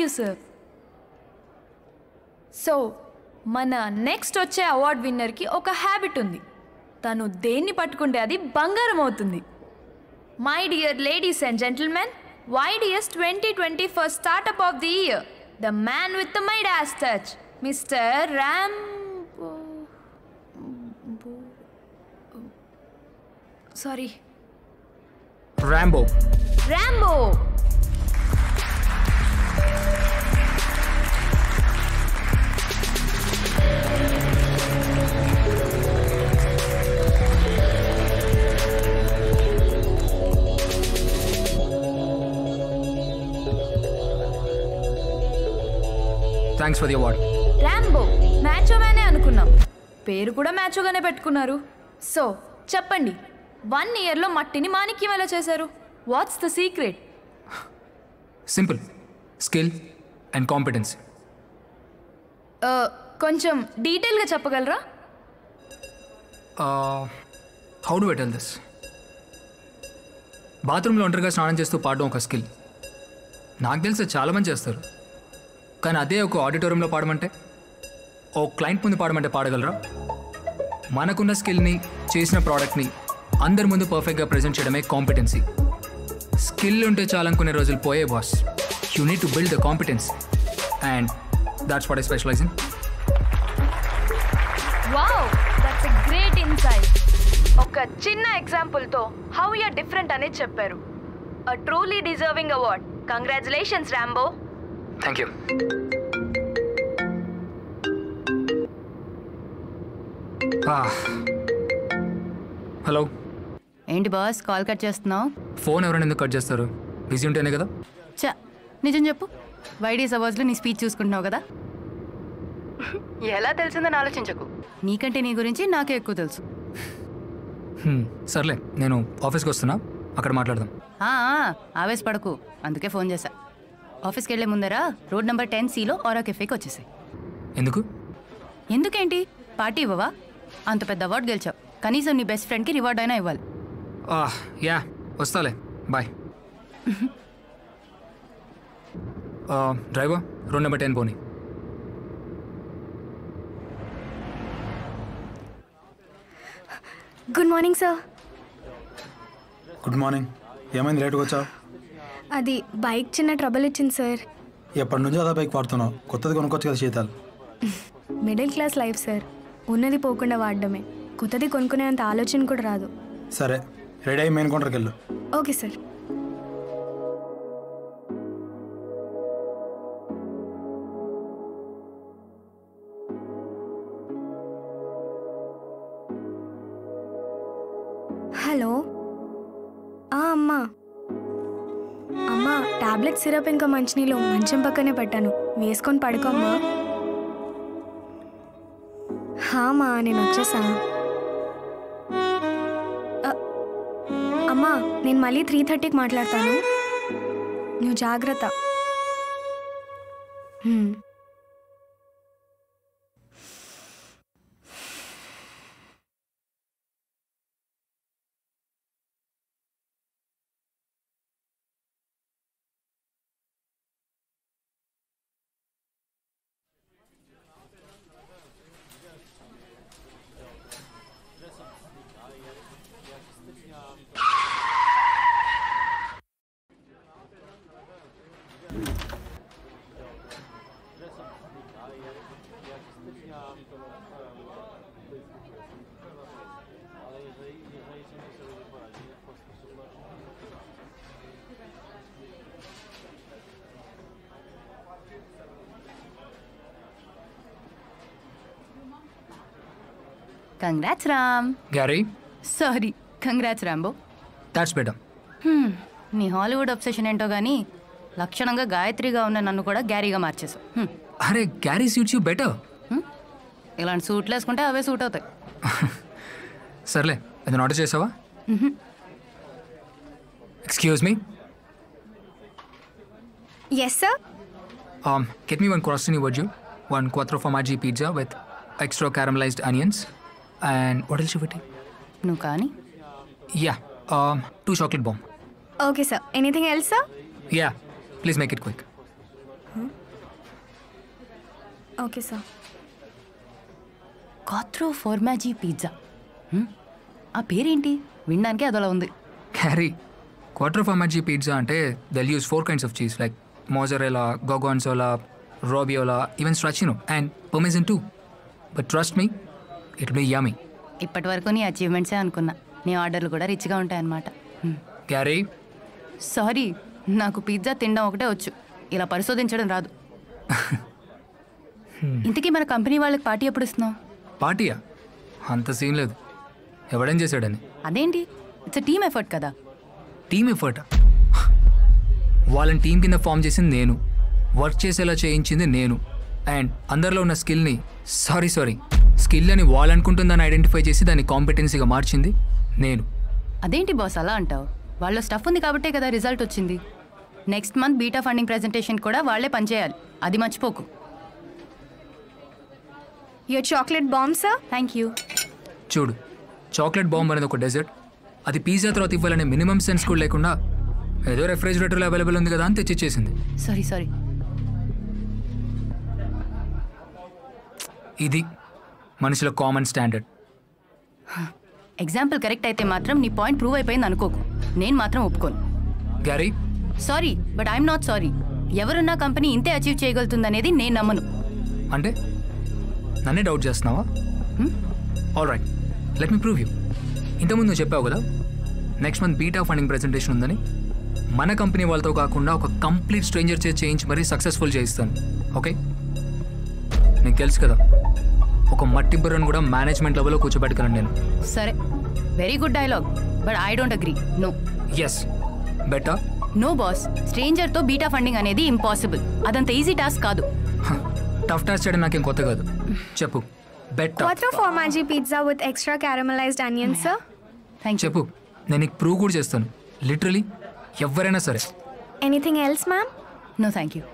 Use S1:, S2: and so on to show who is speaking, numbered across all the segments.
S1: Thank you sir so
S2: మన next వచ్చే award విన్నర్కి ఒక హ్యాబిట్ ఉంది తను దేన్ని పట్టుకుంటే అది
S1: బంగారం అవుతుంది
S2: my dear ladies and gentlemen వైడియస్ twenty
S3: twenty first startup of the year the man with Midas touch mister
S4: Ram sorry Rambo Rambo thanks for the award macho
S2: మ్యాచోగానే అనుకున్నాం పేరు కూడా మ్యాచోగానే పెట్టుకున్నారు సో చెప్పండి వన్ ఇయర్లో మట్టిని మాణిక్యం ఎలా చేశారు what's the secret
S5: simple skill and competence
S2: కొంచెం డీటెయిల్గా చెప్పగలరా
S5: హౌ డు వెటల్ దిస్ బాత్రూంలో ఒంటరిగా స్నానం చేస్తూ పాడడం ఒక స్కిల్ నాకు తెలిసి చాలామంది చేస్తారు కానీ అదే ఒక ఆడిటోరియంలో పాడమంటే ఓ క్లయింట్ ముందు పాడమంటే పాడగలరా మనకున్న స్కిల్ని చేసిన ప్రోడక్ట్ని అందరి ముందు పర్ఫెక్ట్గా ప్రజెంట్ చేయడమే కాంపిటెన్సీ స్కిల్ ఉంటే చాలనుకునే రోజులు పోయే boss you need to build the competence and that's what I specialise in
S3: great insight ఒక చిన్న ఎగ్జాంపుల్తో హౌ యర్ డిఫరెంట్ అనేది చెప్పారు a truly deserving award
S2: congratulations Rambo
S5: thank you hello
S2: ఏంటి బాస్ కాల్ కట్ చేస్తున్నావు
S5: ఫోన్ ఎవరైనా ఎందుకు cut చేస్తారు బిజీ ఉంటేనే కదా
S2: చా నిజం చెప్పు వైడీ సవర్స్లో నీ స్పీచ్ చూసుకుంటున్నావు కదా ఎలా తెలిసిందని ఆలోచించకు నీకంటే నీ గురించి నాకే ఎక్కువ తెలుసు
S5: సర్లే నేను ఆఫీస్కి వస్తున్నా అక్కడ మాట్లాడదాం
S2: ఆవేశపడకు అందుకే ఫోన్ చేశా ఆఫీస్కి వెళ్లే ముందర రోడ్ నంబర్ టెన్ సిలో ఆరా కెఫేకి వచ్చేసాయి ఎందుకు ఎందుకేంటి పార్టీ ఇవ్వవా అంత పెద్ద అవార్డు గెలిచావు కనీసం నీ బెస్ట్ ఫ్రెండ్కి రివార్డ్ అయినా ఇవ్వాలి
S5: యా వస్తాలే bye driver road number ten పోనీ
S3: good morning sir
S5: good morning ఏమైంది లేట్గా వచ్చావు
S3: అది బైక్ చిన్న ట్రబుల్ ఇచ్చింది సార్
S5: ఎప్పటి నుంచో అదే బైక్ వాడుతున్నావు కొత్తది కొనుక్కోవచ్చు కదా శీతాలు
S3: మిడిల్ క్లాస్ లైఫ్ సార్ ఉన్నది పోకుండా వాడడమే కొత్తది కొనుక్కునేంత ఆలోచన కూడా రాదు
S6: సరే రెడీ అయ్యి మెయిన్ వెళ్ళు
S3: ఓకే సార్ హలో అమ్మా అమ్మా టాబ్లెట్ సిరప్ ఇంకా మంచినీళ్ళు మంచం పక్కనే పెట్టాను వేసుకొని పడుకోమ్మా హామా నేను వచ్చేసా అమ్మా నేను మళ్ళీ త్రీ థర్టీకి మాట్లాడతాను నువ్వు జాగ్రత్త
S2: Congrats, Ram. Gary? Sorry. Congrats, Rambo. That's better. Hmm. నీ హాలీవుడ్ అబ్సెషన్ ఏంటో కానీ లక్షణంగా గాయత్రిగా ఉన్న నన్ను కూడా గ్యారీగా మార్చేసా
S5: అరే గ్యారీ సూట్స్ యూ బెటర్
S2: ఇలాంటి సూట్లు వేసుకుంటే అవే సూట్ అవుతాయి
S5: సర్లే అది ఆర్డర్ చేసావా excuse me yes sir get me one క్రాస్ని word one quattro formaggi pizza with extra caramelised onions and వడల్ చూపెట్టి నువ్వు కానీ yeah two chocolate bomb
S3: okay sir anything else sir
S5: yeah please make it quick
S3: okay hmm? Sir
S2: quattro formaggi pizza hmm? ఆ పేరేంటి వినడానికి అదోలా ఉంది carry
S5: quattro formaggi pizza అంటే they'll use four kinds of cheese like mozzarella gorgonzola robiola even stracchino and పొమెజన్ too but trust me it me yummy
S2: ఇప్పటి వరకు నీ అచీవ్మెంట్సే అనుకున్నా నీ ఆర్డర్లు కూడా రిచ్గా ఉంటాయన్నమాట hmm. క్యారీ సారీ నాకు పిజ్జా తినడం ఒకటే వచ్చు ఇలా పరిశోధించడం రాదు ఇంతకీ మన కంపెనీ వాళ్ళకి పార్టీ ఎప్పుడు ఇస్తున్నావు
S5: పార్టీయా అంత సీన్ లేదు ఎవడేం చేశాడని
S2: అదేంటి ఇట్స్ టీమ్ ఎఫర్ట్ కదా
S5: టీమ్ ఎఫర్ట్ వాళ్ళని టీం కింద ఫామ్ చేసింది నేను వర్క్ చేసేలా చేయించింది నేను అండ్ అందరిలో ఉన్న స్కిల్ని సారీ సారీ స్కిల్ అని వాళ్ళనుకుంటుందని ఐడెంటిఫై చేసి దాన్ని కాంపిటెన్సీగా మార్చింది నేను
S2: అదేంటి బాస్ అలా అంటావు వాళ్ళ స్టఫ్ ఉంది కాబట్టే కదా రిజల్ట్ వచ్చింది next month beta funding presentation కూడా వాళ్లే పనిచేయాలి అది మర్చిపోకు
S3: your chocolate bomb sir thank you
S5: చూడు చాక్లెట్ బాంబ్ అనేది ఒక డెజర్ట్ అది పిజ్జా తర్వాత ఇవ్వాలనే మినిమం సెన్స్ కూడా లేకుండా ఏదో రెఫ్రిజిరేటర్ అవైలబుల్ ఉంది కదా అని తెచ్చిచ్చేసింది సారీ సారీ ఇది మనుషుల కామన్ స్టాండర్డ్
S2: ఎగ్జాంపుల్ కరెక్ట్ అయితే మాత్రం నీ పాయింట్ ప్రూవ్ అయిపోయింది అనుకోకు నేను మాత్రం ఒప్పుకోను Gary sorry but I'm not sorry ఎవరున్నా కంపెనీ ఇంతే అచీవ్ చేయగలుగుతుందనేది నేను నమ్మను
S5: అంటే నన్నే డౌట్ చేస్తున్నావా all right let me prove you ఇంతకుముందు నువ్వు చెప్పావు కదా next month beta funding presentation ఉందని మన కంపెనీ వాళ్ళతో కాకుండా ఒక కంప్లీట్ స్ట్రేంజర్ చే చేయించి మరీ సక్సెస్ఫుల్ చేయిస్తాను ఓకే నీకు తెలుసు కదా ఒక మట్టి బుర్రను కూడా మేనేజ్మెంట్ లెవెల్లో కూర్చోబెట్టగలను నేను
S2: సరే very good dialogue but I don't agree no
S5: yes better
S2: no boss stranger తో బీటా ఫండింగ్
S3: అనేది ఇంపాసిబుల్ అదంత ఈజీ టాస్క్ కాదు
S5: టఫ్ టాస్క్ చేయడం నాకేం కొత్త కాదు చెప్పు బెట్ క్వాట్రో మాజీ
S3: pizza with extra caramelised onions sir
S5: thank చెప్పు నేను నీకు ప్రూవ్ కూడా చేస్తాను లిటరలీ ఎవరైనా సరే
S3: anything else ma'am no thank you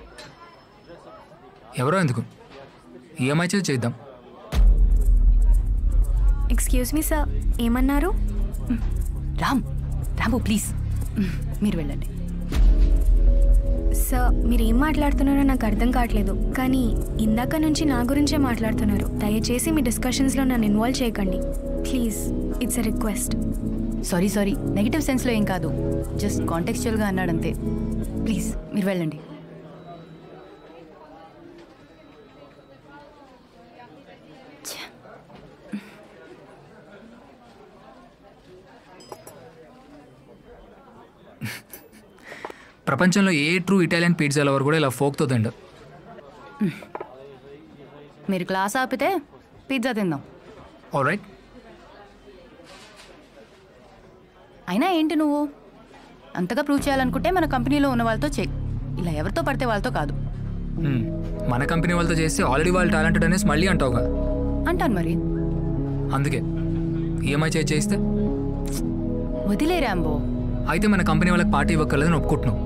S5: ఎవరో ఎందుకు ఏమైతే e చేద్దాం
S3: ఎక్స్క్యూజ్ మీ సార్ ఏమన్నారు రామ్ రాము ప్లీజ్ మీరు వెళ్ళండి సార్ మీరు ఏం మాట్లాడుతున్నారో నాకు అర్థం కావట్లేదు కానీ ఇందాక నుంచి నా గురించే మాట్లాడుతున్నారు దయచేసి మీ డిస్కషన్స్లో నన్ను ఇన్వాల్వ్ చేయకండి please it's a request sorry sorry negative సెన్స్లో ఏం కాదు
S2: జస్ట్ కాంటెక్చువల్గా
S3: అన్నాడంతే ప్లీజ్ మీరు వెళ్ళండి
S5: ప్రపంచంలో ఏ ట్రూ ఇటాలియన్ పిజ్జా లవర్ కూడా ఇలా ఫోక్తో తిండు
S2: మీరు క్లాస్ ఆపితే పిజ్జా తిందాం రైట్ అయినా ఏంటి నువ్వు అంతగా ప్రూవ్ చేయాలనుకుంటే మన కంపెనీలో ఉన్న వాళ్ళతో చెక్ ఇలా ఎవరితో పడితే వాళ్ళతో కాదు
S5: hmm. మన కంపెనీ వాళ్ళతో చేస్తే ఆల్రెడీ వాళ్ళు టాలెంటెడ్ అనేసి మళ్ళీ అంటావుగా అంటాను మరి అందుకే ఈఎంఐ e చేస్తే
S2: వదిలే రాంబో
S5: అయితే మన కంపెనీ వాళ్ళకి పార్టీ ఇవ్వక్కర్లేదని ఒప్పుకుంటున్నావు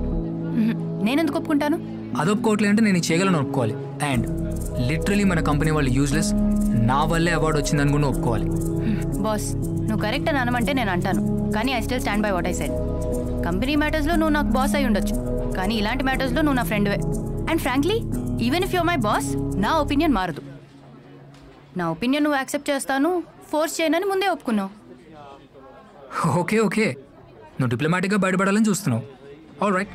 S2: నేనెందుకు ఒప్పుకుంటాను
S5: అది ఒప్పుకోవట్లే అంటే నేను చేయగలను ఒప్పుకోవాలి అండ్ లిటరలీ మన కంపెనీ వాళ్ళు యూజ్లెస్ నా వల్లే అవార్డు వచ్చింది అనుకుని ఒప్పుకోవాలి
S2: బాస్ నువ్వు కరెక్ట్ అని అనమంటే నేను అంటాను కానీ I still stand by what I said company మ్యాటర్స్లో నువ్వు నాకు బాస్ అయి ఉండొచ్చు కానీ ఇలాంటి మ్యాటర్స్లో నువ్వు నా ఫ్రెండ్వే and frankly even if you my boss నా ఒపీనియన్ మారదు నా ఒపీనియన్ నువ్వు యాక్సెప్ట్ చేస్తాను ఫోర్స్ చేయనని ముందే ఒప్పుకున్నావు
S5: ఓకే ఓకే నువ్వు డిప్లొమాటిక్గా బయటపడాలని చూస్తున్నావు all right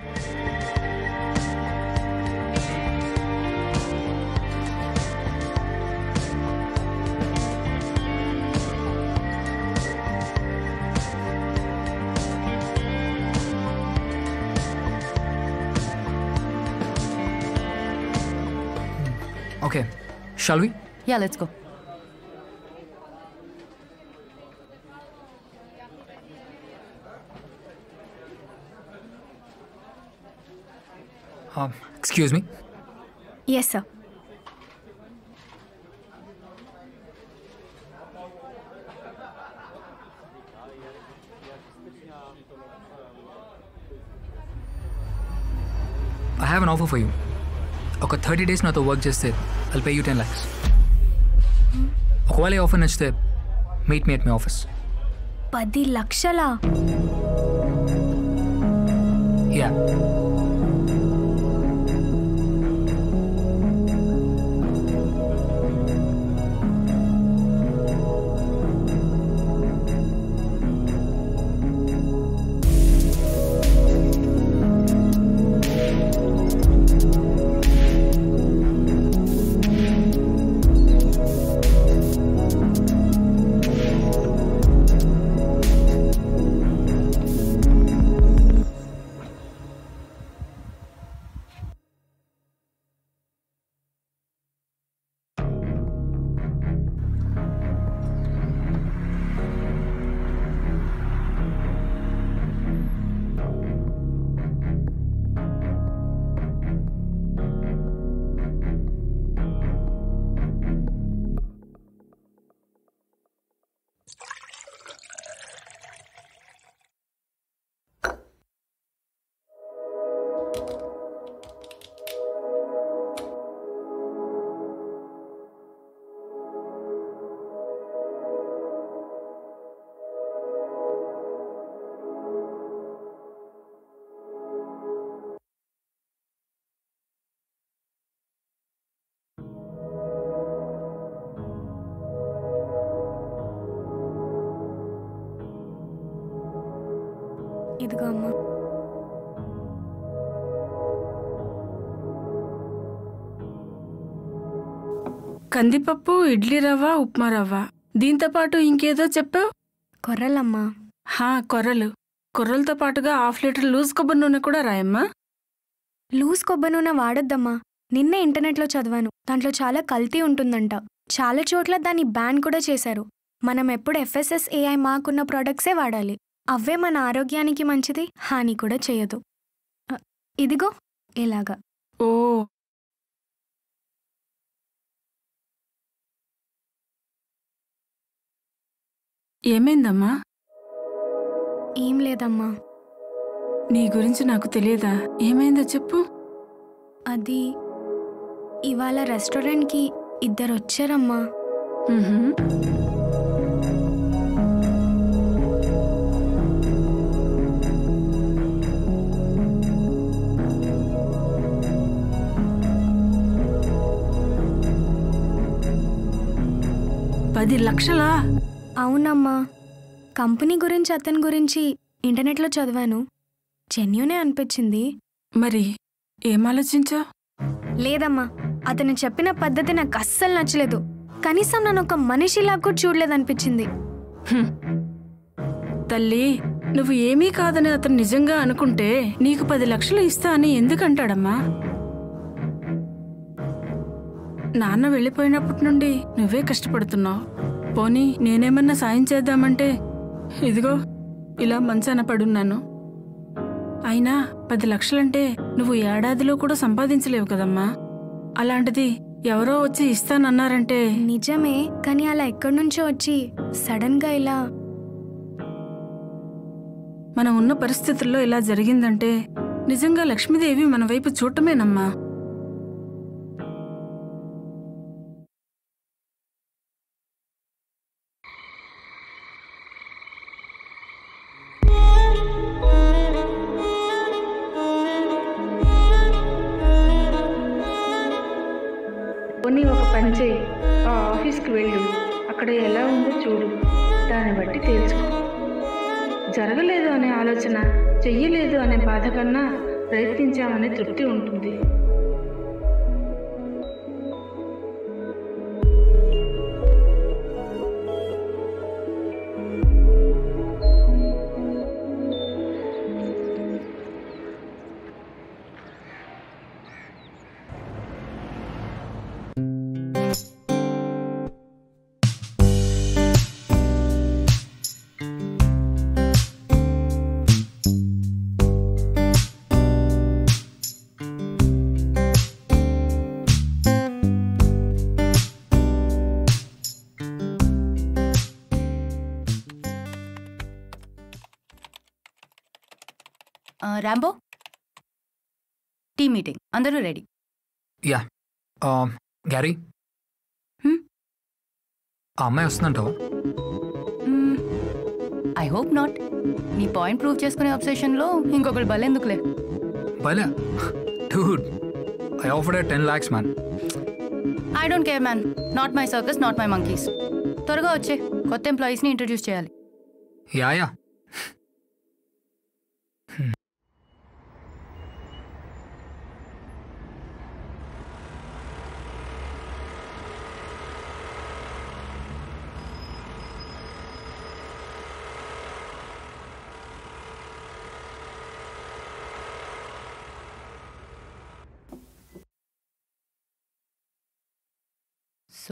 S5: Shall we? Yeah, let's go. Um, excuse me? Yes, sir. I have an offer for you. ఒక థర్టీ డేస్ నాతో వర్క్ చేస్తే I'll pay you ten lakhs ఒకవేళ ఆఫర్ నచ్చితే meet me at me office
S3: పది లక్షలా
S5: yeah
S1: కందిపప్పు ఇడ్లీ రవ్వ ఉప్మా రవ్వ దీంతో పాటు ఇంకేదో చెప్పావు కొర్రలమ్మా హా కొర్రలు కొర్రలతో పాటుగా హాఫ్ లీటర్ లూజ్ కొబ్బరి నూనె కూడా రాయమ్మా లూజ్
S3: కొబ్బరి నూనె వాడొద్దమ్మా నిన్నే ఇంటర్నెట్లో చదివాను దాంట్లో చాలా కల్తీ ఉంటుందంట చాలా చోట్ల దాన్ని బ్యాన్ కూడా చేశారు మనం ఎప్పుడు ఎఫ్ఎస్ఎస్ఏఐ మాకున్న ప్రోడక్ట్సే వాడాలి అవే మన ఆరోగ్యానికి మంచిది హాని కూడా చేయదు ఇదిగో ఇలాగా
S1: ఓ ఏమైందమ్మా ఏం లేదమ్మా నీ గురించి నాకు తెలియదా ఏమైందో చెప్పు
S3: అది ఇవాళ రెస్టారెంట్కి ఇద్దరు వచ్చారమ్మా
S7: పది లక్షలా
S3: అవునమ్మా కంపెనీ గురించి అతని గురించి ఇంటర్నెట్లో చదివాను జెన్యునే అనిపించింది మరి ఏం ఆలోచించా లేదమ్మా అతను చెప్పిన పద్ధతి నాకు అస్సలు నచ్చలేదు కనీసం
S1: నన్ను ఒక మనిషిలా కూడా చూడలేదనిపించింది తల్లి నువ్వు ఏమీ కాదని అతను నిజంగా అనుకుంటే నీకు పది లక్షలు ఇస్తా అని ఎందుకంటాడమ్మా నాన్న వెళ్ళిపోయినప్పటి నుండి నువ్వే కష్టపడుతున్నావు పోనీ నేనేమన్నా సాయం చేద్దామంటే ఇదిగో ఇలా మంచాన పడున్నాను అయినా పది లక్షలంటే నువ్వు ఏడాదిలో కూడా సంపాదించలేవు కదమ్మా అలాంటిది ఎవరో వచ్చి ఇస్తానన్నారంటే నిజమే కానీ అలా ఎక్కడి నుంచో వచ్చి సడన్ గా ఇలా మనం ఉన్న పరిస్థితుల్లో ఇలా జరిగిందంటే నిజంగా లక్ష్మీదేవి మన వైపు చూడటమేనమ్మా ఆలోచన చెయ్యలేదు అనే బాధ కన్నా ప్రయత్నించామనే తృప్తి ఉంటుంది
S2: రాంబో టీ మీటింగ్ అందరూ రెడీ
S5: యా గ్యారీ ఆ అమ్మాయి వస్తుందంటావా
S2: ఐ హోప్ నాట్ నీ పాయింట్ ప్రూవ్ చేసుకునే అబ్సెషన్లో ఇంకొకటి బలెందుకులే
S5: భలే dude I offered a ten lakhs man
S2: I don't care man not my circus not my
S5: monkeys త్వరగా వచ్చే
S2: కొత్త ఎంప్లాయీస్ని ఇంట్రడ్యూస్ చేయాలి yeah yeah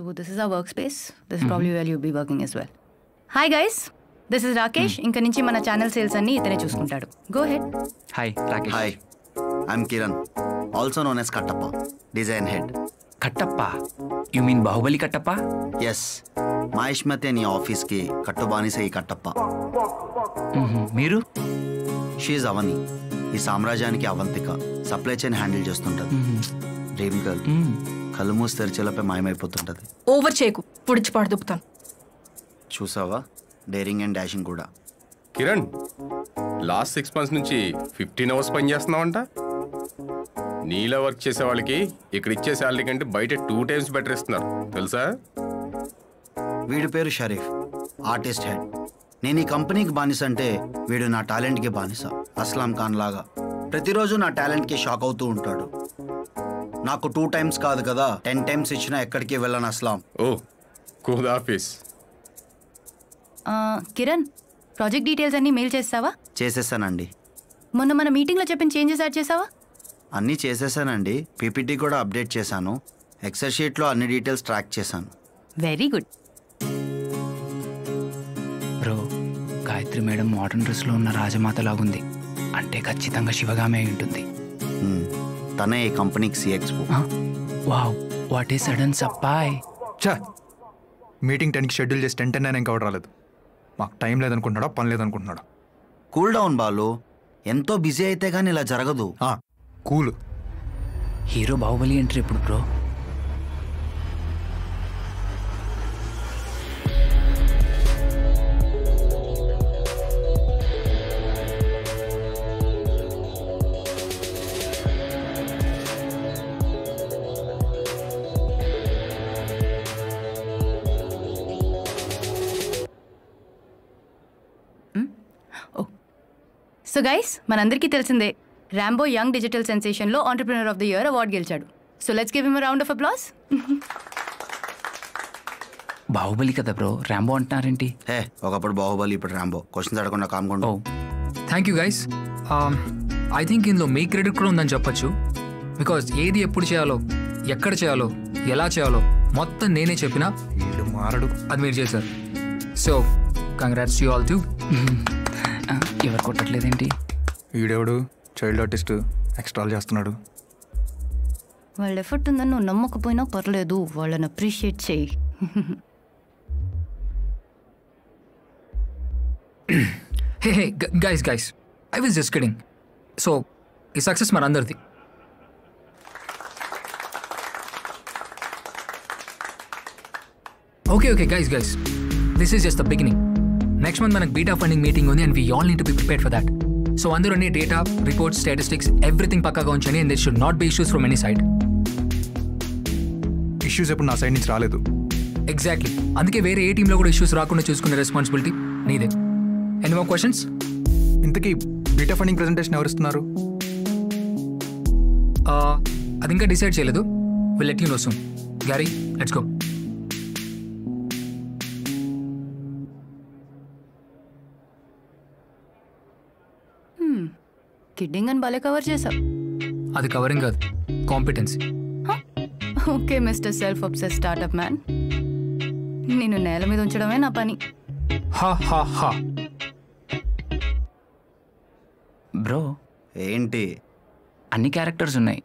S2: So this is our workspace. This is mm-hmm. probably where you'll be working as well. Hi guys. This is Rakesh ఇంకా నుంచి మన channel sales అన్ని ఇతనే చూసుకుంటాడు go ahead
S8: hi Rakesh hi I'm Kiran also known as Kattappa design head Kattappa you mean Baahubali Kattappa yes అని office కి కట్టుబానిస ఈ కట్టప్ప మీరు షీజ్ అవని ఈ సామ్రాజ్యానికి అవంతిక సప్లై చైన్ హ్యాండిల్ చేస్తుంటారు రేవి గర్ల్ కళ్ళు మూసి తెరిచేలోపే మాయమైపోతుంటది
S1: ఓవర్ చేయకు పుడిచి పాడుదుపుతాను
S8: చూసావా డేరింగ్ అండ్ డాషింగ్ కూడా
S9: కిరణ్ లాస్ట్ సిక్స్ మంత్స్ నుంచి ఫిఫ్టీన్ అవర్స్ పని చేస్తున్నావంట నీలో వర్క్ చేసే వాళ్ళకి ఇక్కడ ఇచ్చే శాలరీ కంటే బయట టూ టైమ్స్ బెటర్ ఇస్తున్నారు తెలుసా
S8: వీడి పేరు షరీఫ్ ఆర్టిస్ట్ హెడ్ నేను ఈ కంపెనీకి బానిస అంటే వీడు నా టాలెంట్కి బానిస అస్లాం ఖాన్ లాగా ప్రతిరోజు నా టాలెంట్కి షాక్ అవుతూ ఉంటాడు నాకు టూ టైమ్స్ కాదు కదా టెన్ టైమ్స్ ఇచ్చినా ఎక్కడికి వెళ్ళను Aslam oh cool office
S2: Kiran project details అన్నీ మెయిల్ చేస్తావా
S8: చేసేసానండి
S2: మొన్న మన మీటింగ్లో చెప్పిన చేంజెస్ యాడ్ చేసావా
S8: అన్నీ చేసేసానండి పీపీటీ కూడా అప్డేట్ చేశాను ఎక్సెల్ షీట్లో అన్ని డీటెయిల్స్ ట్రాక్ చేశాను
S2: very good
S5: bro Gayatri madam modern డ్రెస్లో ఉన్న రాజమాత లాగుంది అంటే ఖచ్చితంగా శివగామే ఉంటుంది
S8: తన ఏ కంపెనీకి సిఎక్స్ఓ
S5: వావ్ వాట్ ఈ సడన్ సప్పాయ్ చా
S6: మీటింగ్ టెన్కి షెడ్యూల్ చేసి టెన్ టెన్ అయినా ఇంకా రాలేదు మాకు టైం లేదనుకుంటున్నాడా పని లేదనుకుంటున్నాడా
S8: కూల్ డౌన్ బాలు ఎంతో బిజీ అయితే కానీ ఇలా జరగదు కూల్ హీరో బాహుబలి ఎంట్రీ ఇప్పుడు బ్రో
S2: సో గైస్ మనందరికీ తెలిసిందే ర్యాంబో యంగ్ డిజిటల్ సెన్సేషన్లో entrepreneur of the year award గెలిచాడు so let's give him round of applause
S8: Baahubali కదా బ్రో ర్యాంబో అంటున్నారేంటి ఏ ఒకప్పుడు బాహుబలి ఇప్పుడు ర్యాంబో క్వశ్చన్స్ అడగకుండా కామకుండా
S5: thank you guys I think ఇందులో మీ క్రెడిట్ కూడా ఉందని చెప్పొచ్చు బికాస్ ఏది ఎప్పుడు చేయాలో ఎక్కడ చేయాలో ఎలా చేయాలో మొత్తం నేనే చెప్పిన మారడు అది మీరు చేశారు so congrats you all too ఎవరు కొట్టట్లేదేంటి
S6: వీడెవడు చైల్డ్ ఆర్టిస్ట్ ఎక్స్ట్రాల్ చేస్తున్నాడు
S2: వాళ్ళ ఎఫర్ట్ ఉందని నువ్వు నమ్మకపోయినా పర్లేదు వాళ్ళని అప్రిషియేట్ చేయి
S5: hey hey guys guys I was just kidding so ఈ సక్సెస్ అందరిది okay okay guys guys this is just the beginning next month మనకు బీటా ఫండింగ్ మీటింగ్ ఉంది and we all need to be prepare for that so అందరూ అన్ని data reports statistics everything పక్కగా ఉంచండి and this should not be issues from any side issues ఎప్పుడు నా side నుంచి రాలేదు ఎగ్జాక్ట్లీ అందుకే వేరే ఏ టీంలో కూడా ఇష్యూస్ రాకుండా చూసుకునే రెస్పాన్సిబిలిటీ నీదే ఎన్ని మా క్వశ్చన్స్ ఇంతకీ బీటా ఫండింగ్ ప్రజెంటేషన్ ఎవరు ఇస్తున్నారు uh, అది ఇంకా డిసైడ్ చేయలేదు will let you know soon Gary let's go
S2: kidding అని భలే కవర్ చేసావు
S5: అది కవరింగ్ కాదు competency
S2: okay mister self obsessed startup man నేను నేల మీద ఉంచడమే నా పని
S8: బ్రో ఏంటి అన్ని క్యారెక్టర్స్ ఉన్నాయి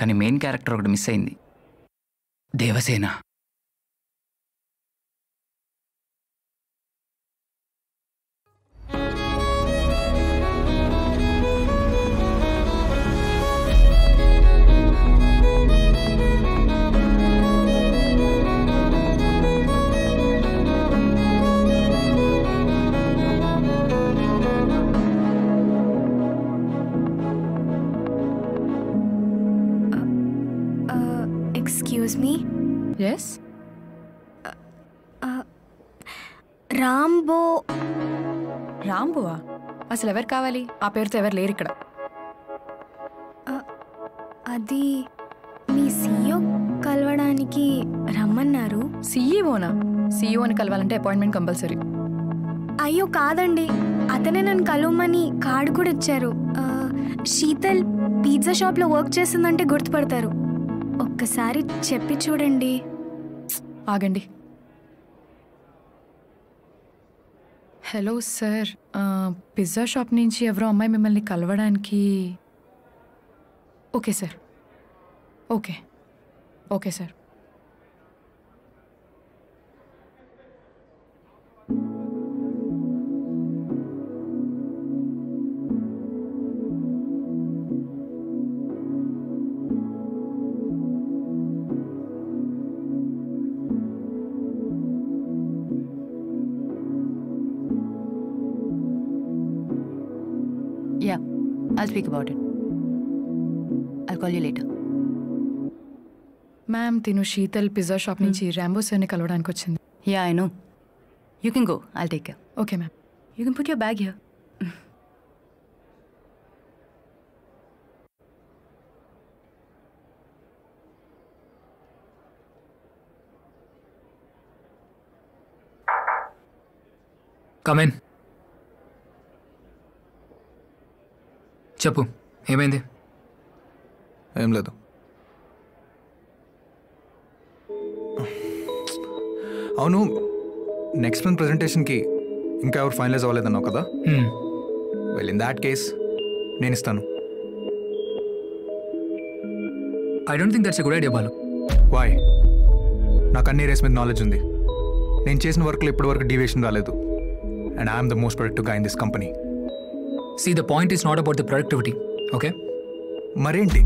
S8: కానీ
S5: మెయిన్ క్యారెక్టర్ ఒకటి మిస్ అయింది Devasena
S3: excuse me yes Rambo రాంబోవా అసలు ఎవరు
S1: కావాలి ఆ పేరుతో ఎవరు లేరు ఇక్కడ
S3: uh, అది మీ సీఈఓ e కలవడానికి రమ్మన్నారు సీఈఓనా e సీఈఓని e కలవాలంటే అపాయింట్మెంట్ కంపల్సరీ అయ్యో కాదండి అతనే నన్ను కలవమని కార్డు కూడా ఇచ్చారు uh, శీతల్ పిజ్జా షాప్లో వర్క్ చేసిందంటే గుర్తుపడతారు ఒక్కసారి చెప్పి చూడండి ఆగండి
S1: హలో సార్ పిజ్జా షాప్ నుంచి ఎవరో అమ్మాయి మిమ్మల్ని కలవడానికి okay sir okay okay sir
S2: I'll speak about it. I'll call you later.
S1: Ma'am, Tinu Sheetal pizza shop nichi hmm. Rambo sir ne kalvadan kochchen. Yeah, I know.
S2: You can go. I'll take care.
S1: Okay, ma'am. You can put your bag here.
S5: Come in. చెప్పు ఏమైంది ఏం లేదు
S6: అవును next month ప్రజెంటేషన్కి ఇంకా ఎవరు finalize అవ్వలేదన్నావు కదా well in that case నేను ఇస్తాను I don't think that's good idea Balu why నాకు అన్ని రేస్ మీద నాలెడ్జ్ ఉంది నేను చేసిన వర్క్లో ఇప్పటివరకు డివేషన్ రాలేదు and I'm the most product గా in this company
S5: see the point is not about the productivity okay మరేంటి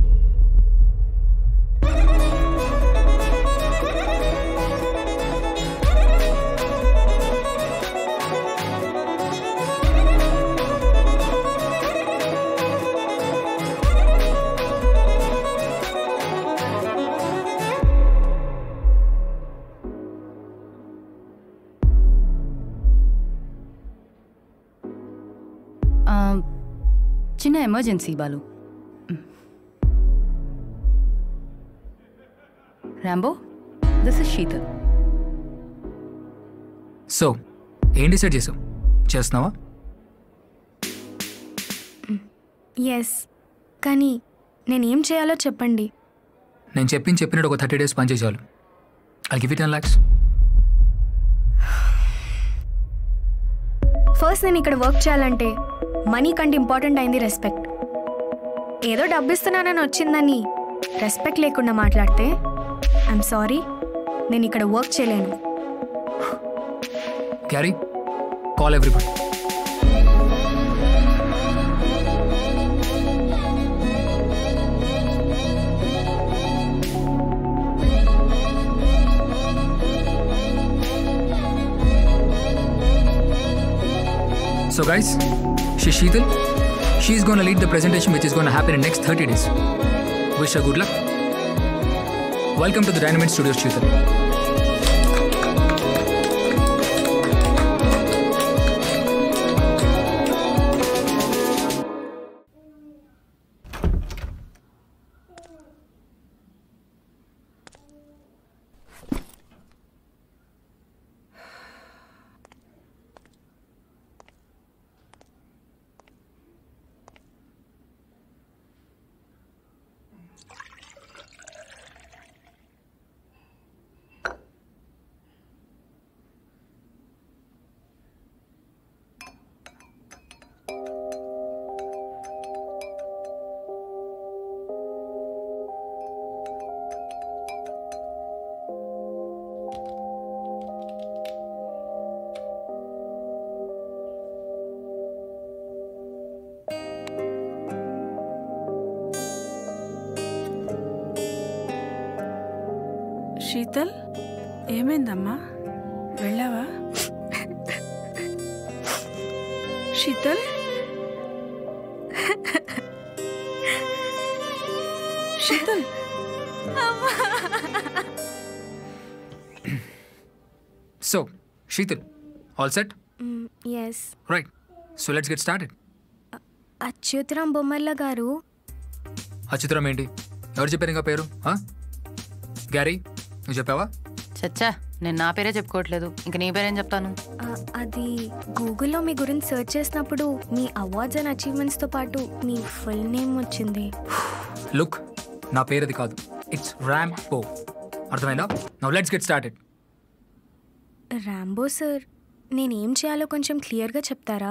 S2: emergency Balu Rambo this is Sheetal
S5: so ఏం డిసైడ్ చేసావు చేస్తున్నావా
S3: ఎస్ కానీ నేనేం చేయాలో చెప్పండి
S5: నేను చెప్పింది చెప్పినట్టు ఒక థర్టీ డేస్ పనిచేసేవాళ్ళు I give ten lakhs
S3: first నేను ఇక్కడ వర్క్ చేయాలంటే మనీ కంటే ఇంపార్టెంట్ అయింది రెస్పెక్ట్ ఏదో డబ్బిస్తున్నానని వచ్చిందని రెస్పెక్ట్ లేకుండా మాట్లాడితే ఐఎమ్ సారీ నేను ఇక్కడ వర్క్ చేయలేను
S5: carry call everybody So guys, Shishital, she's going to lead the presentation which is going to happen in next 30 days. Wish her good luck. Welcome to the Dynamite Studio, Shital.
S1: Mittal ఏమైందమ్మా వెళ్ళావా Sheetal Sheetal
S5: so Sheetal all set yes right so let's get started
S3: Achyutaram Bommalla గారు
S5: అచ్యుతరాం ఏంటి ఎవరు చెప్పారు ఇంకా పేరు Gary నువ్వు చెప్పావా
S2: చచ్చా నేను నా పేరే చెప్పుకోవట్లేదు ఇంక నీ పేరేం చెప్తాను
S3: అది గూగుల్లో మీ గురించి సెర్చ్ చేసినప్పుడు మీ అవార్డ్స్ అండ్ అచీవ్మెంట్స్తో పాటు మీ ఫుల్ నేమ్ వచ్చింది
S5: లుక్ నా పేరు అది కాదు ఇట్స్ ర్యామ్ పో అర్థమైందా now let's get started
S3: Rambo sir ఏం చేయాలో కొంచెం క్లియర్గా చెప్తారా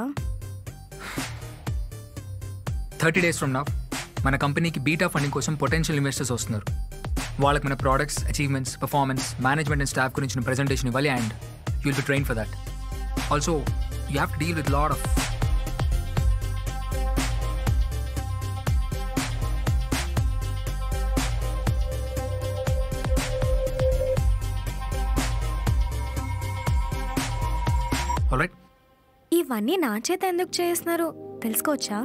S5: థర్టీ డేస్ ఫ్రమ్ నా మన కంపెనీకి బీటా ఫండింగ్ కోసం పొటెన్షియల్ ఇన్వెస్టర్స్ వస్తున్నారు వాళ్ళకి మన products achievements performance management and staff గురించిన ప్రజెంటేషన్ ఇవ్వాలి and you'll be train for that also you have to deal with lot of
S3: ఇవన్నీ నా చేత ఎందుకు చేస్తున్నారు తెలుసుకోవచ్చా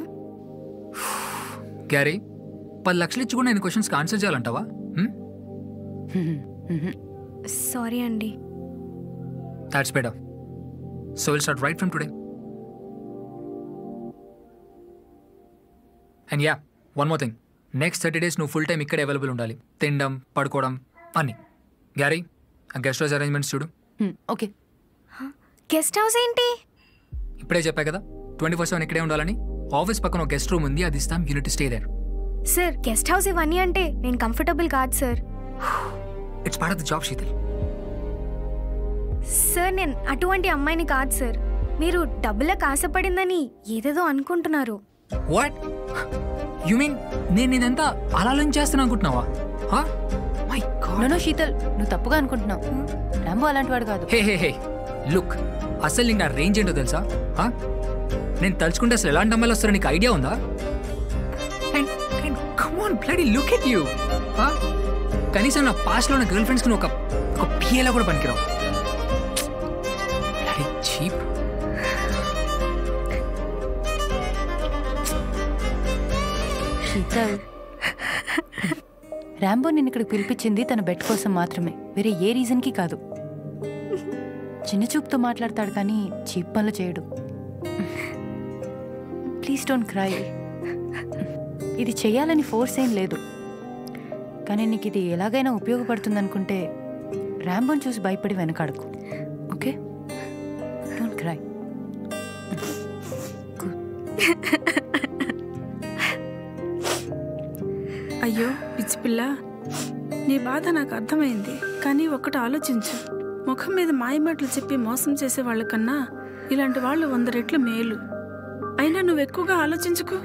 S5: క్యారీ పది లక్షలు ఇచ్చి కూడా నేను క్వశ్చన్స్కి ఆన్సర్ చేయాలంటావా సారీ అండి that's better so will start right from today and yeah one more thing next thirty days నువ్వు ఫుల్ టైం ఇక్కడే అవైలబుల్ ఉండాలి తినడం పడుకోవడం అన్నీ గ్యారీ ఆ గెస్ట్ హౌస్ అరేంజ్మెంట్స్ చూడు ఓకే గెస్ట్ హౌస్ ఏంటి ఇప్పుడే చెప్పా కదా ట్వంటీ ఫోర్ సెవెన్ ఇక్కడే ఉండాలని ఆఫీస్ పక్కన ఒక గెస్ట్ రూమ్ ఉంది అది ఇస్తాం you need stay there
S3: sir guest house ఇవన్నీ అంటే నేను కంఫర్టబుల్ కాదు sir
S5: it's part of the job Sheetal
S3: sir నేను అటువంటి అమ్మాయిని కాదు సార్ మీరు డబ్బులకు ఆశపడిందని ఏదేదో అనుకుంటున్నారు
S5: వాట్ యు మీన్ నేను ఇదంతా అలా చేస్తాను అనుకుంటున్నావా మై గాడ్ నో శీతల్ నువ్వు తప్పుగా అనుకుంటున్నావు రాంబో అలాంటి వాడు కాదు హే హే హే లుక్ అసలు నీకు నా రేంజ్ ఏంటో తెలుసా నేను తలుచుకుంటే అసలు ఎలాంటి అమ్మాయిలు వస్తారో నీకు ఐడియా ఉందా and and come on bloody look at you కనీసం నా పాస్ట్లో ఉన్న గర్ల్ ఫ్రెండ్స్కి ఒక ఒక పిఏలా కూడా పనికిరావు చీప్
S2: శీతల్ ర్యాంబో నేను పిలిపించింది తన బెడ్ కోసం మాత్రమే వేరే ఏ రీజన్కి కాదు చిన్న చూపుతో మాట్లాడతాడు కానీ చీప్ పనులు చేయడు ప్లీజ్ డోంట్ క్రై ఇది చేయాలని ఫోర్స్ ఏం లేదు కానీ నీకు ఇది ఎలాగైనా ఉపయోగపడుతుంది అనుకుంటే ర్యాంబోని చూసి భయపడి వెనకాడకు ఓకే డోంట్ క్రై
S1: అయ్యో పిచ్చి పిల్ల నీ బాధ నాకు అర్థమైంది కానీ ఒకటి ఆలోచించు ముఖం మీద మాయమాటలు చెప్పి మోసం చేసే వాళ్ళకన్నా ఇలాంటి వాళ్ళు వంద రెట్లు మేలు అయినా నువ్వు ఎక్కువగా ఆలోచించుకో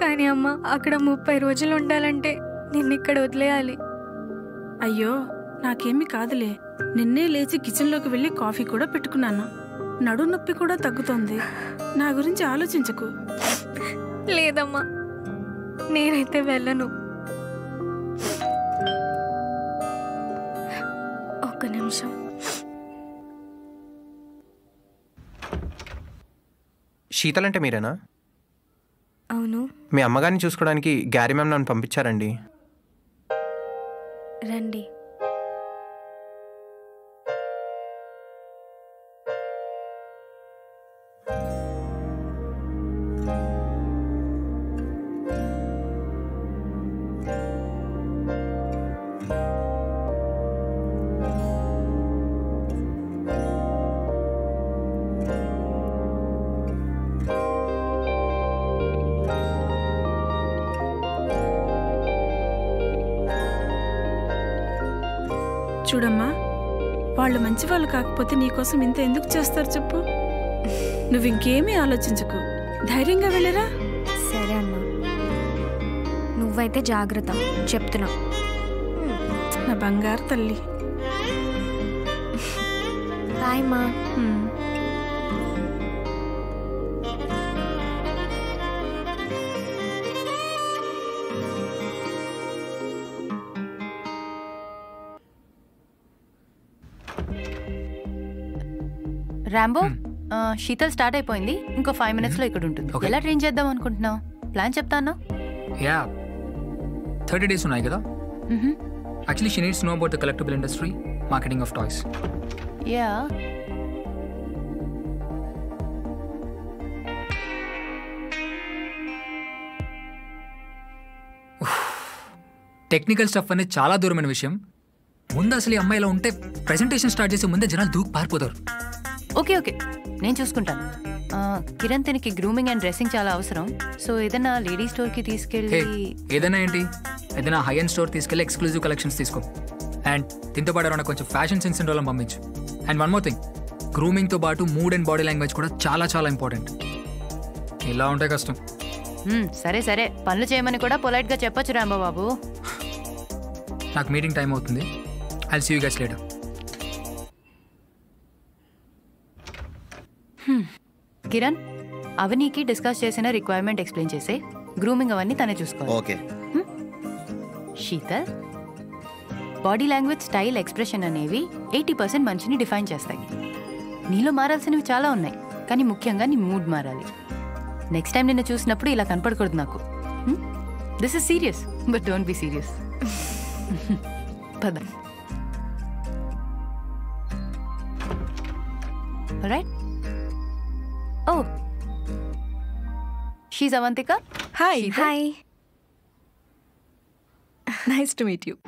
S1: కానీ అమ్మ అక్కడ ముప్పై రోజులు ఉండాలంటే నిన్ను ఇక్కడ వదిలేయాలి అయ్యో నాకేమి కాదులే నిన్నే లేచి కిచెన్లోకి వెళ్ళి కాఫీ కూడా పెట్టుకున్నాను నడు నొప్పి కూడా తగ్గుతోంది నా గురించి ఆలోచించకు లేదమ్మా నేనైతే వెళ్ళను
S3: ఒక్క నిమిషం
S6: శీతలంటే మీరేనా అవును మీ అమ్మగారిని చూసుకోవడానికి గ్యారీ మ్యామ్ నన్ను పంపించారండి
S1: రండి కోసం ఇంత ఎందుకు చేస్తారు చెప్పు నువ్వు ఇంకేమీ ఆలోచించకు ధైర్యంగా వెళ్ళరా సరే అమ్మా నువ్వైతే జాగ్రత్త చెప్తున్నా నా బంగారు తల్లి బాయ్ మా
S2: రాంబో hmm. శీతల్ స్టార్ట్ అయిపోయింది ఇంకో ఫైవ్ మినిట్స్ hmm. లో ఇక్కడ ఉంటుంది ఎలా ట్రైన్ చేద్దాం అనుకుంటున్నావు ప్లాన్ చెప్తాను
S5: యా థర్టీ డేస్ ఉన్నాయి కదా actually she needs know about the collectible industry marketing of toys yeah technical stuff అనేది చాలా దూరమైన విషయం ముందు అసలు ఈ అమ్మాయిలో ఉంటే ప్రెజెంటేషన్ స్టార్ట్ చేసే ముందే జనాలు దూకు పారిపోతారు
S2: ఓకే ఓకే నేను చూసుకుంటాను కిరణ్ తనకి గ్రూమింగ్ అండ్ డ్రెస్సింగ్ చాలా అవసరం సో ఏదైనా లేడీస్ స్టోర్ కి తీసుకెళ్ళి
S5: ఏదైనా ఏంటి ఏదైనా హై అండ్ స్టోర్ తీసుకెళ్ళి ఎక్స్క్లూజివ్ కలెక్షన్స్ తీసుకో అండ్ దీంతో పాటు ఏమైనా కొంచెం ఫ్యాషన్ సెన్స్ వాళ్ళని పంపించు అండ్ వన్ మోర్ థింగ్ గ్రూమింగ్తో పాటు మూడ్ అండ్ బాడీ లాంగ్వేజ్ కూడా చాలా చాలా ఇంపార్టెంట్ ఇలా ఉంటే కష్టం
S2: సరే సరే పనులు చేయమని కూడా పొలైట్గా చెప్పొచ్చు రాంబాబు
S5: నాకు మీటింగ్ టైం అవుతుంది I see you guest later
S2: Kiran అవనీకి డిస్కస్ చేసిన రిక్వైర్మెంట్ ఎక్స్ప్లెయిన్ చేసే గ్రూమింగ్ అవన్నీ తనే చూసుకో okay Sheetal body language style expression అనేవి ఎయిటీ పర్సెంట్ మనిషిని డిఫైన్ చేస్తాయి నీలో మారాల్సినవి చాలా ఉన్నాయి కానీ ముఖ్యంగా నీ మూడ్ మారాలి నెక్స్ట్ టైం నిన్ను చూసినప్పుడు ఇలా కనపడకూడదు నాకు this is serious but don't be serious పద right Oh. She's Avantika.
S1: Hi. Sheetal. Hi. nice to meet you.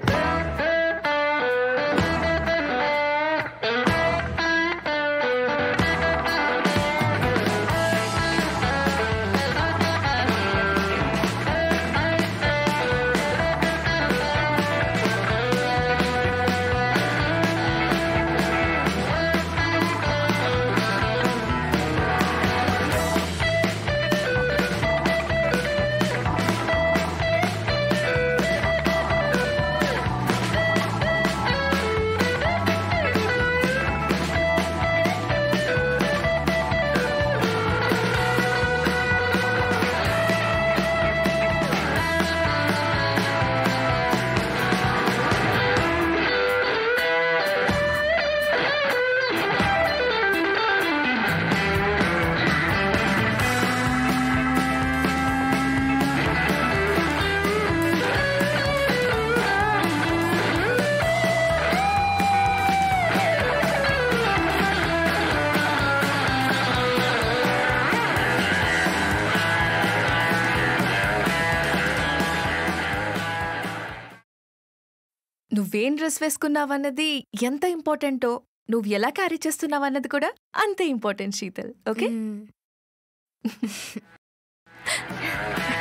S1: Dress వేసుకున్నావన్నది ఎంత ఇంపార్టెంటో నువ్వు ఎలా క్యారీ చేస్తున్నావన్నది కూడా అంతే ఇంపార్టెంట్ శీతల్ ఓకే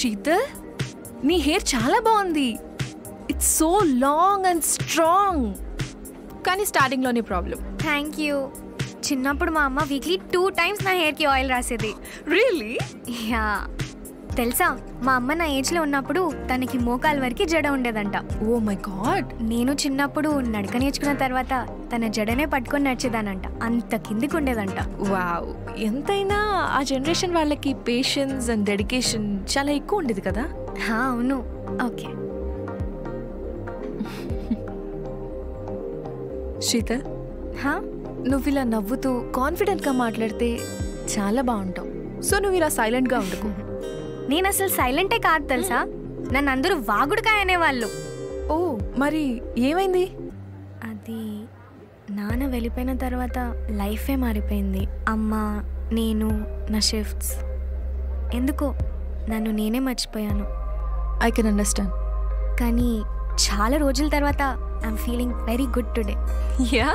S1: శీతల్ నీ హెయిర్ చాలా బాగుంది it's so long and strong కానీ
S3: స్టార్టింగ్లోనే ప్రాబ్లం థ్యాంక్ యూ చిన్నప్పుడు మా అమ్మ వీక్లీ టూ టైమ్స్ నా హెయిర్కి ఆయిల్ రాసేది రియలీ యా తెలుసా మా అమ్మ నా ఏజ్ లో ఉన్నప్పుడు తనకి మోకాల వరకు జడ ఉండేదంట ఓ మై గాడ్ నేను చిన్నప్పుడు నడక నేర్చుకున్న తర్వాత తన జడనే పట్టుకొని నడిచేదానంట అంత కిందికి ఉండేదంట
S1: వావ్ ఎంతైనా ఆ జనరేషన్ వాళ్ళకి పేషెన్స్ అండ్ డెడికేషన్ చాలా ఎక్కువ ఉండేది కదా అవును ఓకే హా నువ్వు ఇలా నవ్వుతూ కాన్ఫిడెంట్గా మాట్లాడితే చాలా బాగుంటావు
S3: సో నువ్వు ఇలా సైలెంట్గా ఉండకు నేను అసలు సైలెంటే కాదు తెలుసా నన్ను అందరూ వాగుడుకాయ అనేవాళ్ళు ఓ మరి ఏమైంది అది నాన్న వెళ్ళిపోయిన తర్వాత లైఫే మారిపోయింది అమ్మ నేను నా షిఫ్ట్స్ ఎందుకో నన్ను నేనే మర్చిపోయాను ఐ కెన్ అండర్స్టాండ్ కానీ చాలా రోజుల తర్వాత I'm feeling very good today yeah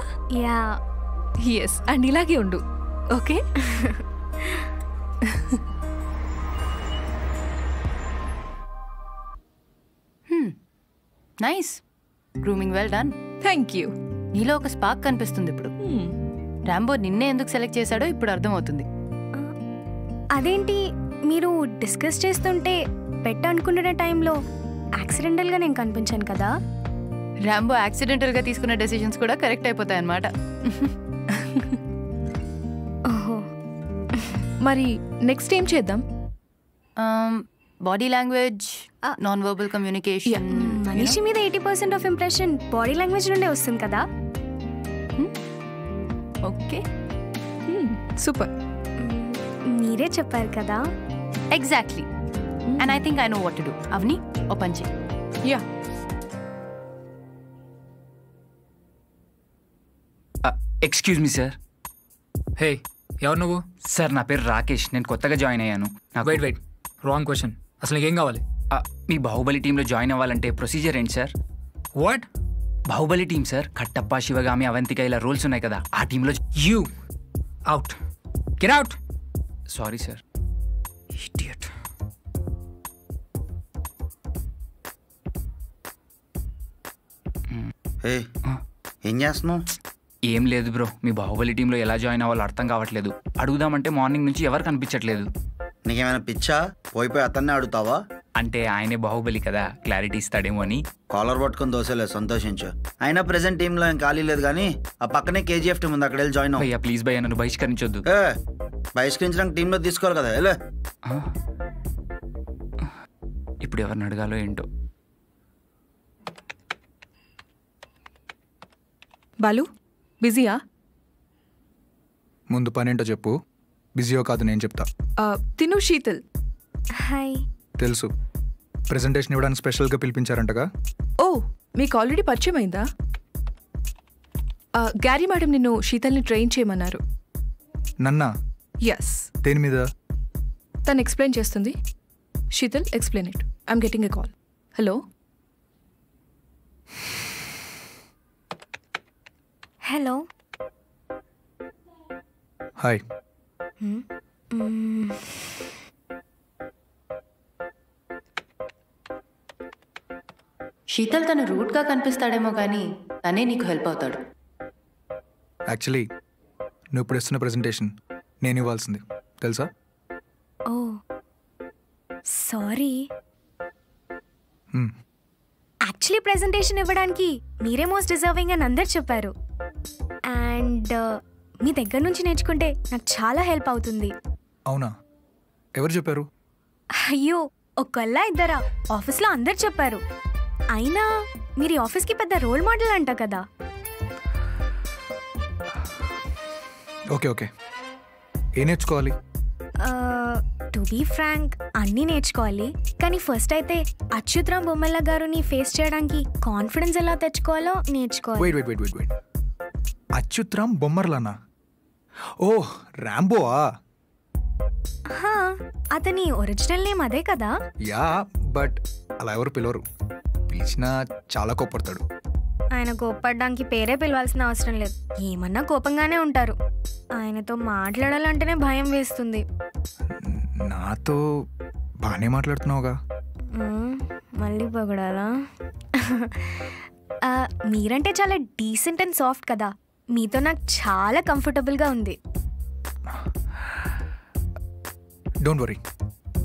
S1: yeah yes and ఇలాగే ఉండు okay
S2: nice grooming well done thank you నీలో ఒక స్పార్క్ కనిపిస్తుంది ఇప్పుడు రాంబో hmm. నిన్నే ఎందుకు సెలెక్ట్ చేశాడో ఇప్పుడు అర్థమవుతుంది
S3: అదేంటి మీరు డిస్కస్ చేస్తుంటే పెట్ట అనుకున్న టైంలో యాక్సిడెంటల్గా నేను కనిపించాను కదా రాంబో యాక్సిడెంటల్గా తీసుకున్న డెసిషన్స్ కూడా కరెక్ట్ అయిపోతాయి
S2: అన్నమాట మరి నెక్స్ట్ ఏం చేద్దాం body language non verbal communication
S3: మనిషి మీద eighty percent of impression body language నుండే వస్తుంది కదా ఓకే
S2: hmm? సూపర్ hmm, మీరే చెప్పారు కదా exactly and I think I know what to do Avani ఓ పంచే
S1: yeah
S5: excuse me sir hey ఎవరు నువ్వు సార్ నా పేరు రాకేష్ నేను కొత్తగా జాయిన్ అయ్యాను వెయిట్ వెయిట్ రాంగ్ క్వశ్చన్ అసలు నీకేం కావాలి మీ బాహుబలి టీంలో జాయిన్ అవ్వాలంటే ప్రొసీజర్ ఏంటి sir what Baahubali team sir Kattappa Sivagami Avantika ఇలా రూల్స్ ఉన్నాయి కదా ఆ టీంలో you out get out sorry
S8: sir ఏం చేస్తున్నావు ఏం లేదు బ్రో మీ బాహుబలి టీంలో ఎలా జాయిన్ అవ్వాలో అర్థం కావట్లేదు అడుగుదామంటే మార్నింగ్ నుంచి ఎవరు కనిపించట్లేదు నీకేమైనా పిచ్చా పోయిపోయి అతన్నే అడుగుతావా అంటే ఆయనే బాహుబలి కదా క్లారిటీ ఇస్తాడేమో అని కాలర్ పట్టుకుని దోసలే సంతోషించు అయినా ప్రెసెంట్ టీమ్ లో ఏం ఖాళీ లేదు కానీ ఆ పక్కనే కేజీఎఫ్ టీమ్ ఉంది అక్కడ వెళ్ళి జాయిన్ అయ్యా ప్లీజ్ భయ్యా నన్ను బహిష్కరించొద్దు బహిష్కరించడానికి టీమ్ లో తీసుకోవాలి కదా వెళ్ళే ఇప్పుడు ఎవరిని అడగాలో ఏంటో
S1: బాలు బిజీయా
S6: ముందు పనేంటో చెప్పు బిజీయో కాదు నేను చెప్తా
S1: తిను శీతల్ హాయ్
S6: తెలుసు ప్రెజెంటేషన్ ఇవ్వడానికి స్పెషల్గా పిలిపించారంటగా
S1: ఓ మీకు ఆల్రెడీ పరిచయం అయిందా గ్యారీ మేడం నిన్ను శీతల్ని ట్రైన్ చేయమన్నారు నన్నా ఎస్ దేని మీద తను ఎక్స్ప్లెయిన్ చేస్తుంది Sheetal explain it I'm getting a call hello
S3: hello
S6: hi
S2: Sheetal తను రూట్గా కనిపిస్తాడేమో కానీ తనే నీకు హెల్ప్ అవుతాడు
S6: యాక్చువల్లీ నువ్వు ఇప్పుడు ఇస్తున్న ప్రెజెంటేషన్ నేను ఇవ్వాల్సింది తెలుసా
S3: ఓ సారీ యాక్చువల్లీ ప్రెజెంటేషన్ ఇవ్వడానికి మీరే మోస్ట్ డిజర్వింగ్ అని అందరు చెప్పారు అండ్ uh, మీ దగ్గర నుంచి నేర్చుకుంటే నాకు చాలా హెల్ప్ అవుతుంది
S6: అవునా ఎవరు చెప్పారు
S3: అయ్యో ఒకళ్ళ ఇద్దరా ఆఫీస్లో అందరు చెప్పారు అయినా మీరు ఆఫీస్కి పెద్ద రోల్ మోడల్ అంట కదా
S6: ఓకే ఓకే ఏ నేర్చుకోవాలి
S3: టు బీ ఫ్రాంక్ అన్నీ నేర్చుకోవాలి కానీ ఫస్ట్ అయితే అచ్యుత్రామ్ బొమ్మల్ల గారుని ఫేస్ చేయడానికి కాన్ఫిడెన్స్ ఎలా తెచ్చుకోవాలో నేర్చుకోవాలి
S6: అచ్యుత్రం బొమ్మర్లనా ఓ ర్యాంబోవా
S3: అతని ఒరిజినల్ నేమ్ అదే కదా
S6: యా బట్ అలా ఎవరు పిలవరు పిలిచినా చాలా కోపడతాడు
S3: ఆయన కోప్పడడానికి పేరే పిలవాల్సిన అవసరం లేదు ఏమన్నా కోపంగానే ఉంటారు ఆయనతో మాట్లాడాలంటేనే భయం వేస్తుంది
S6: నాతో బాగానే మాట్లాడుతున్నావుగా
S3: మళ్ళీ పొగడాలా మీరంటే చాలా డీసెంట్ అండ్ సాఫ్ట్ కదా మీతో నాకు చాలా కంఫర్టబుల్గా ఉంది
S6: డోంట్ వరీ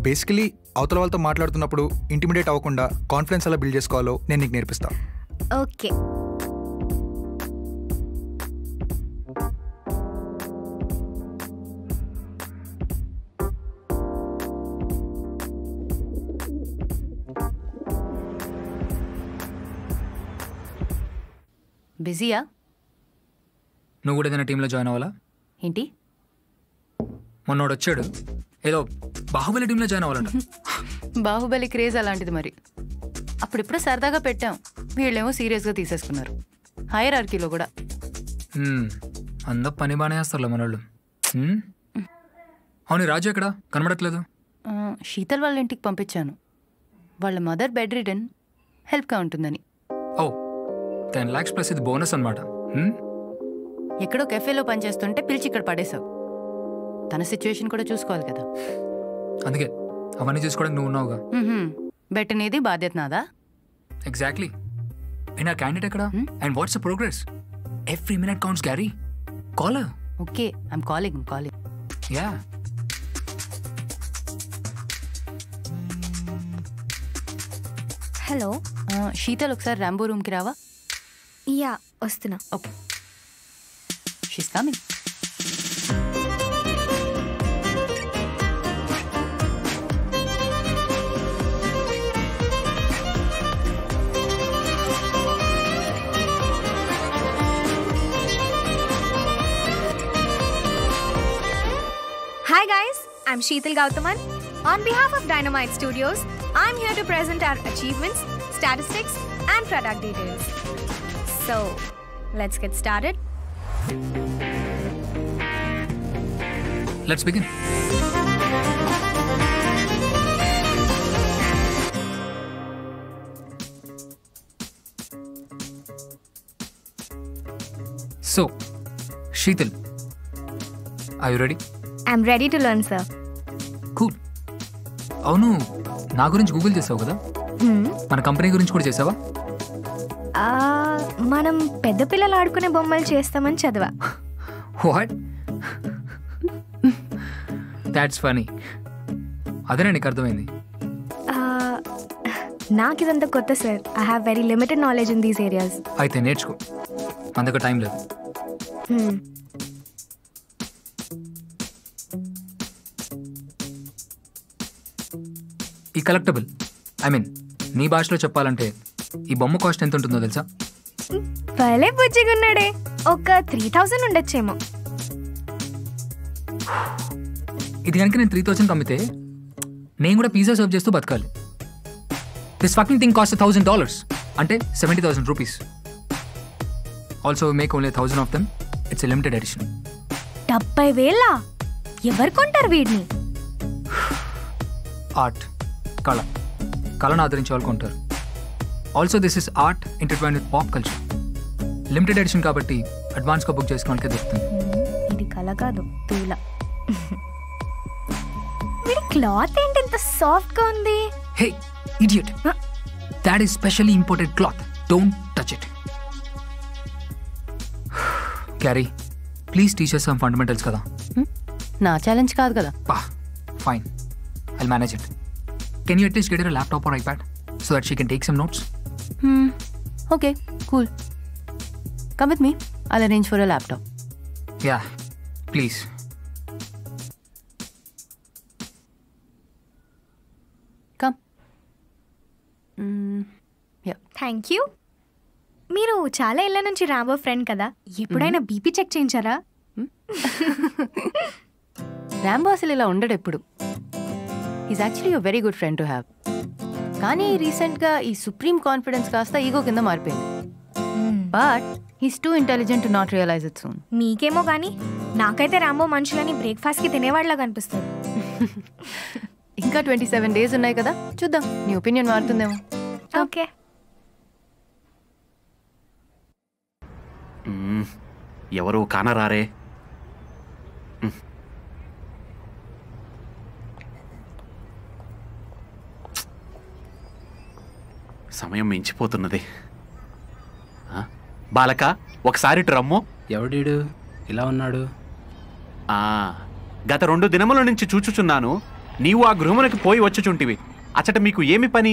S6: బేసికలీ అవతల వాళ్ళతో మాట్లాడుతున్నప్పుడు ఇంటిమిడేట్ అవ్వకుండా కాన్ఫిడెన్స్ ఎలా బిల్డ్ చేసుకోవాలో నేను నీకు నేర్పిస్తా
S3: ఓకే
S2: బిజీయా
S5: నువ్వు కూడా ఏదైనా టీంలో జాయిన్ అవ్వాలా ఏంటి మొన్నోడు వచ్చాడు ఏదో బాహుబలి టీంలో జాయిన్ అవ్వాలంట
S2: బాహుబలి క్రేజ్ అలాంటిది మరి అప్పుడిప్పుడు సరదాగా పెట్టాం వీళ్ళేమో సీరియస్గా తీసేసుకున్నారు హైర్ ఆర్కీలో కూడా
S5: అంద పని బాగానే చేస్తారులే మనోళ్ళు అవును రాజు ఎక్కడ కనబడట్లేదు
S2: శీతల్ వాళ్ళ ఇంటికి పంపించాను వాళ్ళ మదర్ బెడ్ రిడన్ హెల్ప్గా ఉంటుందని
S5: ఓ టెన్ ల్యాక్స్ ప్లస్ ఇది బోనస్ అనమాట
S2: ఎక్కడో కెఫేలో పనిచేస్తుంటే పిలిచి ఇక్కడ పడేశావు తన సిట్యుయేషన్ కూడా చూసుకోవాలి కదా
S5: అందుకే అవన్నీ చూసుకోవడం నువ్వు ఉన్నావుగా
S2: బెట్ అనేది బాధ్యత నాదా
S5: ఎగ్జాక్ట్లీ అండ్ ఆ క్యాండిడేట్ ఎక్కడ and what's the progress every minute counts Gary call
S2: okay I'm calling calling yeah hello Sheetal ఒకసారి రాంబో రూమ్కి రావా యా వస్తున్నా okay she's coming
S3: I'm Sheetal Gautaman. On behalf of Dynamite Studios, I'm here to present our achievements, statistics, and product details. So, let's get started.
S5: Let's begin. So, Sheetal, are you ready?
S3: I'm ready to learn, sir.
S5: అవును నా గురించి Google చేసావు కదా మన company గురించి కూడా చేసావా
S3: మనం పెద్ద పిల్లలు ఆడుకునే బొమ్మలు చేస్తామని చదివా
S5: వాట్ దాట్స్ ఫనీ అదే నీకు అర్థమైంది
S3: నాకు ఇదంతా కొత్త sir I have very limited knowledge in these areas
S5: అయితే నేర్చుకో అంతకు టైం లేదు కలెక్టబుల్ ఐ మీన్ నీ భాషలో చెప్పాలంటే ఈ బొమ్మ కాస్ట్ ఎంత ఉంటుందో తెలుసా
S3: భలే బుజ్జిగున్నాడే ఒక త్రీ థౌజండ్ ఉండొచ్చేమో
S5: ఇది కనుక నేను త్రీ థౌసండ్ కమ్మితే నేను కూడా పిజ్జా సర్వ్ చేస్తూ బతకాలి this fucking thing cost thousand dollars అంటే seventy thousand rupees also make only thousand of them it's limited edition
S3: డెబ్బై వేలా ఎవరు కొంటారు వీడిని
S5: ఆర్ట్ కళ కళను ఆదరించే వాళ్ళకు ఉంటారు also this is art intertwine with pop culture limited edition కాబట్టి అడ్వాన్స్గా బుక్ చేసుకోవడానికి దొరుకుతుంది
S3: ఇది కళ కాదు తూల
S5: క్లాత్ ఏంటి ఇంత సాఫ్ట్గా ఉంది hey idiot that is specially important cloth don't touch it carry please teacher some fundamentals కదా
S2: నా ఛాలెంజ్ కాదు కదా
S5: fine I manage it Can you at least get her a laptop or iPad so that she can take some notes?
S2: Hmm. Okay, cool. Come with me. I'll arrange for a
S5: laptop. Yeah, please.
S3: Come. Mm, yeah. Thank you. మీరు చాలా ఇళ్ళ నుంచి Rambo friend కదా ఎప్పుడైనా BP check చేయించారా
S2: Rambo అసలు ఇలా ఉండడు ఎప్పుడు is actually very good friend to have కానీ రీసెంట్గా ఈ సుప్రీం కాన్ఫిడెన్స్ కాస్త ఈగో కింద మారిపోయింది but he's too intelligent to not realise it soon
S3: మీకేమో కానీ నాకైతే రాంబో మనుషులని బ్రేక్ఫాస్ట్కి తినేవాడిలా కనిపిస్తుంది ఇంకా ట్వంటీ సెవెన్ డేస్ ఉన్నాయి కదా చూద్దాం నీ ఒపీనియన్ మారుతుందేమో ఓకే
S10: ఎవరు కానరారే సమయం మించిపోతున్నది బాలక ఒకసారి రమ్ము ఎవడీడు ఇలా ఉన్నాడు గత రెండు దినముల నుంచి చూచుచున్నాను నీవు ఆ గృహమునకి పోయి వచ్చుచుంటివి అచ్చట మీకు ఏమి పని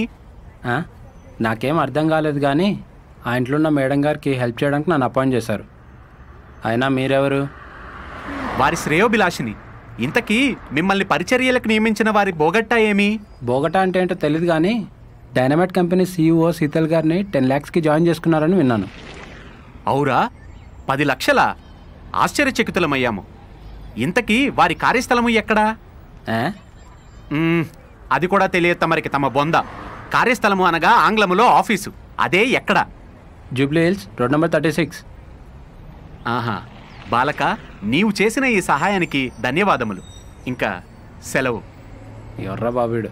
S10: నాకేం అర్థం కాలేదు కానీ ఆ ఇంట్లో ఉన్న మేడం గారికి హెల్ప్ చేయడానికి నన్ను అపాయింట్ చేశారు అయినా మీరెవరు వారి శ్రేయోభిలాషిని ఇంతకీ మిమ్మల్ని పరిచర్యలకు నియమించిన వారి బోగట్టా ఏమి బోగట్టా అంటే ఏంటో తెలియదు కానీ డైనమైట్ కంపెనీ సీఈఓ శీతల్ గారిని టెన్ ల్యాక్స్కి జాయిన్ చేసుకున్నారని విన్నాను అవురా పది లక్షల ఆశ్చర్యచకితులమయ్యాము ఇంతకీ వారి కార్యస్థలము ఎక్కడా అది కూడా తెలియదు తమరికి తమ బొంద కార్యస్థలము అనగా ఆంగ్లములో ఆఫీసు అదే ఎక్కడ Jubilee Hills road number thirty six ఆహా బాలక నీవు చేసిన ఈ సహాయానికి ధన్యవాదములు ఇంకా సెలవు ఎవర్రా బాబీడు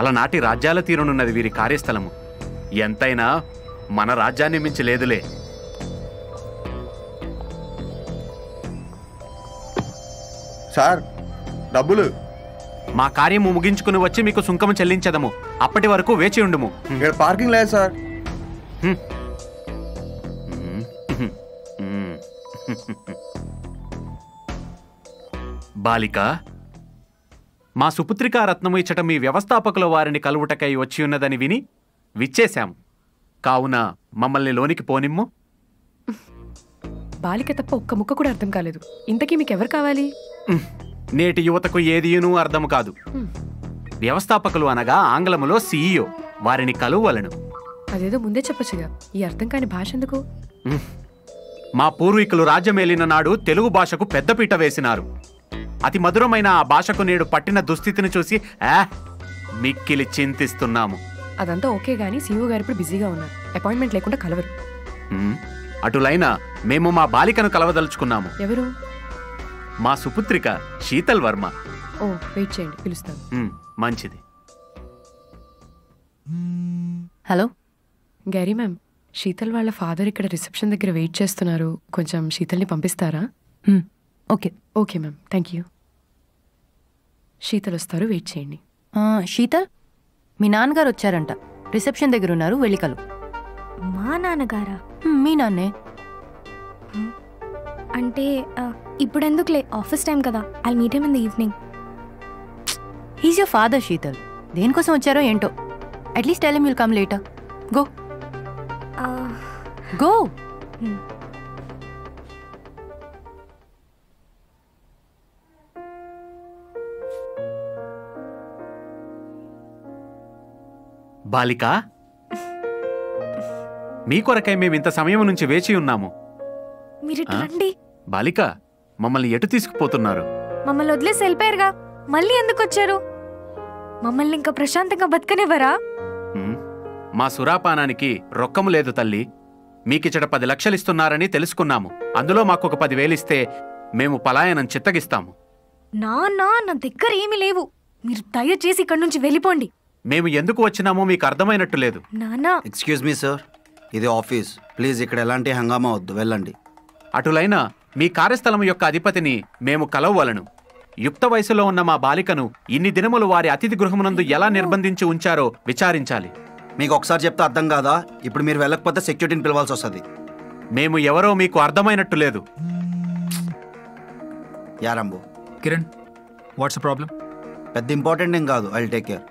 S10: అలనాటి రాజ్యాల తీరునున్నది వీరి కార్యస్థలము ఎంతైనా మన రాజ్యాన్ని మించి లేదులే సార్ డబ్బులు మా కార్యము ముగించుకుని వచ్చి మీకు సుంకము చెల్లించదము అప్పటి వరకు వేచి ఉండుము
S6: పార్కింగ్
S8: లేదు సార్
S10: బాలిక మా సుపుత్రికా రత్నము ఇచ్చట మీ వ్యవస్థాపకుల వారిని కలువుటకై వచ్చియున్నదని విని విచ్చేశాం కావున మమ్మల్ని లోనికి పోనిమ్ము
S1: బాలిక తప్ప ఒక్క ముక్క కూడా అర్థం కాలేదు ఇంతకీ మీకెవరు కావాలి
S10: నేటి యువతకు ఏదియునూ అర్థం కాదు వ్యవస్థాపకులు అనగా ఆంగ్లములో సీఈఓ వారిని కలువలను
S1: అదేదో ముందే చెప్పచ్చుగా ఈ అర్థం కాని భాష ఎందుకు
S10: మా పూర్వీకులు రాజ్యమేలిన నాడు తెలుగు భాషకు పెద్దపీట వేసినారు అతి మధురమైన ఆ భాషకు నేడు పట్టిన దుస్థితిని చూసి ఆ మిక్కిలి చింతిస్తున్నాము
S1: అదంతా ఓకే గానీ
S2: సీఈఓ గారు ఇప్పుడు బిజీగా ఉన్నారు అపాయింట్మెంట్ లేకుండా కలవరు
S10: అటులైన మేము మా బాలికను కలవదలుచుకున్నాము ఎవరు మా సుపుత్రిక శీతల్ వర్మ
S1: ఓ వెయిట్ చేయండి పిలుస్తాను మంచిది హలో గ్యారీ మ్యామ్ శీతల్ వాళ్ళ ఫాదర్ ఇక్కడ రిసెప్షన్ దగ్గర వెయిట్ చేస్తున్నారు కొంచెం శీతల్ని పంపిస్తారా okay okay ma'am thank you
S2: Sheetal వస్తారు వెయిట్ చేయండి శీతల్ మీ నాన్నగారు వచ్చారంట రిసెప్షన్ దగ్గర ఉన్నారు వెళ్ళి కలు
S3: మా నాన్నగారా మీ నాన్నే అంటే ఇప్పుడు ఎందుకులే ఆఫీస్ టైం కదా I meet him in the evening
S2: is your father Sheetal దేనికోసం వచ్చారో ఏంటో at least tell him you'll come later go go
S10: బాలిక మీ కొరకై మేము ఇంత సమయం నుంచి వేచి ఉన్నాము బాలిక మమ్మల్ని ఎటు తీసుకుపోతున్నారు
S3: మమ్మల్ని వదిలేసి వెళ్ళిపోయారుగా మళ్ళీ ఎందుకు వచ్చారు మమ్మల్ని ఇంకా ప్రశాంతంగా బతకనివ్వరా
S10: మా సురాపానానికి రొక్కము లేదు తల్లి ఇచ్చట పది లక్షలు ఇస్తున్నారని తెలుసుకున్నాము అందులో మాకు ఒక పదివేలిస్తే మేము పలాయనం చిత్తగిస్తాము
S3: నా నా దగ్గర ఏమి లేవు మీరు దయచేసి ఇక్కడి నుంచి వెళ్ళిపోండి
S8: మేము ఎందుకు వచ్చినామో మీకు అర్థమైనట్టు లేదు ఎక్స్క్యూజ్ మీ సార్ ఇది ఆఫీస్ ప్లీజ్ ఇక్కడ ఎలాంటి హంగామా వద్దు వెళ్ళండి
S10: అటులైన మీ కార్యస్థలం యొక్క అధిపతిని మేము కలవలను యుక్త వయసులో ఉన్న మా బాలికను ఇన్ని దినములు వారి అతిథి గృహమునందు ఎలా నిర్బంధించి ఉంచారో విచారించాలి మీకు ఒకసారి చెప్తే
S8: అర్థం కాదా ఇప్పుడు మీరు వెళ్ళకపోతే సెక్యూరిటీని పిలవాల్సి వస్తుంది మేము ఎవరో మీకు అర్థమైనట్టు లేదు యారంబో కిరణ్ వాట్స్ ప్రాబ్లం పెద్ద ఇంపార్టెంట్ ఏం కాదు ఐ టేక్ కేర్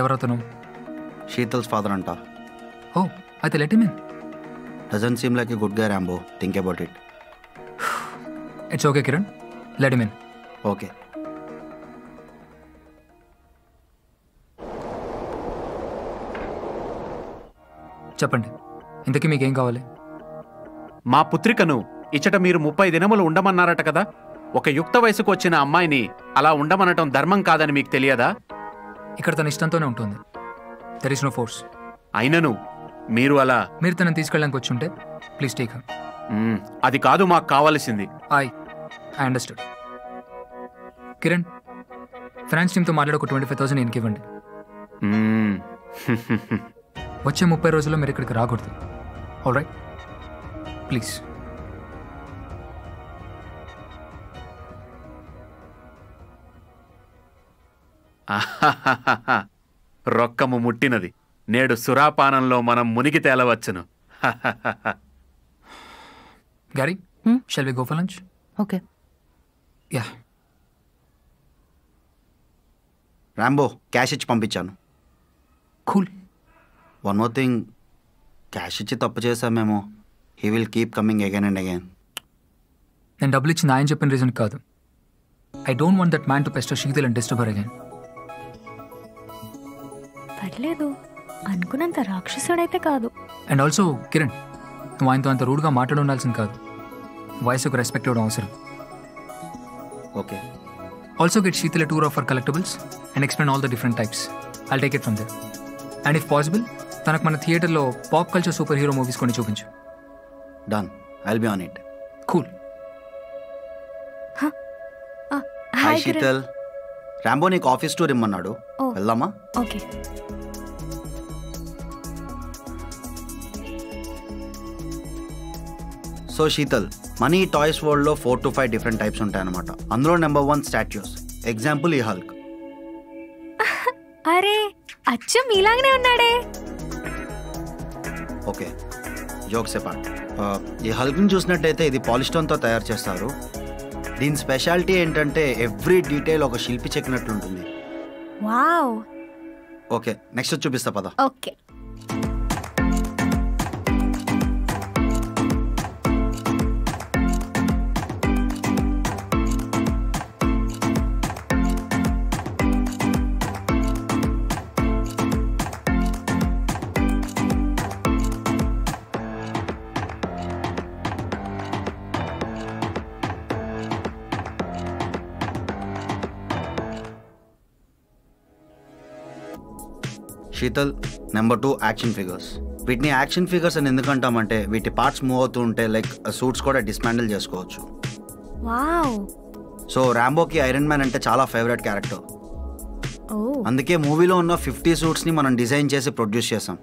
S8: ఎవరతను శీతల్స్ ఫాదర్ అంట
S5: ఓ అయితే let mean
S8: doesn't seem like good గా Rambo think about it it's okay Kiran let mean okay
S5: చెప్పండి ఇంతకీ మీకేం కావాలి మా పుత్రికను
S10: ఇచ్చట మీరు ముప్పై దినములు ఉండమన్నారట కదా ఒక యుక్త వయసుకు వచ్చిన అమ్మాయిని అలా
S5: ఉండమనటం ధర్మం
S10: కాదని మీకు తెలియదా
S5: ఇక్కడ తన ఇష్టంతోనే ఉంటుంది దర్ ఇస్ నో ఫోర్స్
S10: అయినను మీరు అలా
S5: మీరు తనని తీసుకెళ్ళడానికి వచ్చి ఉంటే ప్లీజ్ టేక్
S10: అది కాదు మాకు కావాల్సింది
S5: I I understood Kiran France టీమ్తో మాట్లాడి ఒక ట్వంటీ ఫైవ్ థౌసండ్ ఇవ్వండి వచ్చే ముప్పై రోజుల్లో మీరు ఇక్కడికి రాకూడదు ఆల్ రైట్ ప్లీజ్
S10: రొక్కము ముట్టినది నేడు సురాపానంలో మనం మునిగి తేలవచ్చును
S5: గారి వి ఓకే యా
S8: రాంబో క్యాష్ ఇచ్చి పంపించాను cool one more thing cash ఇచ్చి తప్పు చేశాం మేము he will keep coming again and again
S5: నేను డబ్బులు ఇచ్చి నాయని చెప్పిన రీజన్ కాదు I don't want that man to pest Sheetal and disturb her again
S3: పర్లేదు అనుకున్నంత రాక్షసుడైతే కాదు
S5: అండ్ ఆల్సో కిరణ్ నువ్వు ఆయనతో అంత రూడ్గా మాట్లాడి ఉండాల్సింది కాదు వయసుకు రెస్పెక్ట్ ఇవ్వడం అవసరం okay also get Sheetal tour of for collectibles and explain all the different types I take it from there and if possible తనకు మన థియేటర్లో pop culture super hero movies కొన్ని చూపించు
S8: done I'll be on it cool hi Sheetal Rambo నీకు office tour ఇమ్మన్నాడు oh. వెళ్దామా okay so Sheetal money toys వరల్డ్లో four to five different types ఉంటాయి అనమాట అందులో నెంబర్ వన్ స్టాట్యూస్ ఎగ్జాంపుల్ ఈ హల్క్
S3: అరే అచ్చం మీలాగనే ఉన్నాడే
S8: ఓకే జోక్ అపార్ట్ ఈ హల్క్ని చూసినట్టయితే ఇది పాలిస్టోన్తో తయారు చేస్తారు దీని స్పెషాలిటీ ఏంటంటే ఎవ్రీ డీటెయిల్ ఒక శిల్పి చెక్కినట్లుంటుంది వావ్ ఓకే నెక్స్ట్ చూపిస్తా పదా okay Sheetal number two action figures వీటిని యాక్షన్ ఫిగర్స్ అని ఎందుకంటామంటే వీటి పార్ట్స్ మూవ్ అవుతూ ఉంటే లైక్ సూట్స్ కూడా డిస్మాండిల్ చేసుకోవచ్చు సో ర్యాంబోకి ఐరన్ మ్యాన్ అంటే చాలా ఫేవరెట్ క్యారెక్టర్ అందుకే మూవీలో ఉన్న ఫిఫ్టీ సూట్స్ని మనం డిజైన్ చేసి ప్రొడ్యూస్ చేసాం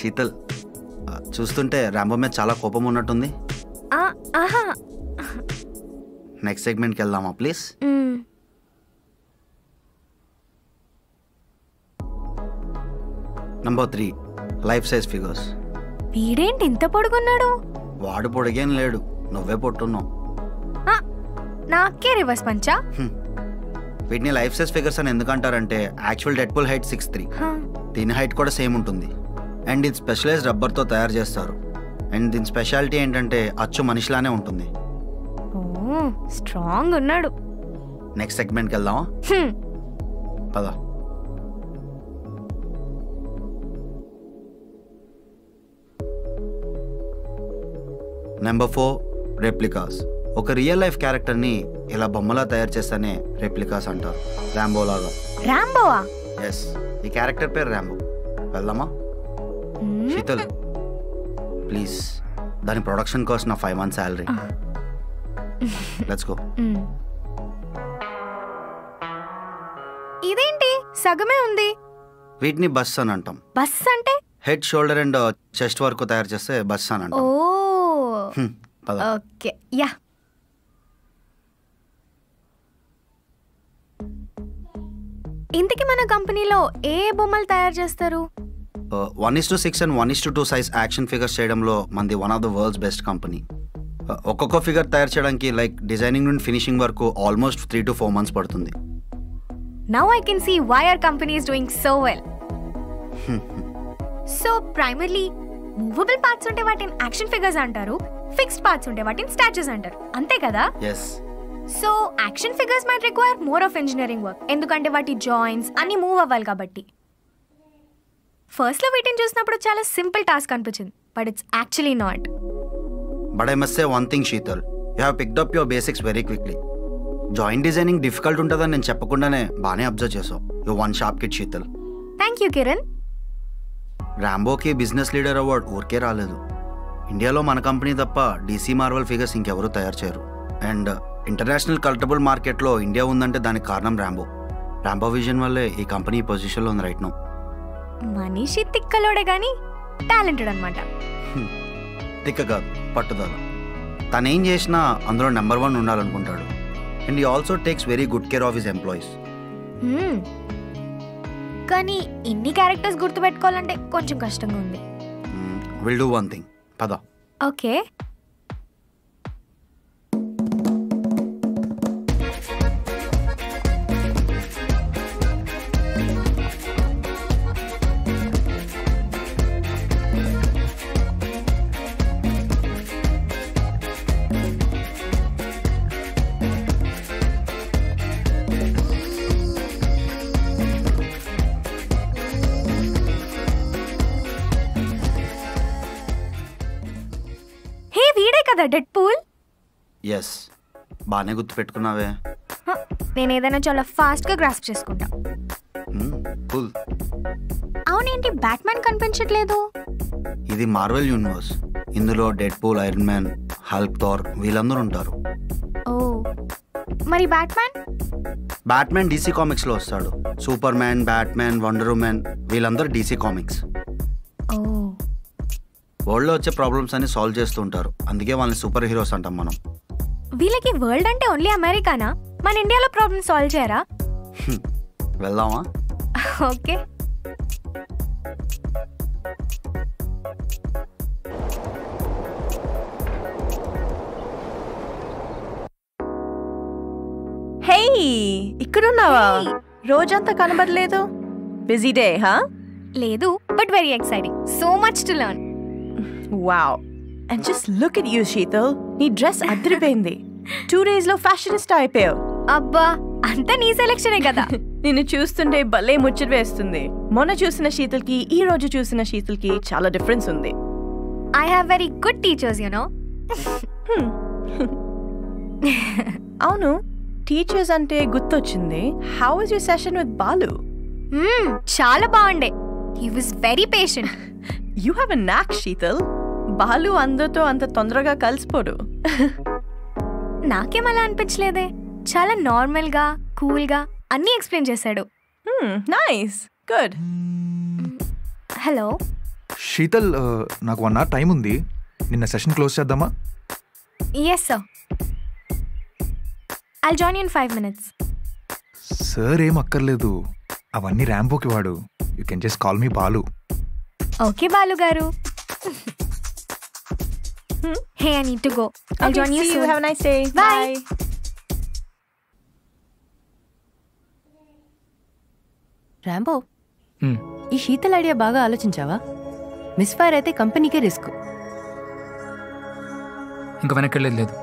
S8: శీతల్ చూస్తుంటే ర్యాంబో మీద చాలా కోపం ఉన్నట్టుంది నెక్స్ట్ సెగ్మెంట్కి వెళ్దామా please number three life size figures
S3: వీడేంటి ఇంత పొడుగున్నాడు
S8: వాడు పొడిగేం లేడు నువ్వే పొట్టున్నావు
S3: నాకే రివర్స్ పంచా
S8: వీటిని లైఫ్ సైజ్ ఫిగర్స్ అని ఎందుకంటారంటే actual full height six three దీని హైట్ కూడా సేమ్ ఉంటుంది అండ్ ఇది స్పెషలైజ్ రబ్బర్తో తయారు చేస్తారు అండ్ దీని స్పెషాలిటీ ఏంటంటే అచ్చు మనిషిలానే ఉంటుంది
S3: స్ట్రాంగ్
S1: ఉన్నాడు
S8: నెక్స్ట్ సెగ్మెంట్కి వెళ్దాం పదా నెంబర్ ఫోర్ రెప్లికాస్ ఒక రియల్ లైఫ్ క్యారెక్టర్ ని ఇలా బొమ్మలా తయారు చేస్తేనే రెప్లికాస్ అంటారు ర్యాంబో లాగా రాంబోవా ఎస్ ఈ క్యారెక్టర్ పేరు ర్యాంబో వెళ్దామా
S3: hmm. శీతల్
S8: ప్లీజ్ దాని ప్రొడక్షన్ కాస్ట్ నా five months salary let's go
S3: ఇదేంటి సగమే ఉంది
S8: వీటిని బస్ అని అంటాం బస్ అంటే హెడ్ షోల్డర్ అండ్ చెస్ట్ వరకు తయారు చేస్తే బస్ అని అంటాం
S3: ఓ ఓకే యా ఇంతకి మన కంపెనీలో ఏ బొమ్మలు తయారు చేస్తారు
S8: one is to six and one is to two size action figures చేయడంలో మనది one of the world's best company ఒక్కొక్క ఫిగర్ తయారు చేయడానికి లైక్ డిజైనింగ్ నుండి ఫినిషింగ్ వరకు almost three to four months పడుతుంది
S3: now I can see why our company is doing so well so primarily movable parts ఉంటే వాటిని యాక్షన్ ఫిగర్స్ అంటారు fixed parts ఉంటాయి వాటిని స్టాచ్యూస్ అంటారు అంతే కదా yes so action figures might require more of engineering work ఎందుకంటే వాటి జాయింట్స్ అన్ని మూవ్ అవ్వాలి కాబట్టి ఫస్ట్లో వీటిని చూసినప్పుడు చాలా సింపుల్ టాస్క్ అనిపించింది but it's actually
S8: not but I must say one thing Sheetal you have picked up your basics very quickly joint designing difficult ఉంటుందని నేను చెప్పకుండానే బాగానే అబ్జర్వ్ చేసావు you one shop kit Sheetal
S3: thank you Kiran
S8: రాంబోకి బిజినెస్ లీడర్ అవార్డ్ ఊరికే రాలేదు ఇండియాలో మన కంపెనీ తప్ప డీసీ మార్వల్ ఫిగర్స్ ఇంకెవరూ తయారు చేయరు అండ్ ఇంటర్నేషనల్ కల్టబుల్ మార్కెట్లో ఇండియా ఉందంటే దానికి కారణం ర్యాంబో ర్యాంబో విజన్ వల్లే ఈ కంపెనీ పొజిషన్లో ఉంది రైట్
S3: మనిషి తిక్కలోడే కానీ టాలెంటెడ్ అనమాట
S8: తిక్క కాదు పట్టుదల తనేం చేసినా అందులో నెంబర్ వన్ ఉండాలనుకుంటాడు అండ్ ఈ also takes very good care of his employees
S3: కానీ ఇన్ని క్యారెక్టర్స్ గుర్తుపెట్టుకోవాలంటే కొంచెం కష్టంగా ఉంది
S8: will do one thing Pardon.
S3: Ok. కదా డెడ్ పూల్
S8: ఎస్ బాగానే పెట్టుకున్నావే
S3: నేను ఏదైనా చాలా ఫాస్ట్ గా గ్రాస్ప్ చేసుకుంటా కూల్ hmm, అవునేంటి బ్యాట్మ్యాన్ కనిపించట్లేదు
S8: ఇది మార్వెల్ యూనివర్స్ ఇందులో Deadpool iron man Hulk Thor వీళ్ళందరూ ఉంటారు
S3: ఓ మరి బ్యాట్మ్యాన్
S8: బ్యాట్మ్యాన్ డీసీ కామిక్స్ లో వస్తాడు super man Batman wonder women వీళ్ళందరూ డీసీ కామిక్స్ ఓ వరల్డ్లో వచ్చే ప్రాబ్లమ్స్ అన్ని సాల్వ్ చేస్తుంటారు అందుకే వాళ్ళని సూపర్ హీరోస్ అంటాం మనం
S3: వీళ్ళకి వరల్డ్ అంటే ఓన్లీ అమెరికానా మన ఇండియాలో ప్రాబ్లమ్ సాల్వ్ చేయరా వెళ్దామా ఓకే
S4: హే ఇక్కడున్నావా రోజంతా కనబడలేదు బిజీ డే హా లేదు but very exciting so much to learn wow and just look at you Sheetal నీ డ్రెస్ అదిరిపోయింది టూ డేస్ లో ఫ్యాషనిస్టా అయిపోయావు అబ్బా అంతా నీ సెలెక్షనే కదా నిన్ను చూస్తుంటే భలే ముచ్చట వేస్తుంది మొన్న చూసిన శీతల్కి ఈ రోజు చూసిన శీతల్కి చాలా డిఫరెన్స్ ఉంది I have very good teachers you know అవును టీచర్స్ అంటే గుర్తొచ్చింది how was your session with Balu చాలా బాగుండే he was very patient you have a knack Sheetal Balu అందరితో అంత తొందరగా కలిసిపోడు నాకేం అలా అనిపించలేదే
S3: చాలా నార్మల్గా కూల్గా అన్నీ ఎక్స్ప్లెయిన్ చేశాడు నైస్ గుడ్ హలో
S6: శీతల్ నాకు వన్ అవర్ టైం ఉంది నిన్న సెషన్ క్లోజ్ చేద్దామా
S3: yes sir I join in five minutes
S6: sir ఏం అక్కర్లేదు అవన్నీ ర్యాంపోకి వాడు you can just call me Balu
S3: okay Balu గారు Hmm? Hey, I need to go. I'll okay, join you soon. You. Have a
S4: nice day. Bye. Bye.
S3: Rambo
S7: hmm.
S2: ఈ శీతల idea బాగా ఆలోచించావా మిస్ ఫైర్ అయితే కంపెనీకే రిస్క్
S5: ఇంకా వెళ్ళేది లేదు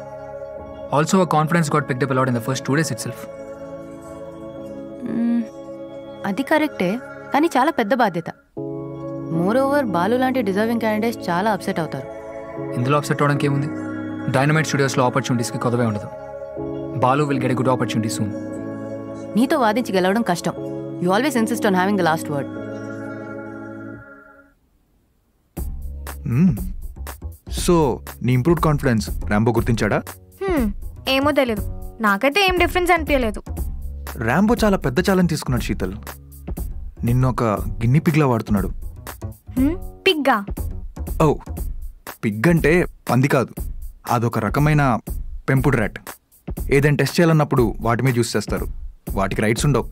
S5: also confidence got picked in the first two days it self
S2: అది కరెక్టే కానీ చాలా పెద్ద బాధ్యత మోర్ ఓవర్ బాలు లాంటి డిజర్వింగ్ క్యాండిడేట్స్ చాలా అప్సెట్ అవుతారు
S5: ఇందులో అప్సెట్ అవడానికి ఏముంది డైనమైట్ స్టూడియోస్లో ఆపర్చునిటీస్కి కొదవే ఉండదు Balu will get good opportunity soon
S2: నీతో వాదించి గెలవడం కష్టం you always insist on having the last word
S6: so నీ ఇంప్రూవ్డ్ కాన్ఫిడెన్స్ ర్యాంబో గుర్తించాడా
S3: hmm. ఏమో తెలియదు నాకైతే ఏం డిఫరెన్స్ అనిపించలేదు
S6: ర్యాంబో చాలా పెద్ద ఛాలెంజ్ తీసుకున్నాడు శీతల్ నిన్న ఒక గిన్ని పిగ్లా వాడుతున్నాడు
S3: పిగ్గా hmm?
S6: ఓ పిగ్ అంటే పంది కాదు అదొక రకమైన పెంపుడు ర్యాట్ ఏదైనా టెస్ట్ చేయాలన్నప్పుడు వాటి మీద చూస్ చేస్తారు వాటికి రైట్స్ ఉండవు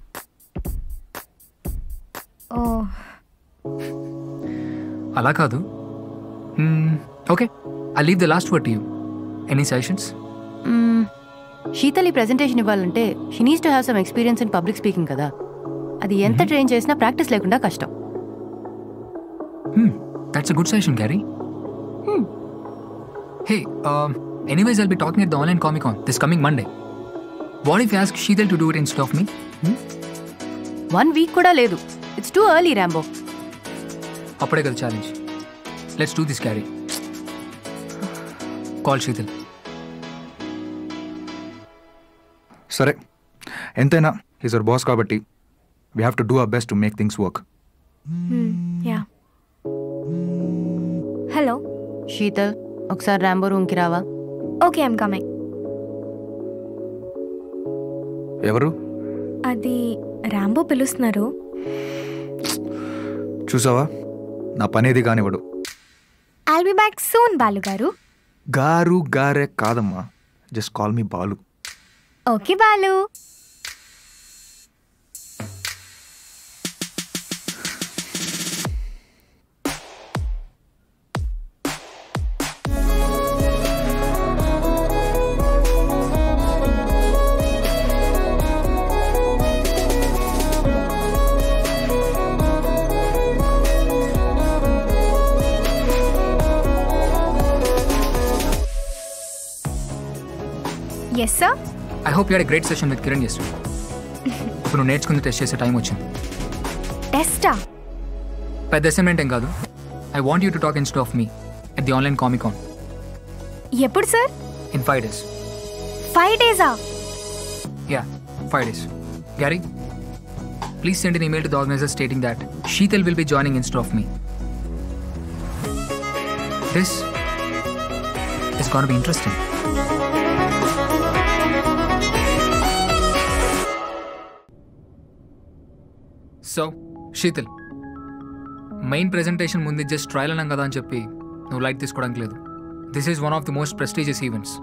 S5: అలా కాదు okay I leave the last word you any suggestions
S2: శీతలి ప్రెజెంటేషన్ ఇవ్వాలంటే she needs to have some experience in public speaking కదా అది ఎంత ట్రైన్ చేసినా ప్రాక్టీస్ లేకుండా
S5: కష్టం that's a good suggestion carry Hmm. Hey, um, anyways, I'll be talking at the online Comic Con this coming Monday. What if you ask Sheetal to do it instead of me? Hmm? One week kuda ledu. It's too early, Rambo. Apadegal challenge. Let's do this, Gary. Call Sheetal.
S6: Sare, entena, he's our boss kabati. We have to do our best to make things work. Hmm, yeah.
S2: Hello. Sheetal ఒకసారి Rambo రూమ్కి రావా okay I'm coming
S6: ఎవరు
S3: అది Rambo పిలుస్తున్నారు
S6: చూసావా నా పనేది కానివ్వడు
S3: I'll be back soon Balu గారు
S6: గారు గారే కాదమ్మా just call me Balu
S3: okay Balu
S5: I hope you had a great session with Kiran yesterday. You need to test your time. Testa? Pedda assignment engadu. I want you to talk instead of me at the online Comic Con. Yeppur sir? In five days. Five days ah? Yeah, five days. Gary, please send an email to the organizers stating that Sheetal will be joining instead of me. This is going to be interesting. So Sheetal main presentation ముందు just trial అన్నాం కదా అని చెప్పి నువ్వు light తీసుకోవడానికి లేదు this is one of the most prestigious events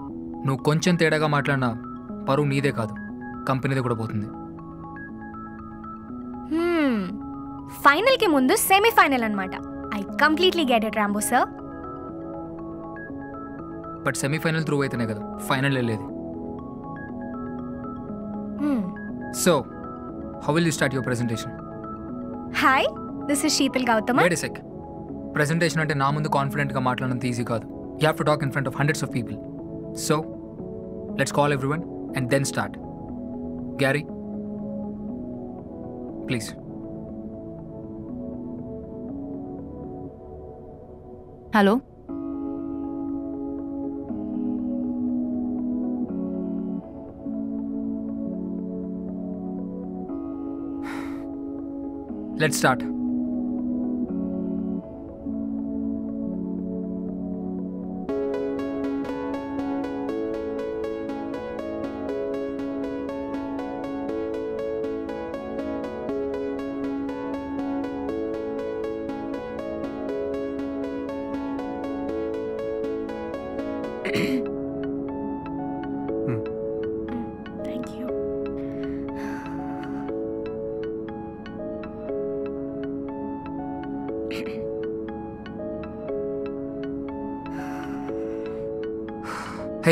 S5: నువ్వు కొంచెం తేడాగా మాట్లాడినా పరువు నీదే కాదు కంపెనీదే కూడా పోతుంది
S3: ఫైనల్ hmm. కి ముందు సెమీఫైనల్ అనమాట I completely get it Rambo sir
S5: but semifinal through అయితేనే కదా ఫైనల్ వెళ్ళేది so how will you start your presentation
S3: hi this is Sheetal Gautam wait
S5: sec presentation అంటే నా ముందు కాన్ఫిడెంట్గా మాట్లాడడం ఈజీ కాదు you have to talk in front of hundreds of people so let's call everyone and then start Gary please hello Let's start.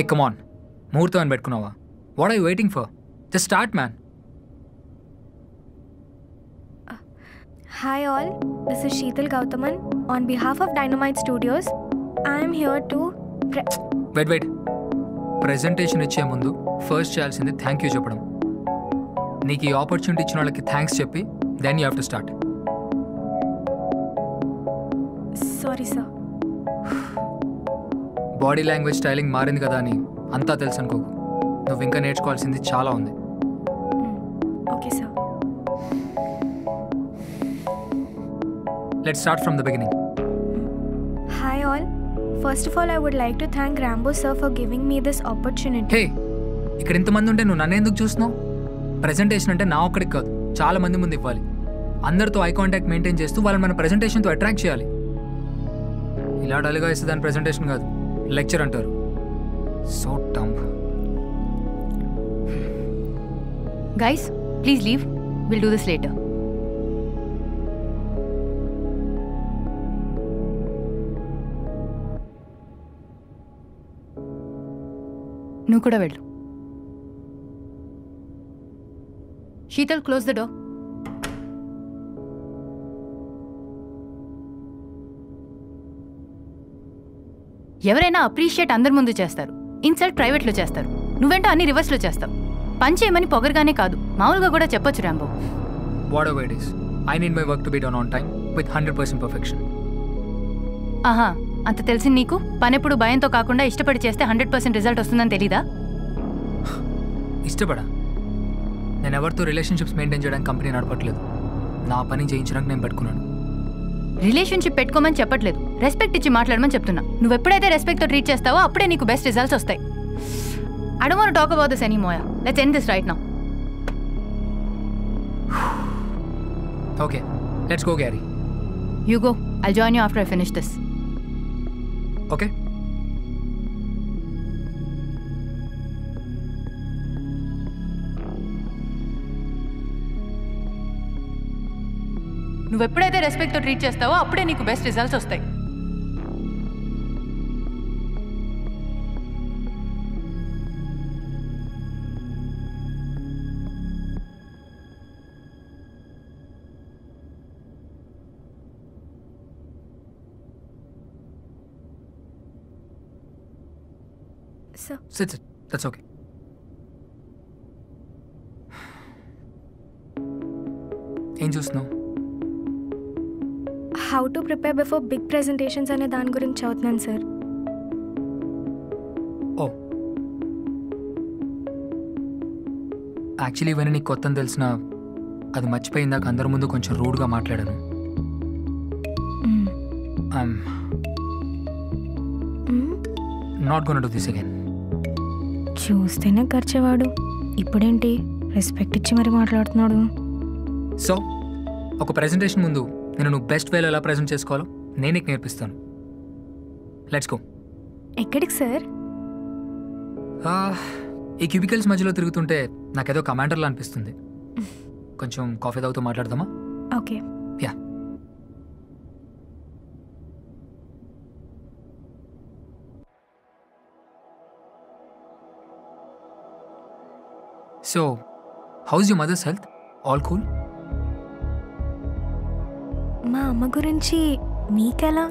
S5: రే కమాన్ ముహూర్తం అని పెట్టుకున్నావా what I waiting for just start man
S3: hi all this is Sheetal Gautaman on behalf of Dynamite studios I'm here to
S5: vet vet presentation ఇచ్చే ముందు first చేయాల్సింది thank you చెప్పడం నీకు ఈ ఆపర్చునిటీ ఇచ్చిన వాళ్ళకి థ్యాంక్స్ చెప్పి then you have to start body language styling మారింది కదా అని అంతా తెలుసు అనుకోకు నువ్వు ఇంకా నేర్చుకోవాల్సింది చాలా ఉంది okay sir let start from the beginning
S3: hi all first of all I would like to thank Rambo sir for giving me this opportunity hey
S5: ఇక్కడ ఇంతమంది ఉంటే నువ్వు నన్ను ఎందుకు చూస్తున్నావు ప్రెజెంటేషన్ అంటే నా ఒక్కడికి కాదు చాలా మంది ముందు ఇవ్వాలి అందరితో ఐ కాంటాక్ట్ మెయింటైన్ చేస్తూ వాళ్ళని మన ప్రెజెంటేషన్తో అట్రాక్ట్ చేయాలి ఇలా డల్గా ఇస్తే దాని ప్రెజెంటేషన్ కాదు లెక్చర్ అంటారు సో టంప్
S2: guys please leave will do this later నువ్వు కూడా వెళ్ళు శీతల్ క్లోజ్ ద డోర్ ఎవరైనా అప్రిషియేట్ అందరి ముందు చేస్తారు ఇన్సల్ట్ ప్రైవేట్లో చేస్తారు నువ్వెంట అన్ని రివర్స్లో చేస్తావు పని చేయమని పొగరగానే కాదు మామూలుగా కూడా చెప్పొచ్చు Rambo
S5: what I need my work to be done on time with hundred percent perfection
S2: ఆహా అంత తెలిసింది నీకు పని ఎప్పుడు భయంతో కాకుండా ఇష్టపడి చేస్తే హండ్రెడ్ పర్సెంట్ రిజల్ట్ వస్తుందని తెలీదా
S5: ఇష్టపడా నేను ఎవరితో రిలేషన్షిప్స్ మెయింటైన్ చేయడానికి కంపెనీ నడపట్లేదు నా పని చేయించడానికి నేను పెట్టుకున్నాను
S2: రిలేషన్షిప్ పెట్టుకోమని చెప్పట్లేదు రెస్పెక్ట్ ఇచ్చి మాట్లాడమని చెప్తున్నా నువ్వు ఎప్పుడైతే రెస్పెక్ట్తో ట్రీట్ చేస్తావో అప్పుడే నీకు బెస్ట్ రిజల్ట్స్ వస్తాయి I don't talk about this any మోయా let's end this right now
S5: okay let's go Gary
S2: you go I join you after I finish this okay నువ్వు ఎప్పుడైతే రెస్పెక్ట్తో ట్రీట్ చేస్తావో అప్పుడే నీకు బెస్ట్ రిజల్ట్స్ వస్తాయి
S1: sir
S5: sit sit that's okay ఏం చూస్తున్నావు
S3: how to prepare before big presentations అనే దాని గురించి చదువుతున్నాను సార్
S5: ఓ యాక్చువల్లీ ఇవన్నీ నీకు కొత్త తెలిసిన అది మర్చిపోయిందాక అందరి ముందు కొంచెం రూడ్గా మాట్లాడాను I'm not gonna this again
S3: చూస్తేనే గరిచేవాడు ఇప్పుడేంటి
S1: రెస్పెక్ట్ ఇచ్చి మరి మాట్లాడుతున్నాడు
S5: సో ఒక ప్రెజెంటేషన్ ముందు నేను నువ్వు బెస్ట్ వేలో ఎలా ప్రెజెంట్ చేసుకోవాలో నేను నీకు నేర్పిస్తాను లెట్స్ గో ఎక్కడికి సార్ ఈ క్యూబికల్స్ మధ్యలో తిరుగుతుంటే నాకేదో కమాండర్లా అనిపిస్తుంది కొంచెం కాఫీ తాగుతూ మాట్లాడదామా okay So, how's your mother's health? All cool?
S3: మా అమ్మ గురించి మీకెలా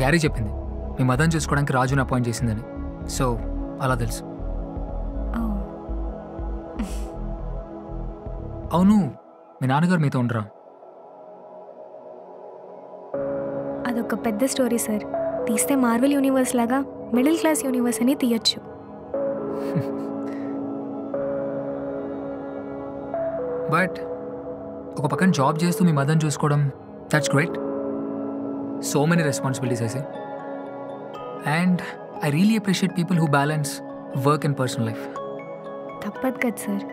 S5: గ్యారీ చెప్పింది మీ మదన్ చూసుకోవడానికి రాజుని అపాయింట్ చేసిందని సో అలా తెలుసు అవును మీ నాన్నగారు మీతో ఉండరా
S3: అదొక పెద్ద స్టోరీ సార్ తీస్తే మార్వెల్ యూనివర్స్ లాగా మిడిల్ క్లాస్ యూనివర్స్ అని తీయచ్చు
S5: బట్ ఒక పక్కన జాబ్ చేస్తూ మీ మదర్ని చూసుకోవడం that's great so many responsibilities I see and I really appreciate people who balance work and personal life
S3: తప్పదు కదా sir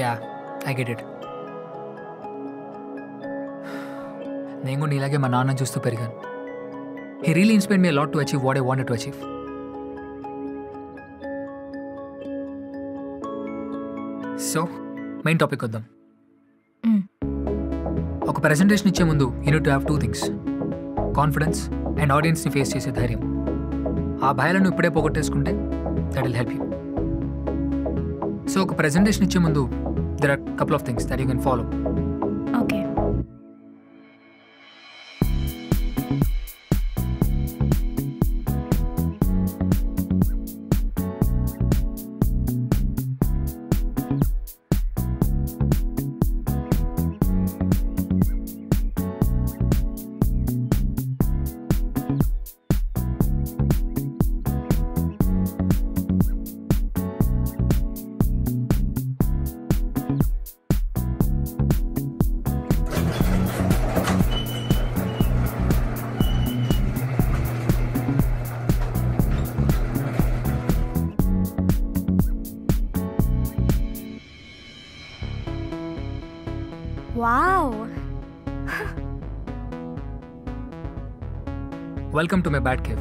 S5: yeah I get it నేను కూడా నీలాగే మా నాన్న చూస్తూ పెరిగాను he really inspire me lot to achieve what I want to achieve so main topic వద్దాం hmm. ఒక ప్రెజెంటేషన్ ఇచ్చే ముందు you need have two things confidence and ఆడియన్స్ని ఫేస్ చేసే ధైర్యం ఆ భయాలను ఇప్పుడే పోగొట్టేసుకుంటే that will help you so ఒక ప్రెజెంటేషన్ ఇచ్చే ముందు there are couple of things that you can follow okay Welcome to my bad cave.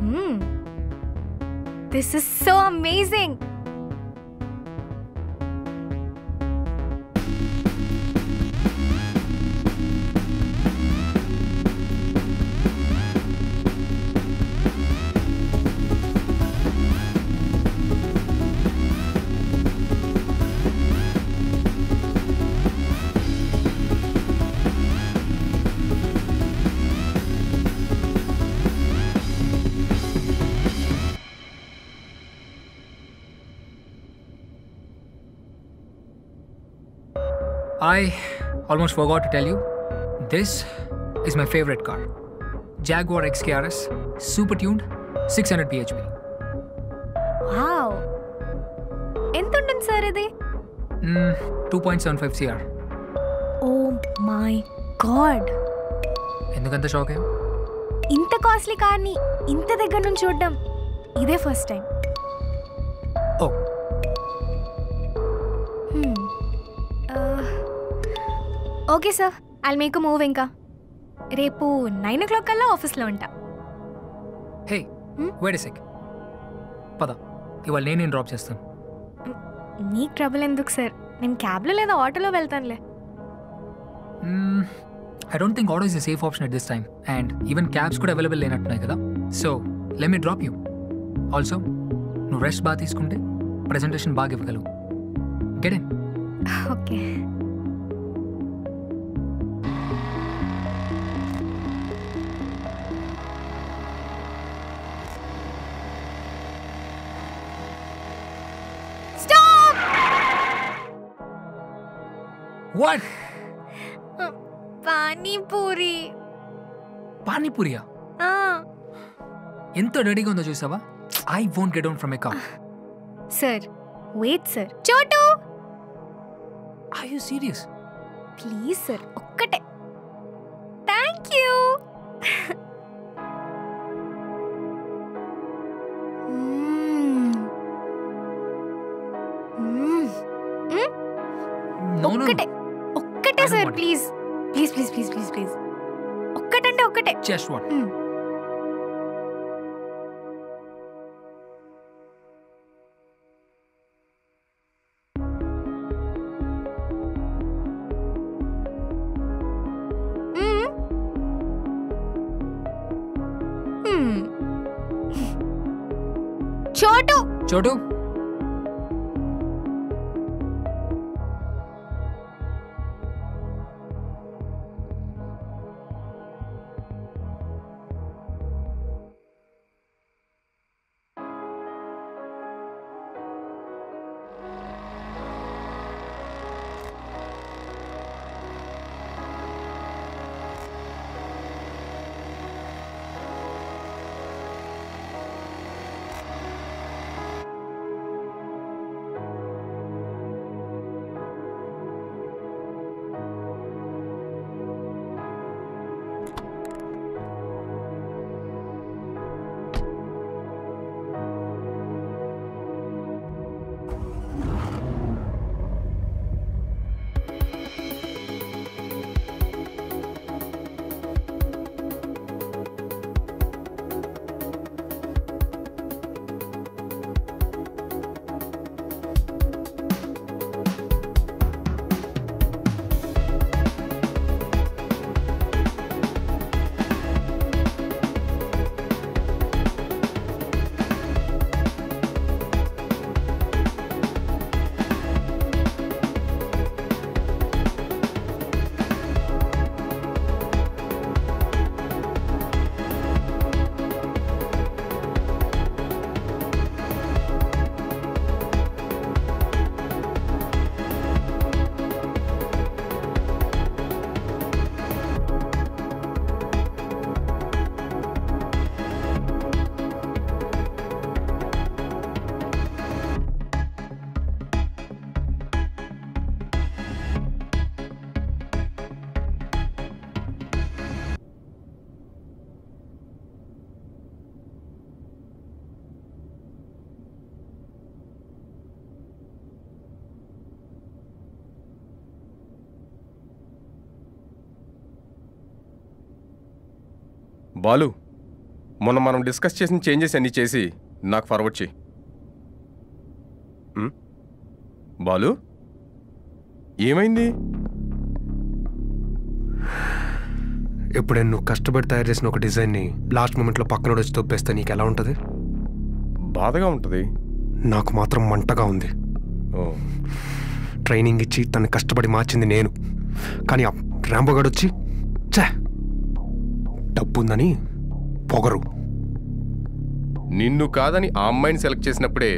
S3: Hmm. This is so amazing!
S5: I almost forgot to tell you, this is my favorite car. Jaguar XKRS, super tuned, 600 bhp.
S1: Wow.
S3: ఎంత ఉంటుంది sir ఇది
S5: Mm, 2.75 CR.
S3: Oh my god
S5: ఎందుకంత shock అయ్యావు
S3: ఇంత costly కార్ని ఇంత దగ్గర నుంచి చూడడం ఇదే first time okay sir I make move ఇంకా రేపు నైన్ ఓ క్లాక్ కల్లా ఆఫీస్లో ఉంటా
S5: హే వెడ్ సెక్ పద ఇవాళ నేను డ్రాప్ చేస్తాను
S3: నీ ట్రబుల్ ఎందుకు సార్ నేను క్యాబ్లో లేదా ఆటోలో వెళ్తానులే
S5: I don't think auto is a safe option at this time and even cabs కూడా అవైలబుల్ లేనట్టున్నాయి కదా so let me drop you also నువ్వు రెస్ట్ బాగా తీసుకుంటే ప్రజెంటేషన్ బాగా ఇవ్వగలవు get okay what
S3: uh, panipuri
S5: పానీపూరియా ఎంత రెడీగా ఉందో చూసావా I won't get down from a car
S3: sir wait sir Chotu I you serious please sir ఒక్కటే thank you Just one. Mm.
S5: Chotu Chotu
S9: Balu మొన్న మనం డిస్కస్ చేసిన చేంజెస్ అన్నీ చేసి నాకు ఫార్వర్డ్ చేయి
S6: బాలు ఏమైంది ఎప్పుడైనా నువ్వు కష్టపడి తయారు చేసిన ఒక డిజైన్ని లాస్ట్ మూమెంట్లో పక్కన వచ్చి తొప్పేస్తే నీకు ఎలా ఉంటుంది బాధగా ఉంటుంది నాకు మాత్రం మంటగా ఉంది ట్రైనింగ్ ఇచ్చి తను కష్టపడి మార్చింది నేను కానీ ర్యాంబోగాడు వచ్చి చే డబ్బుందని పొగరు
S9: నిన్ను కాదని ఆ అమ్మాయిని సెలెక్ట్ చేసినప్పుడే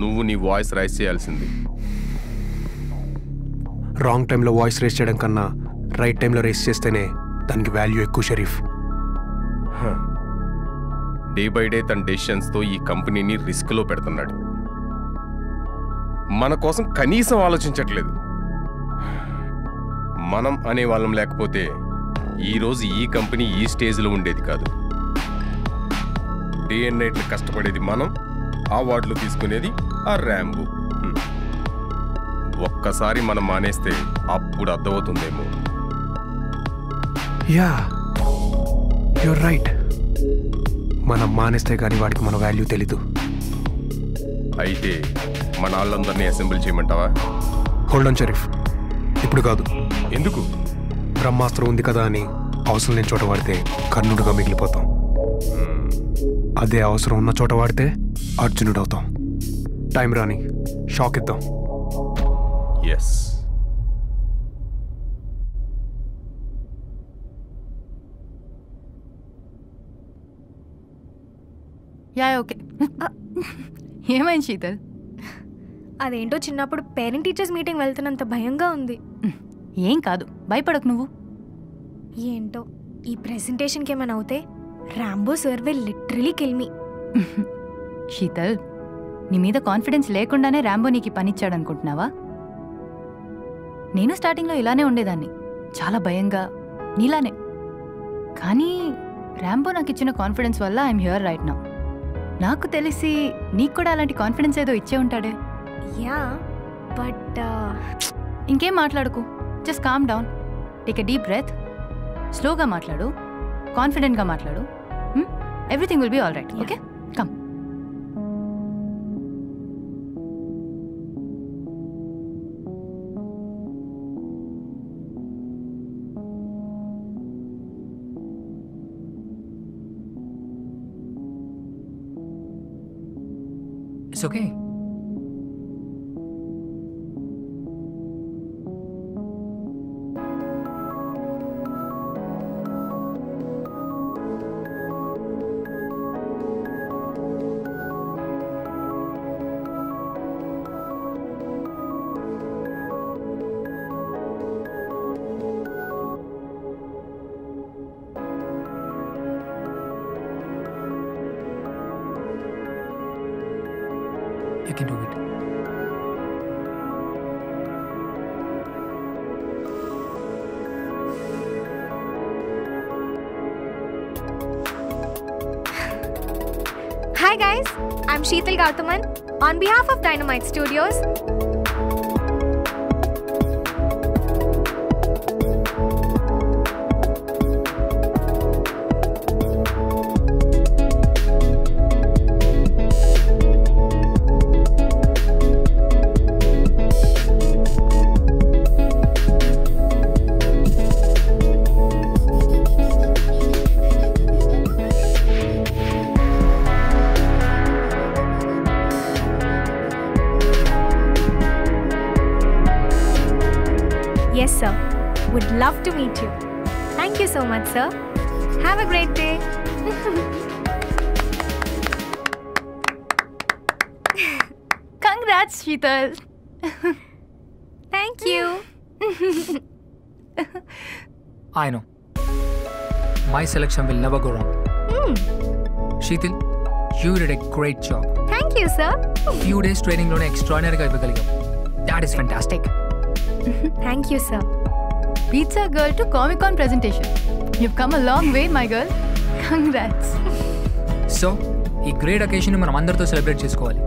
S9: నువ్వు నీ వాయిస్ రైస్
S6: చేయాల్సింది రాంగ్ టైంలో వాయిస్ రేస్ చేయడం కన్నా రైట్ టైంలో రేస్ చేస్తేనే దానికి వాల్యూ ఎక్కువ షరీఫ్
S9: డే బై డే తన డెసిషన్స్తో ఈ కంపెనీని రిస్క్లో పెడుతున్నాడు మన కోసం కనీసం ఆలోచించట్లేదు మనం అనే వాళ్ళం లేకపోతే ఈరోజు ఈ కంపెనీ ఈ స్టేజ్లో ఉండేది కాదు డే అండ్ నైట్ కష్టపడేది మనం అవార్డులు తీసుకునేది ఆ ర్యాంబు ఒక్కసారి మనం మానేస్తే అప్పుడు అర్థమవుతుందేమో
S6: యా యువర్ రైట్ మనం మానేస్తే కానీ వాడికి మన వాల్యూ తెలీదు
S9: అయితే మన
S6: వాళ్ళందరినీ అసెంబ్లీ చేయమంటావా హోల్డ్ ఆన్ షరీఫ్ ఇప్పుడు కాదు ఎందుకు బ్రహ్మాస్త్రం ఉంది కదా అని అవసరం లేని చోట వాడితే కర్ణుడుగా మిగిలిపోతాం అదే అవసరం ఉన్న చోట వాడితే అర్జునుడు అవుతాం టైం రాని షాక్ ఇద్దాం
S9: ఎస్
S3: యా ఓకే ఏమైంది శీతల్ అదేంటో చిన్నప్పుడు పేరెంట్ టీచర్స్ మీటింగ్ వెళ్తున్నంత భయంగా ఉంది ఏం కాదు భయపడకు నువ్వు ఏంటో ఈ ప్రెజెంటేషన్కి ఏమైనా అవుతే Rambo sir will literally కిల్మి Sheetal నీ మీద కాన్ఫిడెన్స్ లేకుండానే రాంబో నీకు
S2: అనుకుంటున్నావా నేను స్టార్టింగ్లో ఇలానే ఉండేదాన్ని చాలా భయంగా నీలానే కానీ ర్యాంబో నాకు ఇచ్చిన కాన్ఫిడెన్స్ వల్ల ఐఎమ్ హియర్ రైట్ నా నాకు తెలిసి నీకు కూడా అలాంటి కాన్ఫిడెన్స్ ఏదో ఇచ్చే ఉంటాడే
S3: యా బట్
S2: ఇంకేం మాట్లాడుకో just calm down take a deep breath స్లోగా మాట్లాడు కాన్ఫిడెంట్గా మాట్లాడు everything will be all right okay come
S5: It's okay.
S3: On behalf of Dynamite Studios, he Thank you.
S5: I know. My selection will never go wrong. Mm. Sheetal, you did a great job.
S3: Thank you, sir.
S5: Few days training లోనే extraordinary గా ఇవ్వగలిగాం. That is fantastic.
S3: Thank you, sir. Pizza girl to
S2: Comic Con presentation. You've come a long way, my girl. Congrats.
S5: So, ఈ great occasion మనం అందరితో celebrate చేసుకోవాలి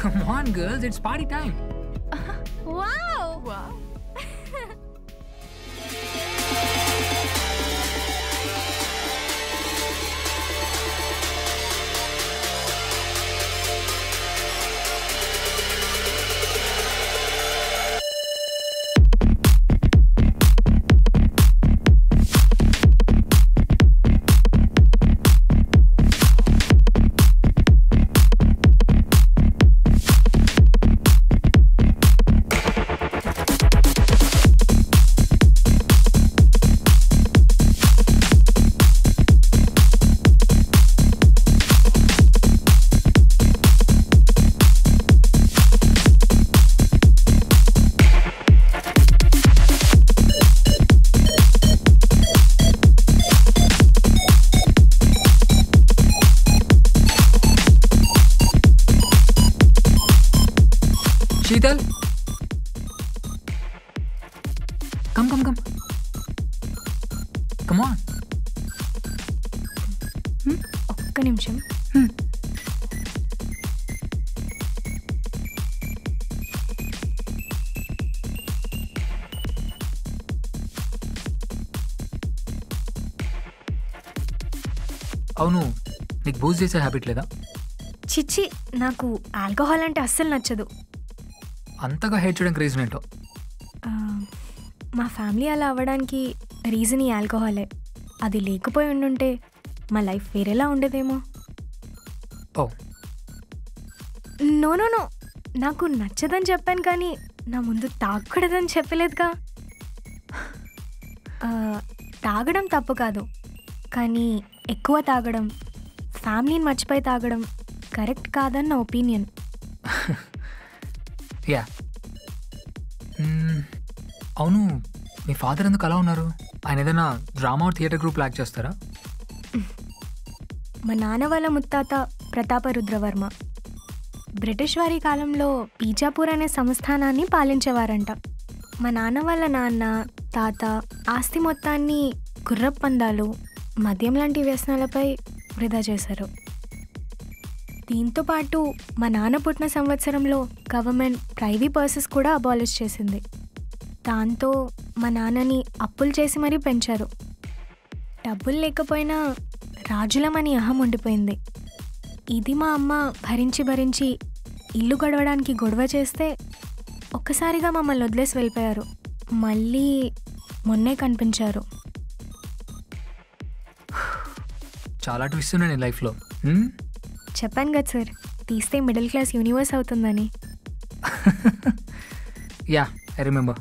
S5: Come on, girls, it's party time. చేసే habit లేదా
S3: చిచ్చి నాకు alcohol అంటే అస్సలు నచ్చదు
S5: అంతగా హేట్ చేయడానికి రీజన్ ఏంటో
S3: మా ఫ్యామిలీ అలా అవ్వడానికి రీజన్ ఈ ఆల్కహాలే అది లేకపోయి ఉండుంటే మా లైఫ్ వేరేలా ఉండేదేమో ఓ నో నో నో నాకు నచ్చదని చెప్పాను కానీ నా ముందు తాగకూడదని చెప్పలేదుగా తాగడం తప్పు కాదు కానీ ఎక్కువ తాగడం ఫ్యామిలీని మర్చిపోయి తాగడం కరెక్ట్ కాదని నా ఒపీనియన్
S5: యా అవును మీ ఫాదర్ ఎందుకు అలా ఉన్నారు ఆయన ఏదైనా డ్రామా థియేటర్ గ్రూప్ లాక్ చేస్తారా
S3: మా నాన్న వాళ్ళ ముత్తాత ప్రతాప రుద్రవర్మ బ్రిటిష్ వారి కాలంలో బీజాపూర్ అనే సంస్థానాన్ని పాలించేవారంట మా నాన్న వాళ్ళ నాన్న తాత ఆస్తి మొత్తాన్ని గుర్రపందాలు మద్యం లాంటి వ్యసనాలపై వృధా చేశారు దీంతో పాటు మా నాన్న పుట్టిన సంవత్సరంలో గవర్నమెంట్ ప్రైవీ పర్సెస్ కూడా అబాలిష్ చేసింది దాంతో మా నాన్నని అప్పులు చేసి మరీ పెంచారు డబ్బులు లేకపోయినా రాజులమని అహం ఉండిపోయింది ఇది మా అమ్మ భరించి భరించి ఇల్లు గడవడానికి గొడవ చేస్తే ఒక్కసారిగా మమ్మల్ని వదిలేసి వెళ్ళిపోయారు మళ్ళీ మొన్నే కనిపించారు
S5: చాలా ట్విస్ట్ ఉన్నాయి లైఫ్లో
S3: చెప్పాను కదా సార్ తీస్తే మిడిల్ క్లాస్ యూనివర్స్ అవుతుందని
S5: yeah I remember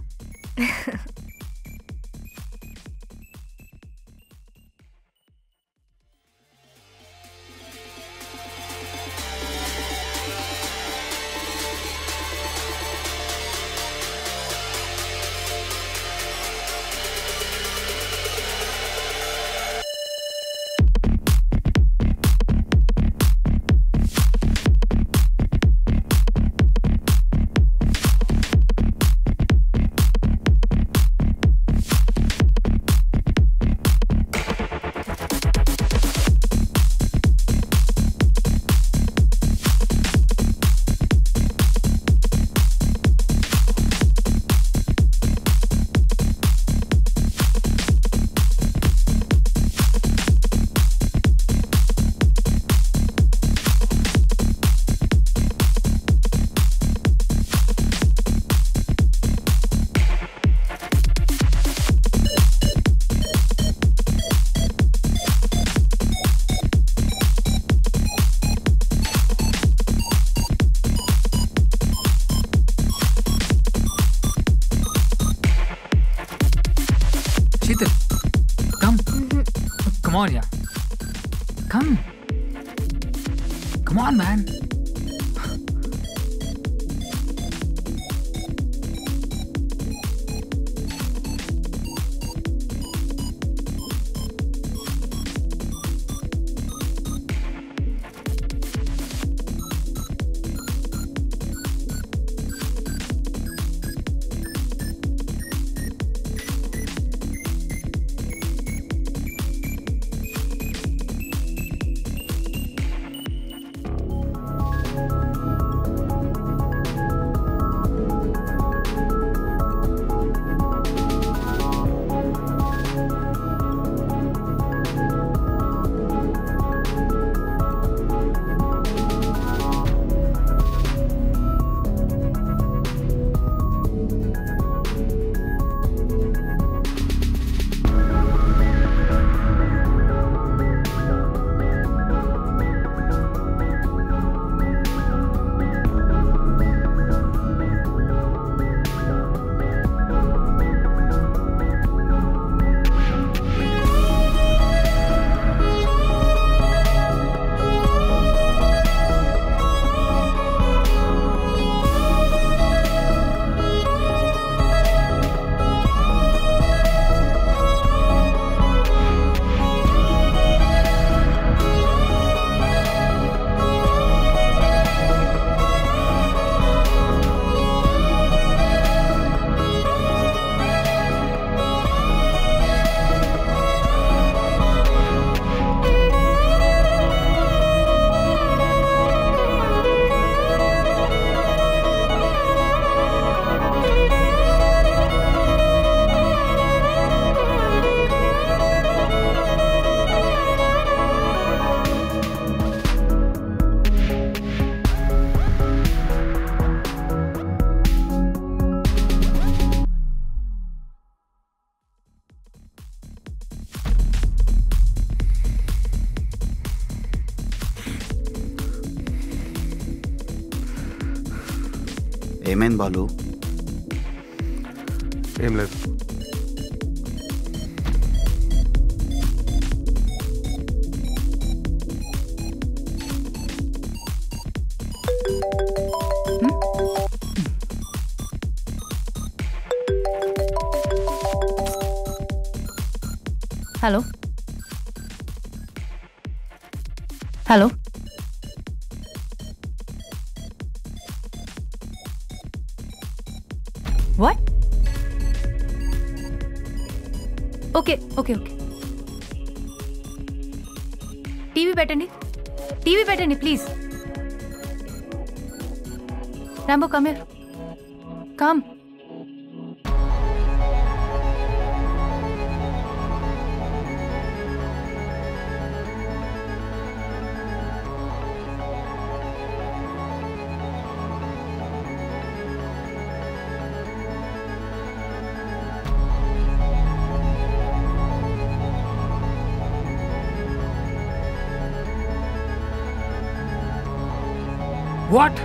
S8: what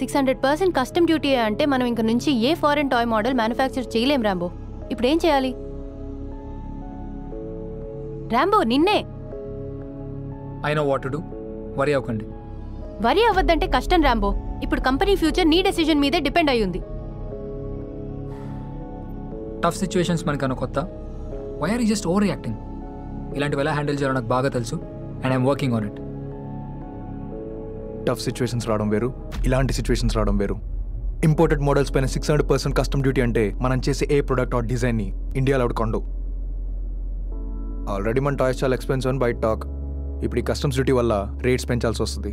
S2: six hundred percent custom duty అంటే మనం ఇంక నుంచి ఏ ఫారెన్ టాయ్ మోడల్ మ్యానుఫ్యాక్చర్ చేయలేం రాంబో ఇప్పుడు ఏం చేయాలి రాంబో నిన్నే
S5: I know what to do worry అవ్వకండి
S2: వరి అవ్వద్దంటే కష్టం రాంబో ఇప్పుడు కంపెనీ ఫ్యూచర్ నీ డెసిజన్ మీదే డిపెండ్ అయ్యింది
S5: ఉంది టఫ్ సిచ్యువేషన్స్ మనకన్నా కొత్త why are you just over reacting ఇలాంటివి ఎలా హ్యాండిల్ చేయాలో నాకు బాగా తెలుసు and I'm working on it
S6: tough situations రావడం వేరు ఇలాంటి సిచ్యువేషన్స్ రావడం వేరు ఇంపోర్టెడ్ మోడల్స్ పైన six hundred percent custom duty అంటే మనం చేసే ఏ ప్రొడక్ట్ ఆ డిజైన్ని ఇండియాలో అవుట్ కొండవు ఆల్రెడీ మన టాయ్స్ చాలా ఎక్స్పెన్సివ్ అని బయట టాక్ ఇప్పుడు ఈ కస్టమ్స్ డ్యూటీ వల్ల రేట్స్ పెంచాల్సి వస్తుంది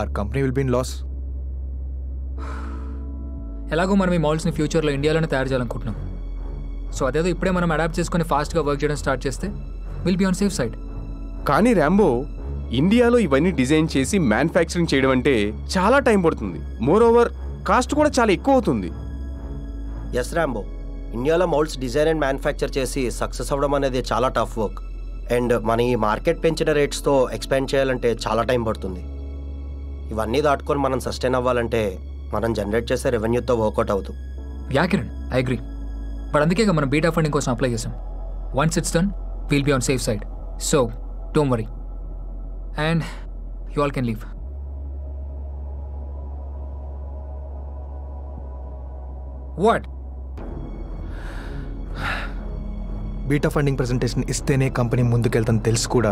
S6: are company will been loss
S5: ఎలాగో మనం ఈ మాల్స్ని ఫ్యూచర్లో ఇండియాలోనే తయారు చేయాలనుకుంటున్నాం సో అదేదో ఇప్పుడే మనం అడాప్ట్ చేసుకుని ఫాస్ట్గా వర్క్ చేయడం స్టార్ట్ చేస్తే will be on safe side
S9: కానీ ర్యాంబో ఇండియాలో ఇవన్నీ డిజైన్ చేసి మ్యానుఫ్యాక్చరింగ్ చేయడం అంటే చాలా టైం పడుతుంది మోర్ ఓవర్ కాస్ట్ కూడా చాలా ఎక్కువ అవుతుంది
S8: ఎస్ ర్యాంబో ఇండియాలో మౌల్స్ డిజైన్ అండ్ మ్యానుఫ్యాక్చర్ చేసి సక్సెస్ అవ్వడం అనేది చాలా టఫ్ వర్క్ అండ్ మన ఈ మార్కెట్ పెంచిన రేట్స్తో ఎక్స్పెండ్ చేయాలంటే చాలా టైం పడుతుంది ఇవన్నీ దాటుకొని మనం సస్టైన్ అవ్వాలంటే మనం జనరేట్ చేసే రెవెన్యూతో వర్కౌట్ అవుతూ
S5: యా ఐ అగ్రీ బట్ అందుకే మనం బీటా ఫండింగ్ కోసం అప్లై చేసాం once it's done will be on safe side so don't worry and you all can leave what beta funding
S6: presentation ఇస్తేనే కంపెనీ ముందుకెళ్తాను తెలుసు కూడా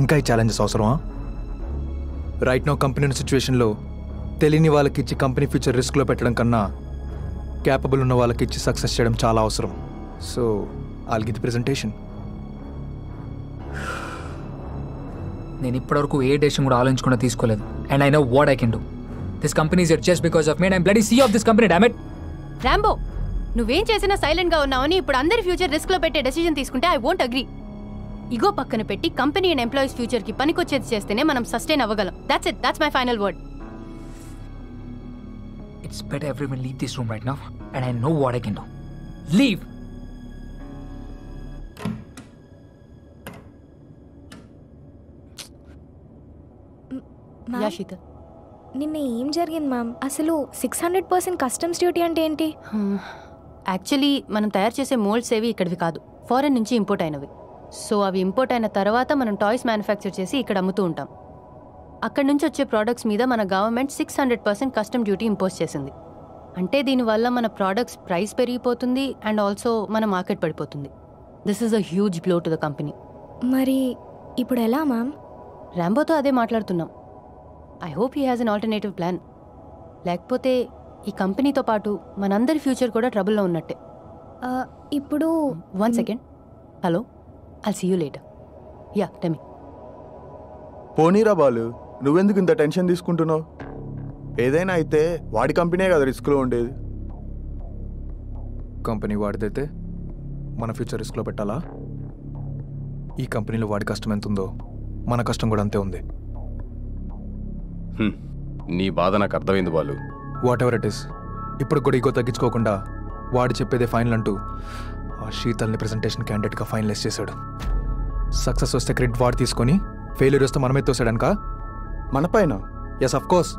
S6: ఇంకా ఈ ఛాలెంజెస్ అవసరమా రైట్ నో కంపెనీ ఉన్న సిచ్యువేషన్లో తెలియని వాళ్ళకి ఇచ్చి కంపెనీ ఫ్యూచర్ రిస్క్లో పెట్టడం కన్నా క్యాపబుల్ ఉన్న వాళ్ళకి ఇచ్చి సక్సెస్ చేయడం చాలా అవసరం సో ది ప్రజెంటేషన్
S5: నేను ఇప్పటివరకు ఏ డేషన్ కూడా ఆలోచించకుండా తీసుకోలేదు and I know what I can do this company is just because of me and bloody see of this company damn it
S2: Rambo నువ్వేం చేసినా సైలెంట్ గా ఉన్నావని ఇప్పుడు అందరి ఫ్యూచర్ రిస్క్ లో పెట్టే డెసిజన్ తీసుకుంటే ఐ వోంట్ అగ్రీ ఇగో పక్కన పెట్టి కంపెనీ అండ్ ఎంప్లాయీస్ ఫ్యూచర్ కి పనికొచ్చేది చేస్తేనే మనం సస్టైన్ అవ్వగలం that's it that's my final word
S5: it's better everyone leave this room right now and I know what I can do leave
S3: నిన్న ఏం జరిగింది మ్యామ్ అసలు six hundred percent customs duty
S2: అంటే ఏంటి యాక్చువల్లీ మనం తయారు చేసే మోల్డ్స్ ఏవి ఇక్కడివి కాదు ఫారెన్ నుంచి ఇంపోర్ట్ అయినవి సో అవి ఇంపోర్ట్ అయిన తర్వాత మనం టాయ్స్ మ్యానుఫ్యాక్చర్ చేసి ఇక్కడ అమ్ముతూ ఉంటాం అక్కడ నుంచి వచ్చే ప్రోడక్ట్స్ మీద మన government six hundred percent custom duty impose చేసింది అంటే దీనివల్ల మన ప్రోడక్ట్స్ ప్రైస్ పెరిగిపోతుంది అండ్ ఆల్సో మన మార్కెట్ పడిపోతుంది this is a huge blow to the company
S3: మరి ఇప్పుడు ఎలా మ్యామ్
S2: ర్యాంబోతో అదే మాట్లాడుతున్నాం I hope he has an alternative plan లేకపోతే ఈ కంపెనీతో పాటు మనందరి ఫ్యూచర్ కూడా ట్రబుల్లో ఉన్నట్టే ఇప్పుడు one second hello I see you late yeah టెమి
S9: పోనీరా బాలు
S6: నువ్వెందుకు ఇంత టెన్షన్ తీసుకుంటున్నావు ఏదైనా అయితే వాడి కంపెనీ కదా రిస్క్లో ఉండేది కంపెనీ వాడిదైతే మన ఫ్యూచర్ రిస్క్లో పెట్టాలా ఈ కంపెనీలో వాడి కష్టం ఎంత ఉందో మన కష్టం కూడా అంతే ఉంది
S9: నీ బాధ నాకు అర్థమైంది Balu
S6: whatever it is ఇప్పుడు కూడా ఈగో తగ్గించుకోకుండా వాడు చెప్పేదే ఫైనల్ అంటూ ఆ శీతల్ని ప్రజెంటేషన్ క్యాండిడేట్గా ఫైనలైజ్ చేశాడు సక్సెస్ వస్తే క్రెడిట్ వాడు తీసుకొని ఫెయిల్యూర్ వస్తే మనమే తోసాడనుక మన పైన ఎస్ అఫ్ కోర్స్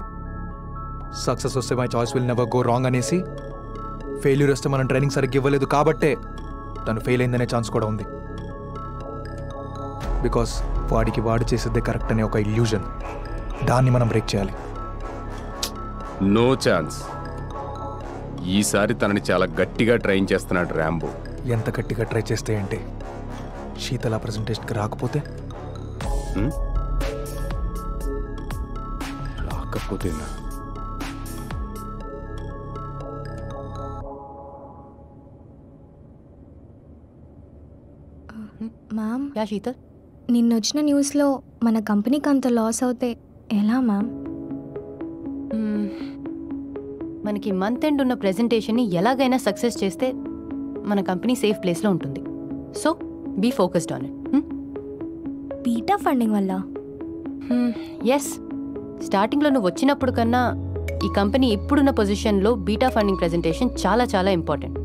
S6: సక్సెస్ వస్తే my choice will never go wrong అనేసి ఫెయిల్యూర్ వస్తే మనం ట్రైనింగ్ సరిగ్గా ఇవ్వలేదు కాబట్టే తను ఫెయిల్ అయిందనే ఛాన్స్ కూడా ఉంది బికాస్ వాడికి వాడు చేసేదే కరెక్ట్ అనే ఒక ఇల్యూజన్ దాన్ని మనం బ్రేక్ చేయాలి
S9: నో ఛాన్స్ ఈసారి తనని చాలా గట్టిగా ట్రైన్ చేస్తున్నాడు ర్యాంబో
S6: ఎంత గట్టిగా ట్రై చేస్తే ఏంటి శీతల ప్రజెంటేషన్కి రాకపోతే రాకపోతే
S3: మ్యామ్ యా శీతల్ నిన్న వచ్చిన న్యూస్లో మన కంపెనీకి అంత లాస్ అవుతే ఎలా మ్యామ్ మనకి మంత్ ఎండ్ ఉన్న
S2: ప్రెజెంటేషన్ని ఎలాగైనా సక్సెస్ చేస్తే మన కంపెనీ సేఫ్ ప్లేస్లో ఉంటుంది so be focused on it beta funding వల్ల ఎస్ hmm, స్టార్టింగ్లో నువ్వు వచ్చినప్పుడు కన్నా ఈ కంపెనీ ఇప్పుడున్న పొజిషన్లో బీటా ఫండింగ్ ప్రజెంటేషన్ చాలా చాలా ఇంపార్టెంట్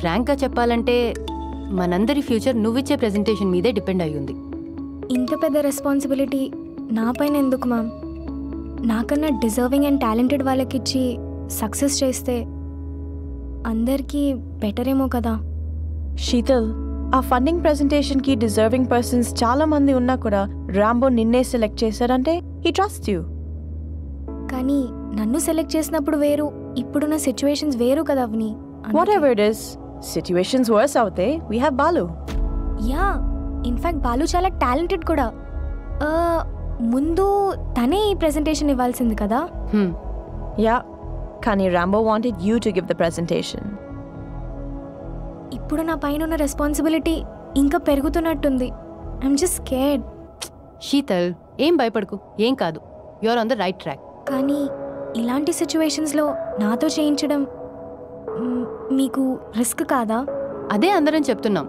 S2: ఫ్రాంక్గా hmm. చెప్పాలంటే మనందరి ఫ్యూచర్ నువ్విచ్చే ప్రెజెంటేషన్ మీదే డిపెండ్ అయ్యింది
S3: ఉంది ఇంత పెద్ద రెస్పాన్సిబిలిటీ నాపైన ఎందుకు మ్యామ్ నాకన్నా డిజర్వింగ్ అండ్ టాలెంటెడ్ వాళ్ళకిచ్చి సక్సెస్ చేస్తే
S4: అందరికీ బెటర్ ఏమో కదా శీతల్ ఆ ఫండింగ్ ప్రెజెంటేషన్కి డిజర్వింగ్ పర్సన్స్ చాలామంది ఉన్నా కూడా రాంబో నిన్నే సెలెక్ట్ చేశారంటే హీ ట్రస్ట్ యూ కానీ నన్ను సెలెక్ట్ చేసినప్పుడు వేరు ఇప్పుడున్న సిచ్యువేషన్స్ వేరు కదా అవని whatever it is situations worse అవుతే we have Balu
S3: yeah fact Balu చాలా టాలెంటెడ్ కూడా ముందు తనే ఈ ప్రెజెంటేషన్ ఇవ్వాల్సింది కదా
S4: యా hmm. కానీ Rambo wanted you to give the presentation
S3: ఇప్పుడు నా పైన ఉన్న రెస్పాన్సిబిలిటీ ఇంకా పెరుగుతున్నట్టుంది ఐఎమ్ జస్ట్ కేర్డ్ శీతల్ ఏం భయపడకు ఏం
S2: కాదు you are on the right track
S3: కానీ ఇలాంటి సిచ్యువేషన్స్లో నాతో చేయించడం మీకు రిస్క్ కాదా అదే అందరం చెప్తున్నాం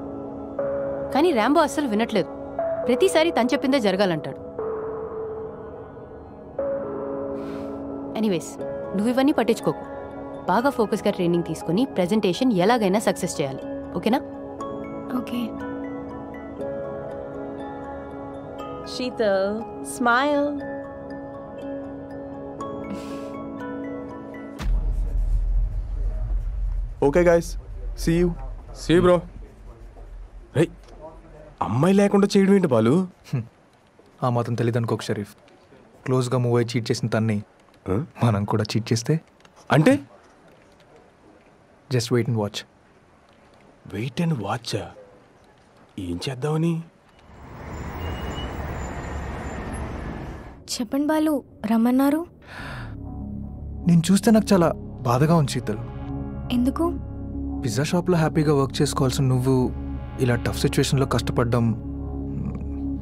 S2: కానీ ర్యాంబో అస్సలు వినట్లేదు ప్రతిసారి తను చెప్పిందే జరగాలంటాడు ఎనీవేస్ నువ్వు ఇవన్నీ పట్టించుకోకు బాగా ఫోకస్గా ట్రైనింగ్ తీసుకుని ప్రజెంటేషన్ ఎలాగైనా సక్సెస్ చేయాలి ఓకేనా
S4: okay smile
S6: okay guys see you see bro రై అమ్మాయి లేకుండా చేయడం ఏంటి బాలు ఆ మాత్రం తెలియదు అనుకోకు షరీఫ్ క్లోజ్గా మూవ్ అయ్యి చీట్ చేసిన తన్ని మనం కూడా చీట్ చేస్తే అంటే just wait and watch wait and watch ఏం చేద్దామని
S3: చెప్పండి బాలు రమ్మన్నారు
S6: నేను చూస్తే నాకు చాలా బాధగా ఉంది శీతల్ ఎందుకు పిజ్జా షాప్లో హ్యాపీగా వర్క్ చేసుకోవాల్సిన నువ్వు ఇలా టఫ్ సిచ్యువేషన్లో కష్టపడడం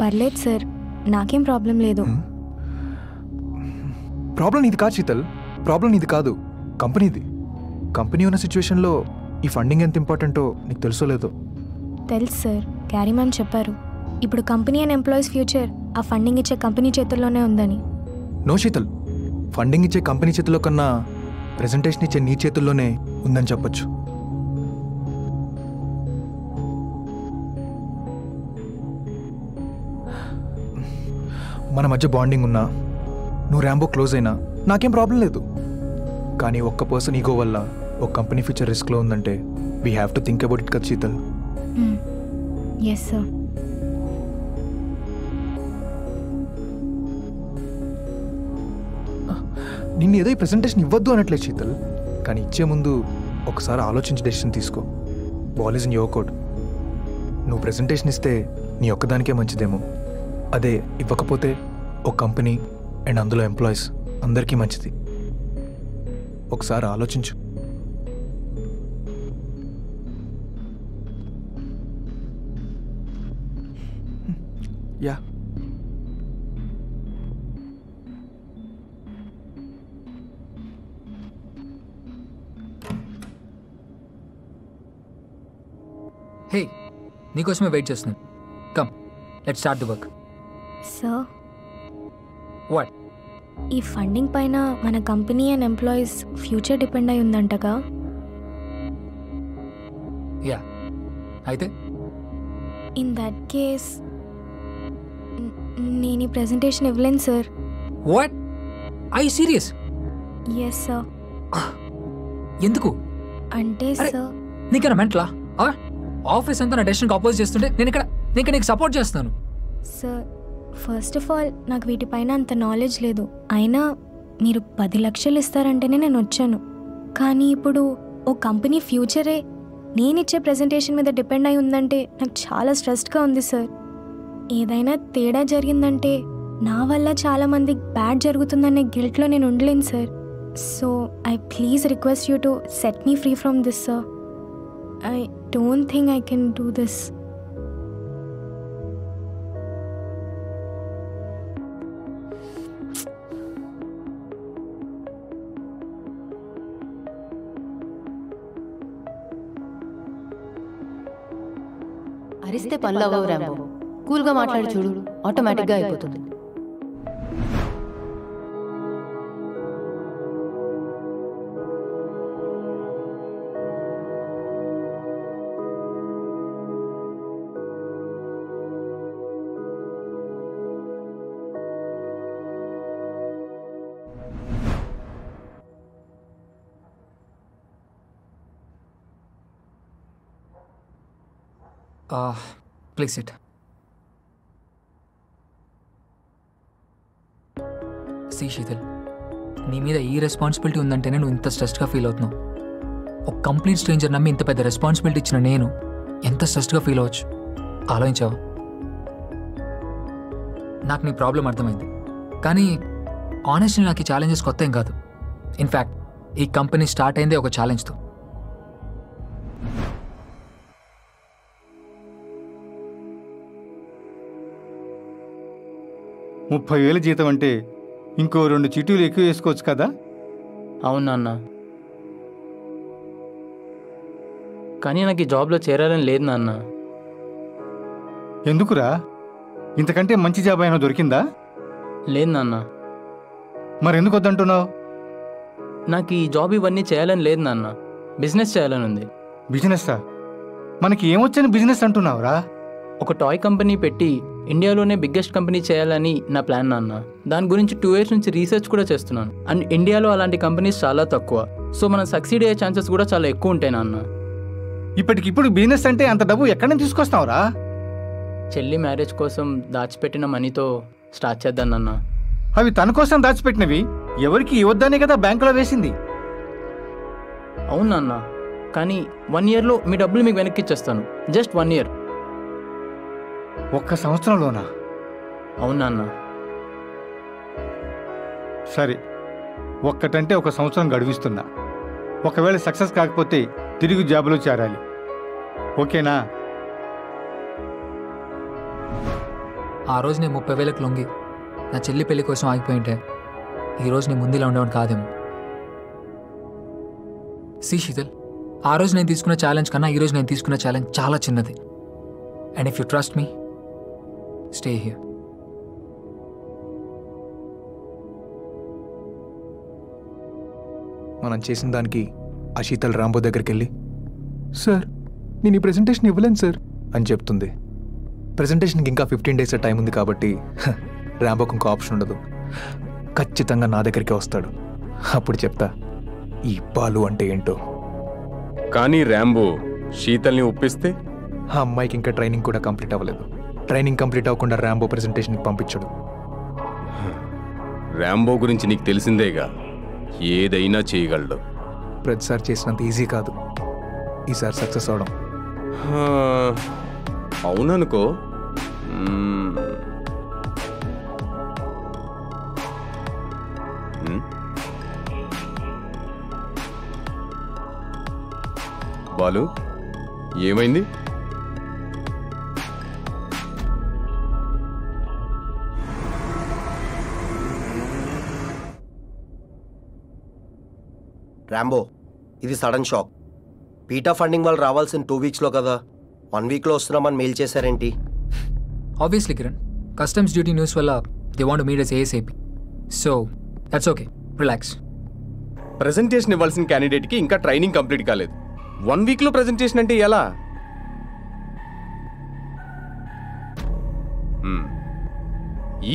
S3: పర్లేదు సార్ నాకేం ప్రాబ్లం లేదు
S6: ప్రాబ్లం ఇది కాదు శీతల్ ప్రాబ్లం ఇది కాదు కంపెనీది కంపెనీ ఉన్న సిచ్యువేషన్లో ఈ ఫండింగ్ ఎంత ఇంపార్టెంటో నీకు తెలుసో లేదో
S3: తెలుసు సార్ క్యారీ మ్యామ్ చెప్పారు ఇప్పుడు కంపెనీ అండ్ ఎంప్లాయీస్ ఫ్యూచర్ ఆ ఫండింగ్ ఇచ్చే కంపెనీ చేతుల్లోనే ఉందని
S6: నో శీతల్ ఫండింగ్ ఇచ్చే కంపెనీ చేతిలో కన్నా ప్రెజెంటేషన్ ఇచ్చే నీ చేతుల్లోనే ఉందని చెప్పొచ్చు మన మధ్య బాండింగ్ ఉన్నా నువ్వు ర్యాంబో క్లోజ్ అయినా నాకేం ప్రాబ్లం లేదు కానీ ఒక్క పర్సన్ ఈగో వల్ల ఒక కంపెనీ ఫ్యూచర్ రిస్క్లో ఉందంటే we have to think about it కదా Sheetal yes hmm. Sir ah, నిన్ను ఏదో ఈ ప్రెజెంటేషన్ ఇవ్వద్దు అనట్లేదు శీతల్ కానీ ఇచ్చే ముందు ఒకసారి ఆలోచించి డెసిషన్ తీసుకో ball is in your court నువ్వు ప్రెజెంటేషన్ ఇస్తే నీ ఒక్కదానికే మంచిదేమో అదే ఇవ్వకపోతే ఒక కంపెనీ అండ్ అందులో ఎంప్లాయీస్ అందరికీ మంచిది ఒకసారి ఆలోచించు
S7: యా
S5: హే నీకోసమే వెయిట్ చేస్తున్నాను come let start the work so what
S3: ఈ ఫండింగ్ పైన మన company and employees future depend అయి ఉందంటగా
S5: యా అయితే
S3: ఇన్ దట్ కేస్ నేను ఈ ప్రెజెంటేషన్ ఇవ్వలేను sir
S5: what I serious yes sir ఎందుకు అంటే సార్ నీకేనా మెంటలా ఆఫీస్ అంతా నా డెసిషన్కి అపోజ్ చేస్తుంటే నేను ఇక్కడ నీకు నీకు సపోర్ట్ చేస్తాను
S3: సార్ ఫస్ట్ ఆఫ్ ఆల్ నాకు వీటిపైన అంత నాలెడ్జ్ లేదు అయినా మీరు పది లక్షలు ఇస్తారంటేనే నేను వచ్చాను కానీ ఇప్పుడు ఓ కంపెనీ ఫ్యూచరే నేనిచ్చే ప్రజెంటేషన్ మీద డిపెండ్ అయి ఉందంటే నాకు చాలా స్ట్రెస్డ్గా ఉంది సార్ ఏదైనా తేడా జరిగిందంటే నా వల్ల చాలామంది బ్యాడ్ జరుగుతుందనే గిల్ట్లో నేను ఉండలేను sir so I please request you to set me free from this sir I don't think I can do this
S2: బెదిరిస్తే పనులు అవ్వవు రాంబో కూల్గా మాట్లాడి చూడు ఆటోమేటిక్గా అయిపోతుంది
S5: ప్లీజ్ ఇట్ సి శీతల్ నీ మీద ఈ రెస్పాన్సిబిలిటీ ఉందంటేనే నువ్వు ఇంత స్ట్రెస్గా ఫీల్ అవుతున్నావు ఒక కంప్లీట్ స్ట్రేంజర్ నమ్మి ఇంత పెద్ద రెస్పాన్సిబిలిటీ ఇచ్చిన నేను ఎంత స్ట్రెస్గా ఫీల్ అవ్వచ్చు ఆలోచించావా నాకు నీ ప్రాబ్లం అర్థమైంది కానీ ఆనెస్ట్లీ నాకు ఈ ఛాలెంజెస్ కొత్త ఏం కాదు ఇన్ఫ్యాక్ట్ ఈ కంపెనీ స్టార్ట్ అయిందే ఒక ఛాలెంజ్తో
S6: ముప్పై వేల జీతం అంటే ఇంకో రెండు చిటీలు ఎక్కువ వేసుకోవచ్చు కదా అవును నాన్న కానీ నాకు ఈ జాబ్లో చేరాలని లేదు నాన్న ఎందుకురా ఇంతకంటే మంచి జాబ్ అయినా దొరికిందా లేదు నాన్న మరెందుకు వద్దంటున్నావు నాకు ఈ జాబ్ ఇవన్నీ చేయాలని లేదు నాన్న బిజినెస్ చేయాలని ఉంది బిజినెస్సా మనకి ఏమొచ్చని బిజినెస్ అంటున్నావురా
S5: ఒక టాయ్ కంపెనీ పెట్టి ఇండియాలోనే బిగ్గెస్ట్ కంపెనీ చేయాలని నా ప్లాన్ అన్న దాని గురించి టూ ఇయర్స్ నుంచి రీసెర్చ్ కూడా చేస్తున్నాను అండ్ ఇండియాలో అలాంటి కంపెనీస్ చాలా తక్కువ సో మనం సక్సీడ్ అయ్యే ఛాన్సెస్ కూడా చాలా ఎక్కువ ఉంటాయి నాన్న
S6: ఇప్పుడు బిజినెస్ అంటే అంత డబ్బు ఎక్కడ నుంచి తీసుకొస్తావురా చెల్లి మ్యారేజ్ కోసం దాచిపెట్టిన మనీతో స్టార్ట్ చేద్దాం నాన్న అవి తన కోసం దాచిపెట్టినవి ఎవరికి ఇవ్వద్దనే కదా బ్యాంకులో వేసింది అవునా కానీ వన్ ఇయర్లో మీ డబ్బులు మీకు వెనక్కి ఇచ్చేస్తాను జస్ట్ వన్ ఇయర్ ఒక్క సంవత్సరంలోనా అవునా నాన్న సరే ఒక్కటంటే ఒక సంవత్సరం గడువిస్తున్నా ఒకవేళ సక్సెస్ కాకపోతే తిరిగి జాబులో చేరాలి ఓకేనా
S5: ఆ రోజు నేను ముప్పై వేలకు లొంగి నా చెల్లి పెళ్లి కోసం ఆగిపోయింటే ఈరోజు నేను ముందులా ఉండేవాడు కాదేమో సి శీతల్ ఆ రోజు నేను తీసుకున్న ఛాలెంజ్ కన్నా ఈరోజు నేను తీసుకున్న ఛాలెంజ్ చాలా చిన్నది and if you trust me stay here
S6: మనం చేసిన దానికి అశీతల్ రాంబో దగ్గరికి వెళ్ళి సార్ నేను ఈ ప్రజెంటేషన్ ఇవ్వలేను సార్ అని చెప్తుంది ప్రజెంటేషన్కి ఇంకా ఫిఫ్టీన్ డేస్ టైం ఉంది కాబట్టి రాంబోకి ఇంకో ఆప్షన్ ఉండదు ఖచ్చితంగా నా దగ్గరికి వస్తాడు అప్పుడు చెప్తా ఈ పాలు అంటే ఏంటో
S9: కానీ ర్యాంబో శీతల్ని ఒప్పిస్తే
S6: ఆ అమ్మాయికి ఇంకా ట్రైనింగ్ కూడా కంప్లీట్ అవ్వలేదు ట్రైనింగ్ కంప్లీట్ అవ్వకుండా ర్యాంబో ప్రెజెంటేషన్కి పంపించడు
S9: ర్యాంబో గురించి నీకు తెలిసిందేగా ఏదైనా చేయగలడు
S6: ప్రతిసారి చేసినంత ఈజీ కాదు ఈసారి సక్సెస్ అవడం
S9: అవుననుకో బాలు ఏమైంది
S8: రాంబో ఇది సడన్ షాక్ పీటా ఫండింగ్ వాళ్ళు రావాల్సిన టూ వీక్స్లో కదా వన్ వీక్లో వస్తున్నామని మెయిల్ చేశారేంటి
S5: obviously Kiran customs duty news వల్ల they want meet yes ASAP so that's okay relax presentation ఇవ్వాల్సిన క్యాండిడేట్కి ఇంకా ట్రైనింగ్
S9: కంప్లీట్ కాలేదు వన్ వీక్లో ప్రజెంటేషన్ అంటే ఎలా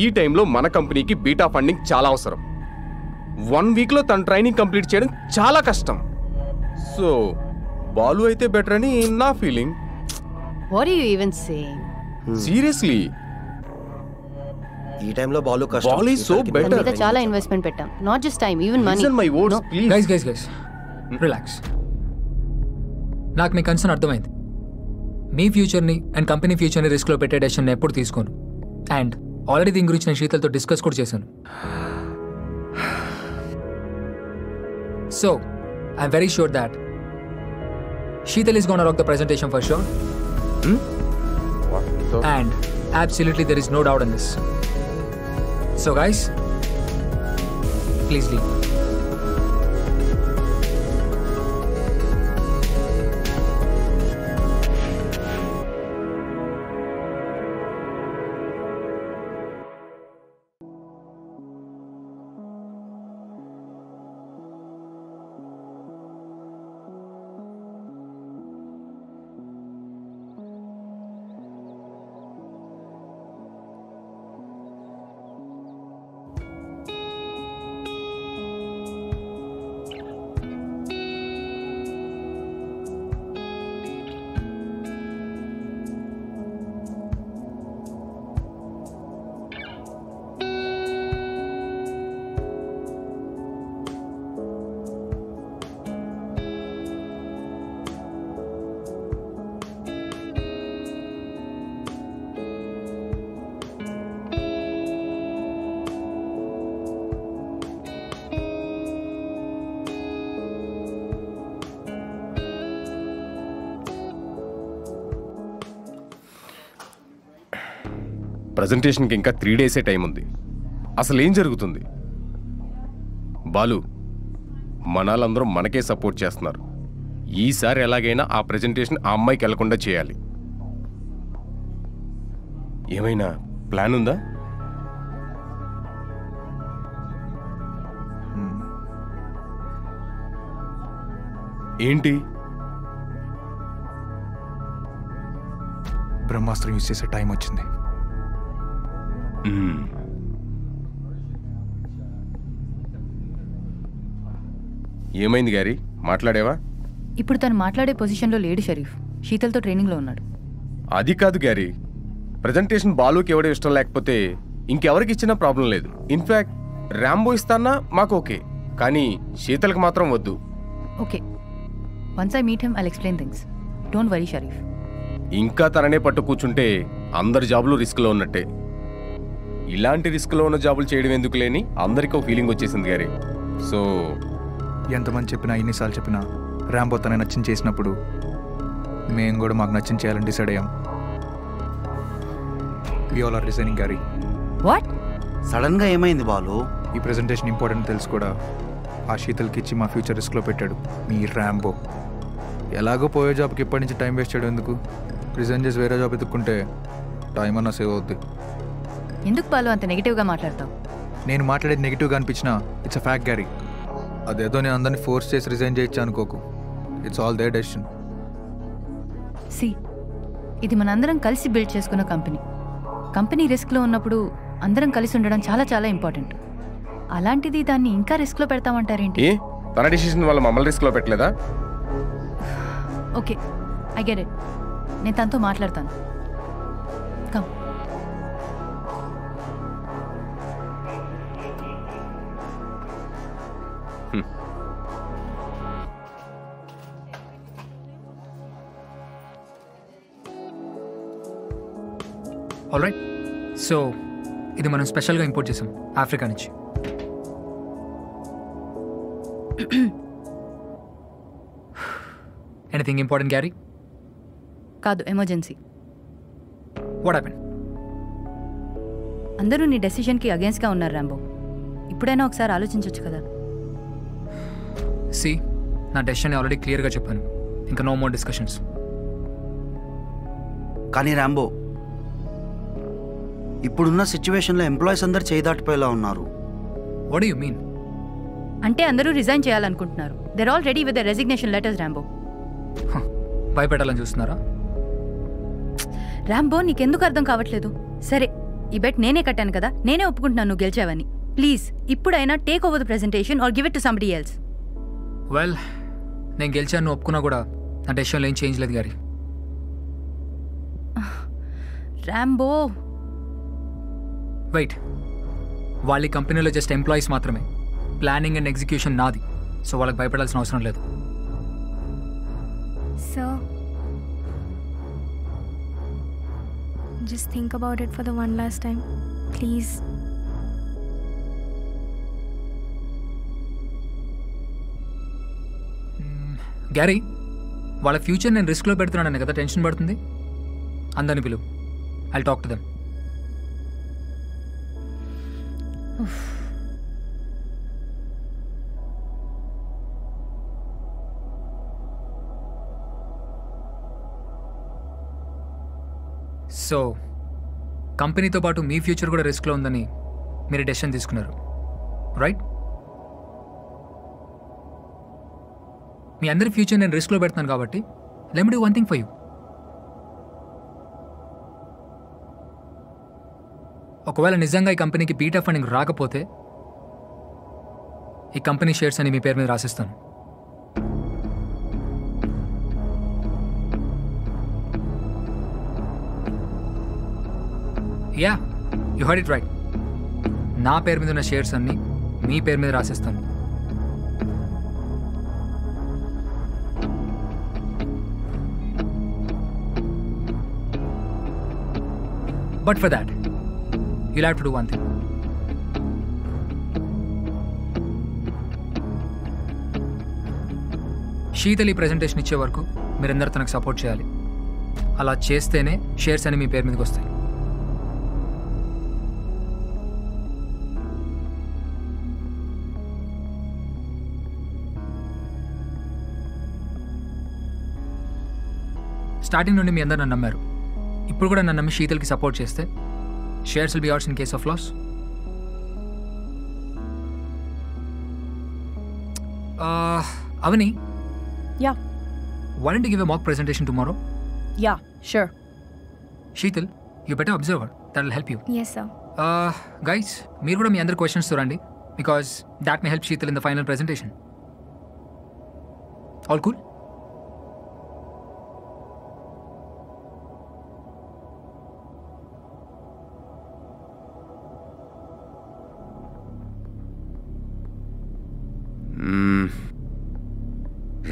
S9: ఈ టైంలో మన కంపెనీకి బీటా ఫండింగ్ చాలా అవసరం వన్ వీక్లో తన ట్రైనింగ్ కంప్లీట్ చేయడం చాలా కష్టం సో బాలు అయితే బెటర్ అని నా ఫీలింగ్
S2: ఈవెన్
S6: సీరియస్లీ ఈ టైంలో బాలు కష్టం బాలు సో బెటర్ మీద చాలా
S2: ఇన్వెస్ట్మెంట్ పెట్టాం not just time even money
S1: my
S5: words please guys guys guys relax నాకు మీ కన్సర్న్ అర్థమైంది మీ ఫ్యూచర్ని అండ్ కంపెనీ ఫ్యూచర్ని రిస్క్లో పెట్టే డెసిషన్ ఎప్పుడు తీసుకోను అండ్ ఆల్రెడీ దీని గురించి నేను శీతలతో డిస్కస్ కూడా చేశాను So, I'm very sure that Sheetal is gonna rock the presentation for sure.
S7: Hmm?
S5: The... And absolutely, there is no doubt in this. So, guys, please leave.
S9: ప్రజెంటేషన్కి ఇంకా three డేసే time ఉంది అసలు ఏం జరుగుతుంది బాలు మనాలందరూ మనకే సపోర్ట్ చేస్తున్నారు ఈసారి ఎలాగైనా ఆ ప్రజెంటేషన్ ఆ అమ్మాయికి వెళ్లకుండా చేయాలి ఏమైనా ప్లాన్ ఉందా
S6: ఏంటి బ్రహ్మాస్త్రం యూజ్ చేసే టైం వచ్చింది
S9: ఏమైంది గారి మాట్లాడేవా
S2: ఇప్పుడు తను మాట్లాడే పొజిషన్లో లేడు షరీఫ్ శీతల్తో ట్రైనింగ్లో ఉన్నాడు
S9: అది కాదు గారి ప్రజెంటేషన్ బాలుకి ఎవడో ఇష్టం లేకపోతే ఇంకెవరికి ఇచ్చినా ప్రాబ్లం లేదు ఇన్ఫాక్ట్ ర్యాంబో ఇస్తానా మాకు ఓకే కానీ శీతల్కి మాత్రం వద్దు
S2: okay once I meet him I explain things don't worry Sharif
S9: ఇంకా తననే పట్టు కూర్చుంటే అందరి జాబులు రిస్క్లో ఉన్నట్టే ఇలాంటి రిస్క్లో ఉన్న జాబులు చేయడం ఎందుకు లేని అందరికీ ఒక ఫీలింగ్ వచ్చేసింది గారి సో
S6: ఎంతమంది చెప్పినా ఎన్నిసార్లు చెప్పినా ర్యాంపో తన నచ్చిన చేసినప్పుడు మేము కూడా మాకు నచ్చిన చేయాలని డిసైడ్ అయ్యాం
S8: ఆల్ ఆర్ రిజైనింగ్ గారి వాట్ సడన్గా ఏమైంది బాలు
S6: ఈ ప్రెజెంటేషన్ ఇంపార్టెంట్ తెలుసు కూడా ఆ శీతల్కి ఇచ్చి మా ఫ్యూచర్ రిస్క్లో పెట్టాడు మీ ర్యాంబో ఎలాగో పోయే జాబ్కి ఇప్పటి నుంచి టైం వేస్ట్ చేయడం ఎందుకు రిజైన్ చేసి వేరే జాబ్ ఎత్తుక్కుంటే టైం అన్నా సేవ్ అవుద్ది
S2: ఎందుకు పాలు అంత గా మాట్లాడతావు
S6: నేను మాట్లాడేది గా అనిపించిన ఇట్స్ అ ఫ్యాక్ట్ గారి అదేదో నేను అందరిని ఫోర్స్ చేసి రిజైన్ చేయొచ్చు అనుకోకు ఇట్స్ ఆల్ దే డెసిషన్
S2: సి ఇది మనందరం కలిసి బిల్డ్ చేసుకున్న కంపెనీ కంపెనీ రిస్క్లో ఉన్నప్పుడు అందరం కలిసి ఉండడం చాలా చాలా ఇంపార్టెంట్ అలాంటిది దాన్ని ఇంకా రిస్క్లో పెడతామంటారేంటి
S9: ఏ తన డిసిషన్ వల్ల మమ్మల్ని రిస్క్లో పెట్టలేదా
S2: ఓకే ఐ గెట్ ఇట్ నేను తనతో మాట్లాడతాను
S5: ఆల్రైట్ సో ఇది మనం స్పెషల్గా ఇంపోర్ట్ చేసాం ఆఫ్రికా నుంచి ఎనీథింగ్ ఇంపార్టెంట్ గ్యారీ
S2: కాదు ఎమర్జెన్సీ వాట్ హ్యాపెన్ అందరూ నీ డెసిషన్కి అగేన్స్ట్గా ఉన్నారు రాంబో ఇప్పుడైనా ఒకసారి ఆలోచించవచ్చు కదా
S5: సి నా డెసిషన్ ఆల్రెడీ క్లియర్గా
S8: చెప్పాను ఇంకా నో మోర్ డిస్కషన్స్ కానీ రాంబో ఇప్పుడున్న సిచ్యువేషన్లో ఎంప్లాయీస్ అందరు చేయదాటిపోయేలా ఉన్నారు వాట్ యు మీన్
S2: అంటే అందరూ రిజైన్ చేయాలనుకుంటున్నారు they're all ready with the resignation letters Rambo
S5: భయపెట్టాలని చూస్తున్నారా
S2: రాంబో నీకెందుకు అర్థం కావట్లేదు సరే ఈ బెట్ నేనే కట్టాను కదా నేనే ఒప్పుకుంటున్నాను నువ్వు గెలిచావని ప్లీజ్ ఇప్పుడైనా take over the presentation or give it to somebody else
S5: well నేను గెలిచాను నువ్వు ఒప్పుకున్నా కూడా నా డెసిషన్లో ఏం చేంజ్ లేదు గారి రాంబో వెయిట్ వాళ్ళ కంపెనీలో జస్ట్ ఎంప్లాయీస్ మాత్రమే ప్లానింగ్ అండ్ ఎగ్జిక్యూషన్ నాది సో వాళ్ళకి భయపడాల్సిన అవసరం లేదు
S1: so
S3: just think about it for the one last time please
S5: Gary వాళ్ళ ఫ్యూచర్ నేను రిస్క్లో పెడుతున్నానని కదా టెన్షన్ పడుతుంది అందరిని పిలువు I talk to them Uf. So కంపెనీతో పాటు మీ ఫ్యూచర్ కూడా రిస్క్లో ఉందని మీరు డెసిషన్ తీసుకున్నారు రైట్ మీ అందరి ఫ్యూచర్ నేను రిస్క్లో పెడతాను కాబట్టి do one thing for you ఒకవేళ నిజంగా ఈ కంపెనీకి బీటా ఫండింగ్ రాకపోతే ఈ కంపెనీ షేర్స్ అని మీ పేరు మీద రాసిస్తాను yeah you heard it right నా పేరు మీద ఉన్న షేర్స్ అన్ని మీ పేరు మీద రాసిస్తాను but for that He'll to do one one thing. శీతలి ప్రజెంటేషన్ ఇచ్చే వరకు మీరందరూ తనకు సపోర్ట్ చేయాలి అలా చేస్తేనే షేర్స్ అని మీ పేరు మీదకి వస్తాయి స్టార్టింగ్ నుండి మీ అందరు నన్ను నమ్మారు ఇప్పుడు కూడా నన్ను నమ్మి శీతల్కి సపోర్ట్ చేస్తే Shares will be ours in case of loss. Uh, Avani? Yeah. Why don't you give a mock presentation tomorrow?
S4: Yeah, sure.
S5: Sheetal, you better observe her. That'll help you. Yes, sir. Uh, guys, మీరు కూడా మీ questions questions చూడండి because that may help Sheetal in the final presentation all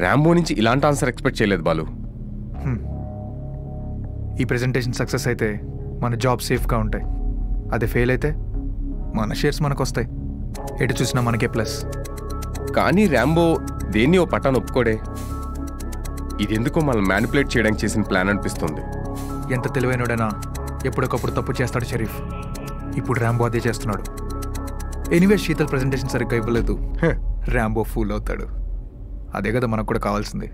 S9: Rambo నుంచి ఇలాంటి answer expect చేయలేదు బాలు
S6: ఈ presentation success అయితే మన జాబ్ సేఫ్గా ఉంటాయి అది ఫెయిల్ అయితే మన షేర్స్ మనకు వస్తాయి ఎటు చూసినా మనకే ప్లస్
S9: కానీ ర్యాంబో దేన్ని ఓ పట్టాను ఒప్పుకోడే ఇది ఎందుకో మనం మ్యానిపులేట్ చేయడానికి చేసిన ప్లాన్ అనిపిస్తుంది
S6: ఎంత తెలివైనడైనా ఎప్పటికప్పుడు తప్పు చేస్తాడు షరీఫ్ ఇప్పుడు ర్యాంబో అదే చేస్తున్నాడు ఎనీవే శీతల్ ప్రజెంటేషన్ సరిగ్గా ఇవ్వలేదు ర్యాంబో ఫూల్ అవుతాడు అదే కదా మనకు కూడా కావాల్సింది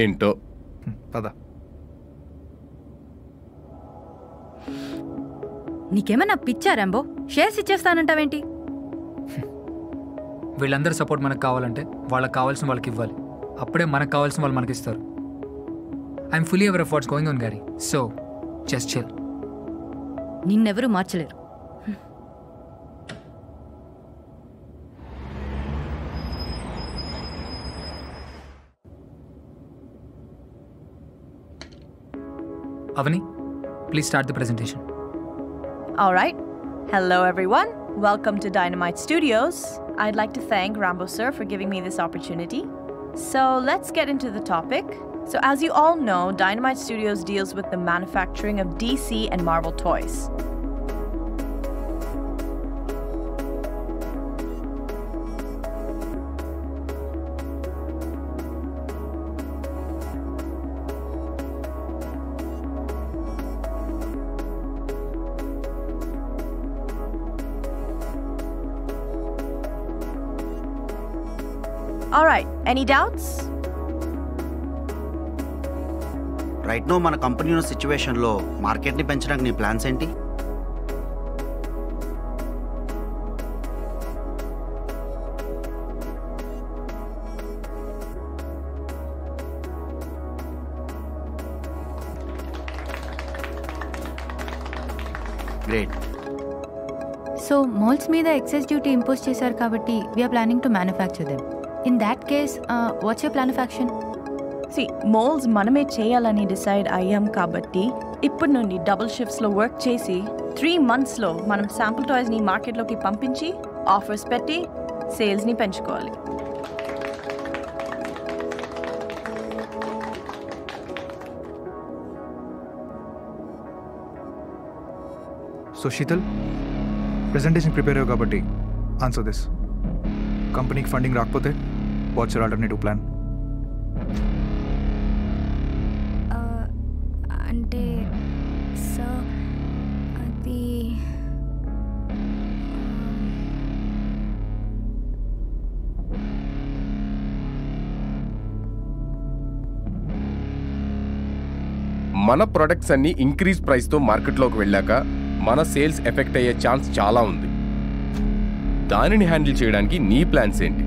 S6: ఏంటో పదా
S2: నీకేమన్నా పిచ్చా రాంబో షేర్స్ ఇచ్చేస్తానంటావేంటి
S5: వీళ్ళందరి సపోర్ట్ మనకు కావాలంటే వాళ్ళకి కావాల్సిన వాళ్ళకి ఇవ్వాలి అప్పుడే మనకు కావాల్సిన వాళ్ళు మనకి ఇస్తారు I'm fully our efforts going on గారి సో చెస్ చెల్
S2: నిన్నెవరూ మార్చలేరు
S5: Avani, please start the presentation.
S4: All right. Hello, everyone. Welcome to Dynamite Studios. I'd like to thank Rambo Sir for giving me this opportunity. So let's get into the topic. So, as you all know, Dynamite Studios deals with the manufacturing of DC and Marvel toys. Any doubts?
S8: Right no మన company ఉన్న సిచ్యువేషన్లో మార్కెట్ని పెంచడానికి నీ plans ఏంటి
S10: great
S2: so malls మీద excess duty impose చేశారు కాబట్టి we're planning to manufacture them in that case what's your plan of
S4: action C moles మనమే చేయాలని డిసైడ్ అయ్యాం కాబట్టి ఇప్పటి నుండి డబుల్ షిఫ్ట్స్లో వర్క్ చేసి త్రీ మంత్స్లో మనం శాంపుల్ టాయ్స్ని మార్కెట్లోకి పంపించి ఆఫర్స్ పెట్టి సేల్స్ని పెంచుకోవాలి
S6: సో శీతల్ ప్రజెంటేషన్ ప్రిపేర్ అయ్యావు కాబట్టి ఆన్సర్ దిస్ కంపెనీకి ఫండింగ్ రాకపోతే What's your alternative plan
S3: uh, um,
S9: మన ప్రొడక్ట్స్ అన్ని ఇంక్రీజ్ ప్రైస్తో మార్కెట్లోకి వెళ్ళాక మన సేల్స్ ఎఫెక్ట్ అయ్యే ఛాన్స్ చాలా ఉంది దానిని హ్యాండిల్ చేయడానికి నీ ప్లాన్స్ ఏంటి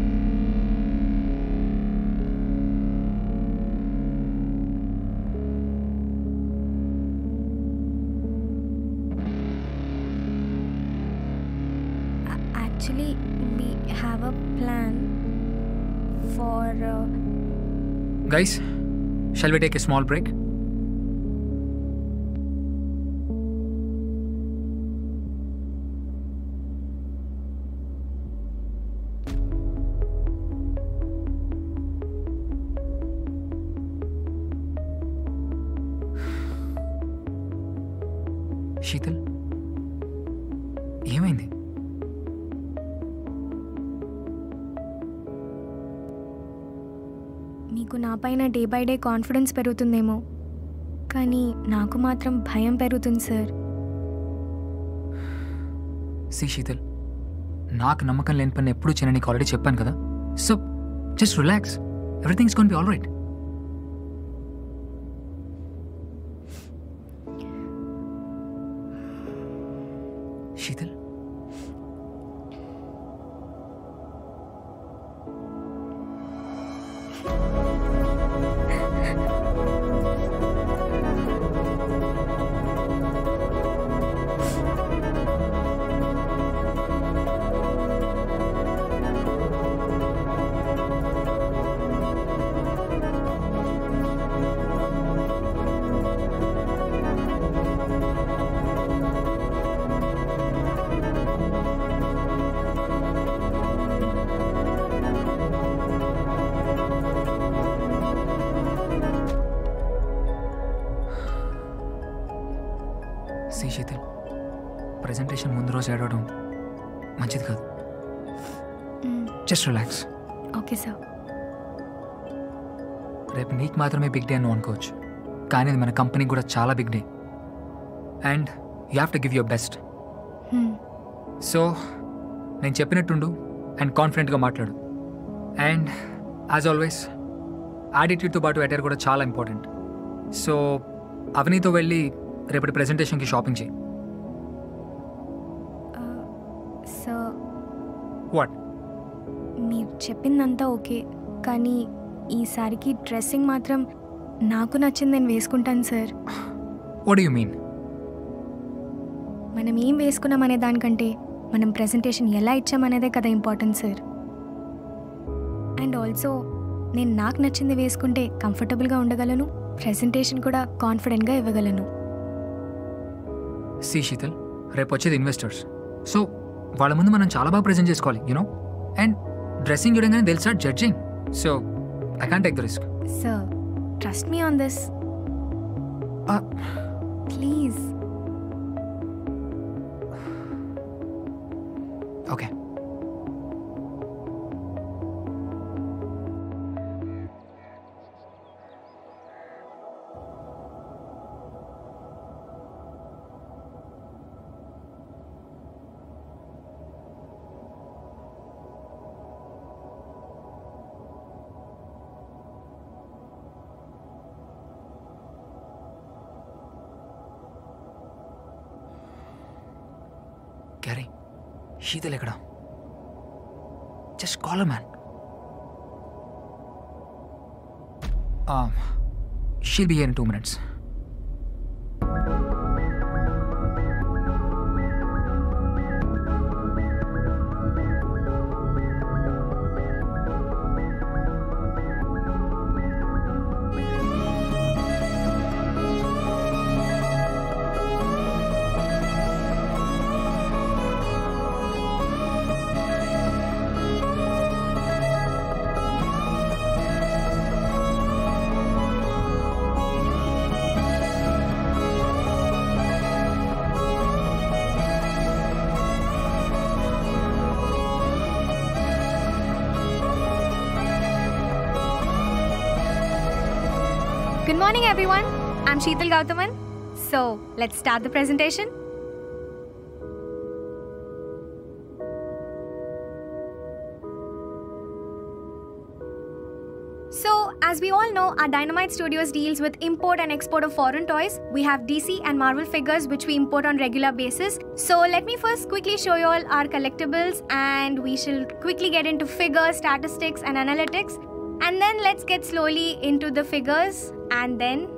S5: Guys, shall we take a small break?
S3: Day by day confidence పెరుగుతుందేమో కానీ నాకు మాత్రం భయం పెరుగుతుంది సార్
S5: సి శీతల్ నాకు నమ్మకం లేని పని ఎప్పుడూ చేయని నీకు ఆల్రెడీ చెప్పాను కదా so just relax everything's can be all right just relax okay sir రేపు నీకు మాత్రమే బిగ్ డే అని అనుకోవచ్చు కానీ అది మన కంపెనీ కూడా చాలా big day and you have to give your best so నేను చెప్పినట్టుండు అండ్ కాన్ఫిడెంట్గా మాట్లాడు అండ్ యాజ్ ఆల్వేస్ యాటిట్యూడ్తో పాటు అటైర్ కూడా చాలా ఇంపార్టెంట్ సో అవినీతో వెళ్ళి రేపటి ప్రెజెంటేషన్కి షాపింగ్ చేయి వాట్ uh,
S3: చెప్పిందంతా ఓకే కానీ ఈసారికి డ్రెస్సింగ్ మాత్రం నాకు నచ్చింది నేను వేసుకుంటాను సార్ మీన్ మనం ఏం వేసుకున్నాం అనే దానికంటే మనం ప్రెజెంటేషన్ ఎలా ఇచ్చామనేదే కదా ఇంపార్టెంట్ సార్ అండ్ ఆల్సో నేను నాకు నచ్చింది వేసుకుంటే కంఫర్టబుల్గా ఉండగలను ప్రెజెంటేషన్ కూడా కాన్ఫిడెంట్గా ఇవ్వగలను
S5: సి శీతల్ రేపు వచ్చేది ఇన్వెస్టర్స్ సో వాళ్ళ ముందు మనం చాలా బాగా ప్రజెంట్ చేసుకోవాలి you know and dressing you're doing, they'll start judging. So, I can't take the risk.
S3: So, trust me on this. Uh, Please.
S5: Sheetal ఎక్కడ just call man she'll be here in two minutes
S3: everyone. I'm Sheetal Gautaman. So, let's start the presentation. So, as we all know, our Dynamite Studios deals with import and export of foreign toys. We have DC and Marvel figures which we import on regular basis. So, let me first quickly show you all our collectibles and we shall quickly get into figures, statistics and analytics. And then let's get slowly into the figures and then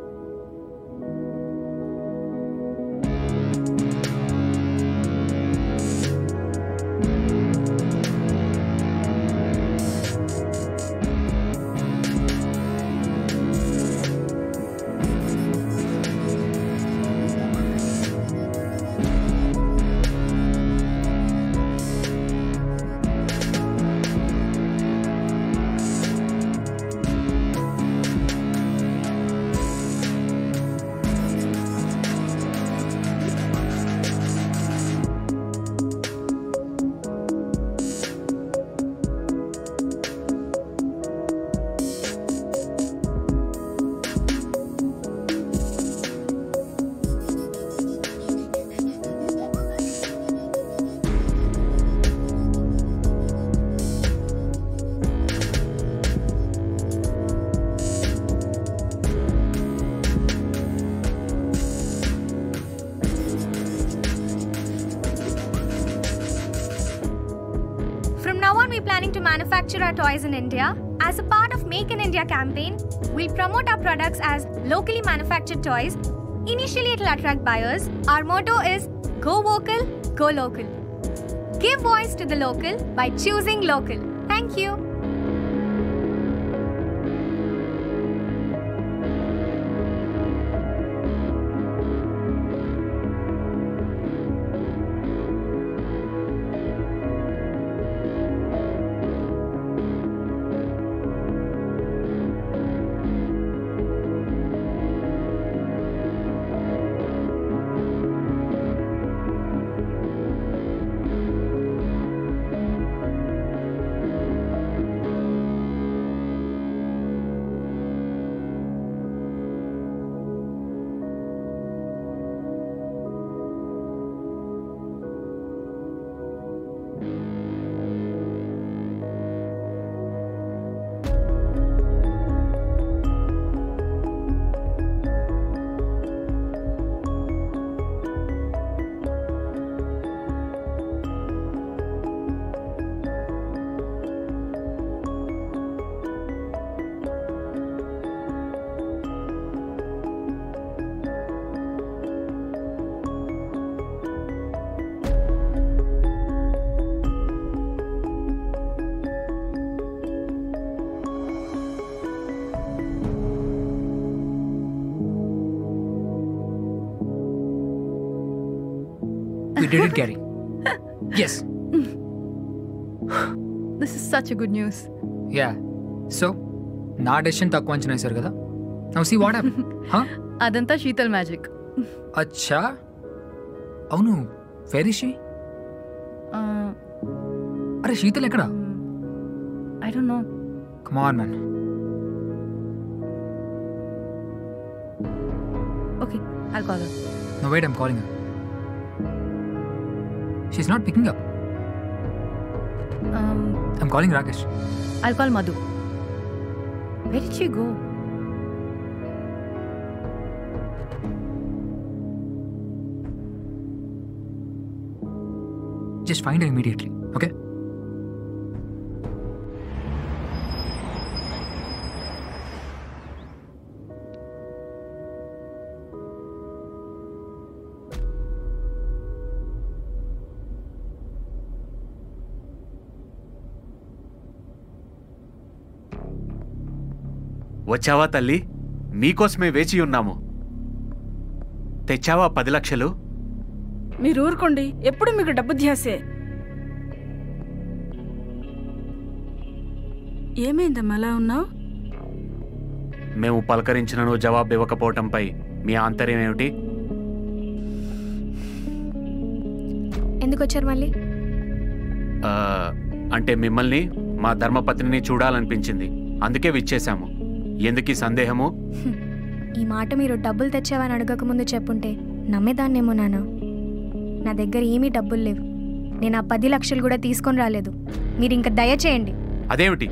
S3: India campaign, we'll promote our products as locally manufactured toys. Initially, it'll attract buyers. Our motto is Go Vocal, Go Local. Give voice to the local by choosing local.
S5: you did it, Gary.
S2: Yes. This is such a good news.
S5: Yeah. So, not decision to quench Now see what happened.
S2: Huh? Adanta Shital magic.
S5: Acha? Oh Where is she? Uh. Are Sheetal ekada? Um, I don't know. Come on, man.
S2: Okay, I'll call her.
S5: No, wait, I'm calling her. She's not picking up. Um, I'm calling Rakesh.
S2: I'll call Madhu. Where did she go?
S5: Just find her immediately, okay?
S10: తెచ్చావా తల్లి నీకోసమే వేచి ఉన్నాము తెచ్చావా పది లక్షలు
S1: మీరు ఊరుకోండి ఎప్పుడు మీకు డబ్బు ధ్యాసే ఏమైందమ్మా అలా ఉన్నావు
S10: మేము పలకరించినను జవాబు ఇవ్వకపోవటంపై మీ ఆంతర్యం ఏమిటి
S3: ఎందుకొచ్చారు మళ్ళీ
S10: అంటే మిమ్మల్ని మా ధర్మపత్ని చూడాలనిపించింది అందుకే విచ్చేశాము ఎందుకు సందేహము
S3: ఈ మాట మీరు డబ్బులు తెచ్చావని అడగకముందు చెప్పుంటే నమ్మేదాన్నేమో నాన్న నా దగ్గర ఏమీ డబ్బులు లేవు నేను ఆ పది లక్షలు కూడా తీసుకొని రాలేదు మీరు ఇంకా దయచేయండి
S10: అదేమిటి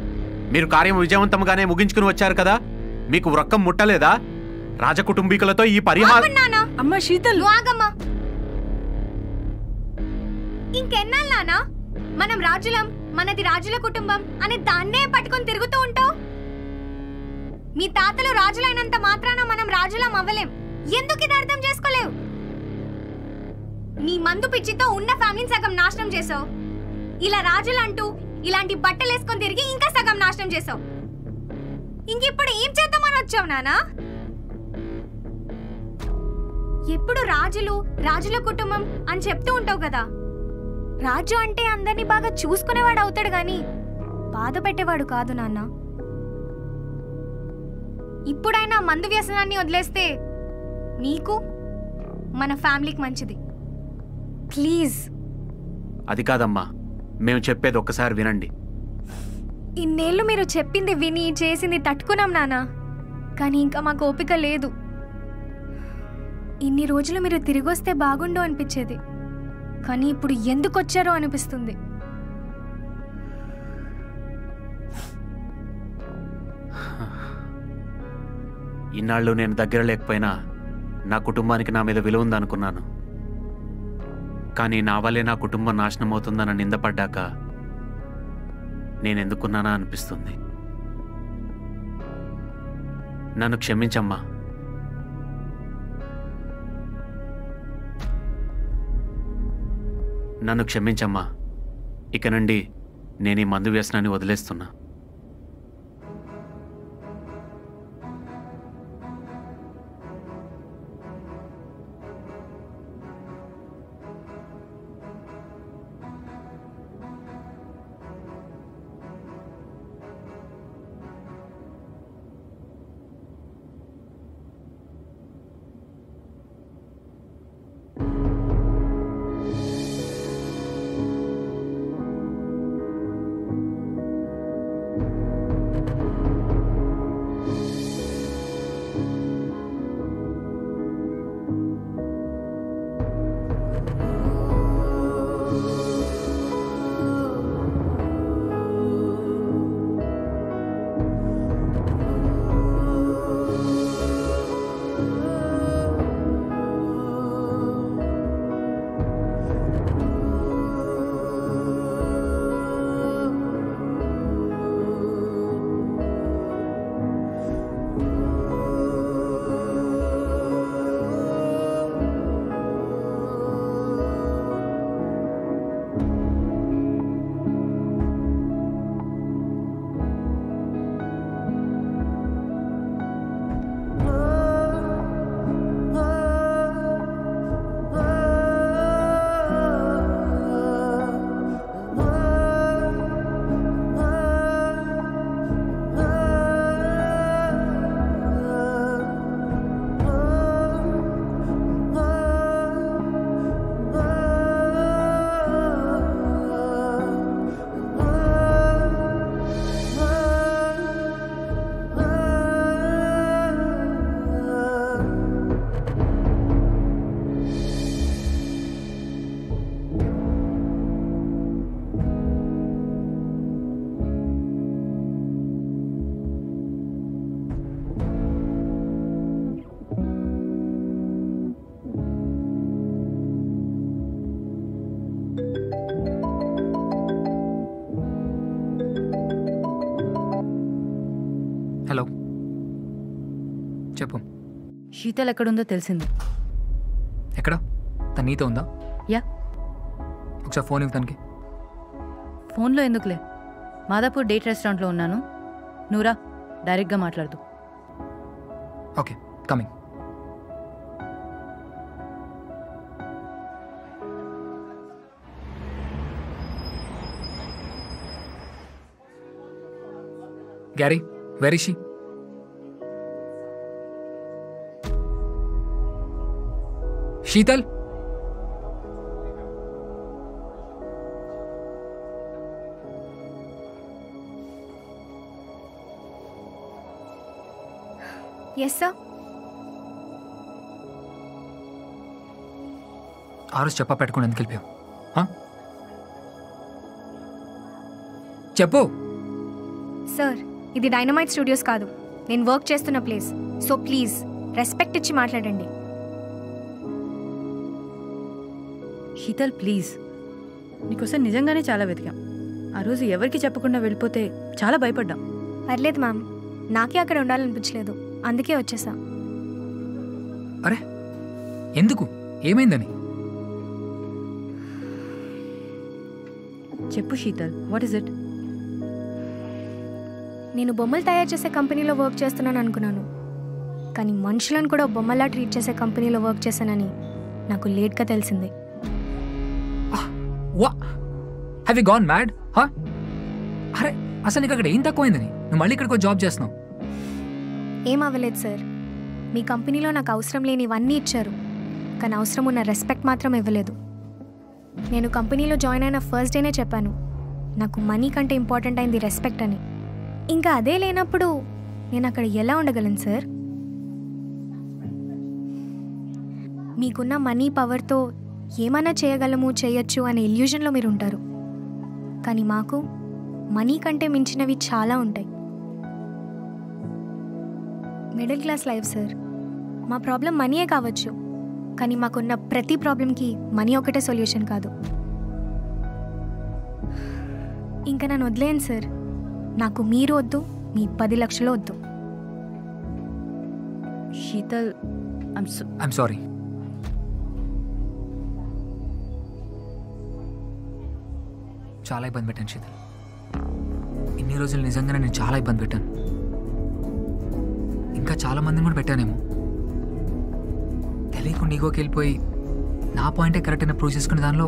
S10: మీరు కార్యం విజయవంతంగానే ముగించుకుని వచ్చారు కదా మీకు రొక్కం ముట్టలేదా రాజకుటుంబీకులతో ఈ పరిహారం
S3: అమ్మ శీతల్ ఆగమ్మా ఇంకెన్నాళ్ళనా మనం రాజులం మనది రాజుల కుటుంబం అనే దాన్నే పట్టుకొని తిరుగుతూ ఉంటావు మీ తాతలు రాజులైనంత మాత్రాన మనం రాజులం అవ్వలేం ఎందుకు ఇది అర్థం చేసుకోలేవు నీ మందు పిచ్చితో ఉన్న ఫ్యామిలీని సగం నాశనం చేసావు ఇలా రాజులంటూ ఇలాంటి బట్టలు వేసుకొని తిరిగి ఇంకా సగం నాశనం చేసావు ఇంక ఇప్పుడు ఏం చేద్దామని వచ్చావు నానా ఎప్పుడు రాజులు రాజుల కుటుంబం అని చెప్తూ ఉంటావు కదా రాజు అంటే అందరినీ బాగా చూసుకునేవాడు అవుతాడు గాని బాధ పెట్టేవాడు కాదు నాన్న ఇప్పుడైనా మందు వ్యసనాన్ని వదిలేస్తే నీకు మన ఫ్యామిలీకి మంచిది ప్లీజ్
S10: అది కాదమ్మా మేము చెప్పేది ఒక్కసారి వినండి
S3: ఇన్నేళ్ళు మీరు చెప్పింది విని చేసింది తట్టుకున్నాం నానా కానీ ఇంకా మాకు ఓపిక లేదు ఇన్ని రోజులు మీరు తిరిగొస్తే బాగుండు అనిపించేది కానీ ఇప్పుడు ఎందుకు వచ్చారో అనిపిస్తుంది
S10: ఇన్నాళ్ళు నేను దగ్గర లేకపోయినా నా కుటుంబానికి నా మీద విలువ ఉందనుకున్నాను కానీ నా వల్లే నా కుటుంబం నాశనం అవుతుందని నిందపడ్డాక నేనెందుకున్నానా అనిపిస్తుంది నన్ను క్షమించమ్మా నన్ను క్షమించమ్మా ఇక నుండి నేను ఈ మందు వ్యసనాన్ని వదిలేస్తున్నా
S2: ఎక్కడ ఎక్కడుందో తెలిసింది
S5: ఎక్కడ తన నీతో ఉందా యా ఒకసారి ఫోన్ ఇవ్వు తనకి
S2: ఫోన్లో ఎందుకులే మాదాపూర్ డేట్ రెస్టారెంట్లో ఉన్నాను నూరా డైరెక్ట్గా మాట్లాడదు
S5: okay coming Gary వెరీషీ Shittal? Yes sir ఆ రోజు చెప్పా పెట్టుకుని ఎందుకు వెళ్ళిపోయావు చెప్పు
S3: సార్ ఇది డైనమైట్ స్టూడియోస్ కాదు నేను వర్క్ చేస్తున్న ప్లేస్ సో ప్లీజ్ రెస్పెక్ట్ ఇచ్చి మాట్లాడండి హీతల్ ప్లీజ్ నీకోసం నిజంగానే చాలా వెతికాం ఆ రోజు ఎవరికి చెప్పకుండా వెళ్ళిపోతే చాలా భయపడ్డాం పర్లేదు మ్యామ్ నాకే అక్కడ ఉండాలనిపించలేదు అందుకే వచ్చేసా
S5: అరే ఎందుకు ఏమైందని
S3: చెప్పు శీతల్ వాట్ ఇస్ ఇట్ నేను బొమ్మలు తయారు చేసే కంపెనీలో వర్క్ చేస్తున్నాను అనుకున్నాను కానీ మనుషులను కూడా బొమ్మలా ట్రీట్ చేసే కంపెనీలో వర్క్ చేశానని నాకు లేట్గా తెలిసింది
S5: హ్యావ్ యూ గాన్ మ్యాడ్ హా అరే అసలు నీకు అక్కడ ఏం తక్కువైందని నువ్వు మళ్ళీ ఇక్కడికి జాబ్ చేస్తున్నావు
S3: ఏం అవ్వలేదు సార్ మీ కంపెనీలో నాకు అవసరం లేనివన్నీ ఇచ్చారు కానీ అవసరం ఉన్న రెస్పెక్ట్ మాత్రం ఇవ్వలేదు నేను కంపెనీలో జాయిన్ అయిన ఫస్ట్ డేనే చెప్పాను నాకు మనీ కంటే ఇంపార్టెంట్ అయింది రెస్పెక్ట్ అని ఇంకా అదే లేనప్పుడు నేను అక్కడ ఎలా ఉండగలను సార్ మీకున్న మనీ పవర్తో ఏమైనా చేయగలము చేయొచ్చు అనే ఇల్యూజన్లో మీరు ఉంటారు కానీ మాకు మనీ కంటే మించినవి చాలా ఉంటాయి మిడిల్ క్లాస్ లైఫ్ సార్ మా ప్రాబ్లం మనీయే కావచ్చు కానీ మాకున్న ప్రతి ప్రాబ్లంకి మనీ ఒకటే సొల్యూషన్ కాదు ఇంకా నన్ను వదిలేను సార్ నాకు మీరు వద్దు మీ పది లక్షలు వద్దు
S5: శీతల్ ఐమ్ సారీ చాలా ఇబ్బంది పెట్టాను శీతల్ ఇన్ని రోజులు నిజంగానే నేను చాలా ఇబ్బంది పెట్టాను ఇంకా చాలా మందిని కూడా పెట్టానేమో తెలియకుండా ఈగోకి వెళ్ళిపోయి నా పాయింటే కరెక్ట్ అయినా ప్రూవ్ చేసుకునే దానిలో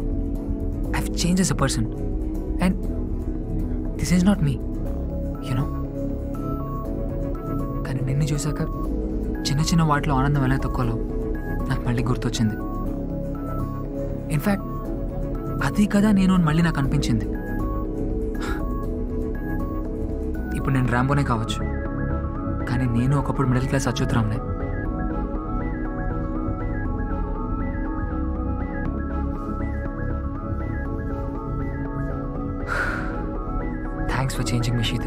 S5: I change as a person and this is not me you know కానీ నిన్ను చూశాక చిన్న చిన్న వాటిలో ఆనందం ఎలా తక్కువలో నాకు మళ్ళీ గుర్తొచ్చింది ఇన్ఫ్యాక్ట్ అది కదా నేను మళ్ళీ నాకు అనిపించింది ఇప్పుడు నేను ర్యాంబోనే కావచ్చు కానీ నేను ఒకప్పుడు మిడిల్ క్లాస్ అచ్యుతరామ్నే థ్యాంక్స్ ఫర్ చేంజింగ్ మిషీత్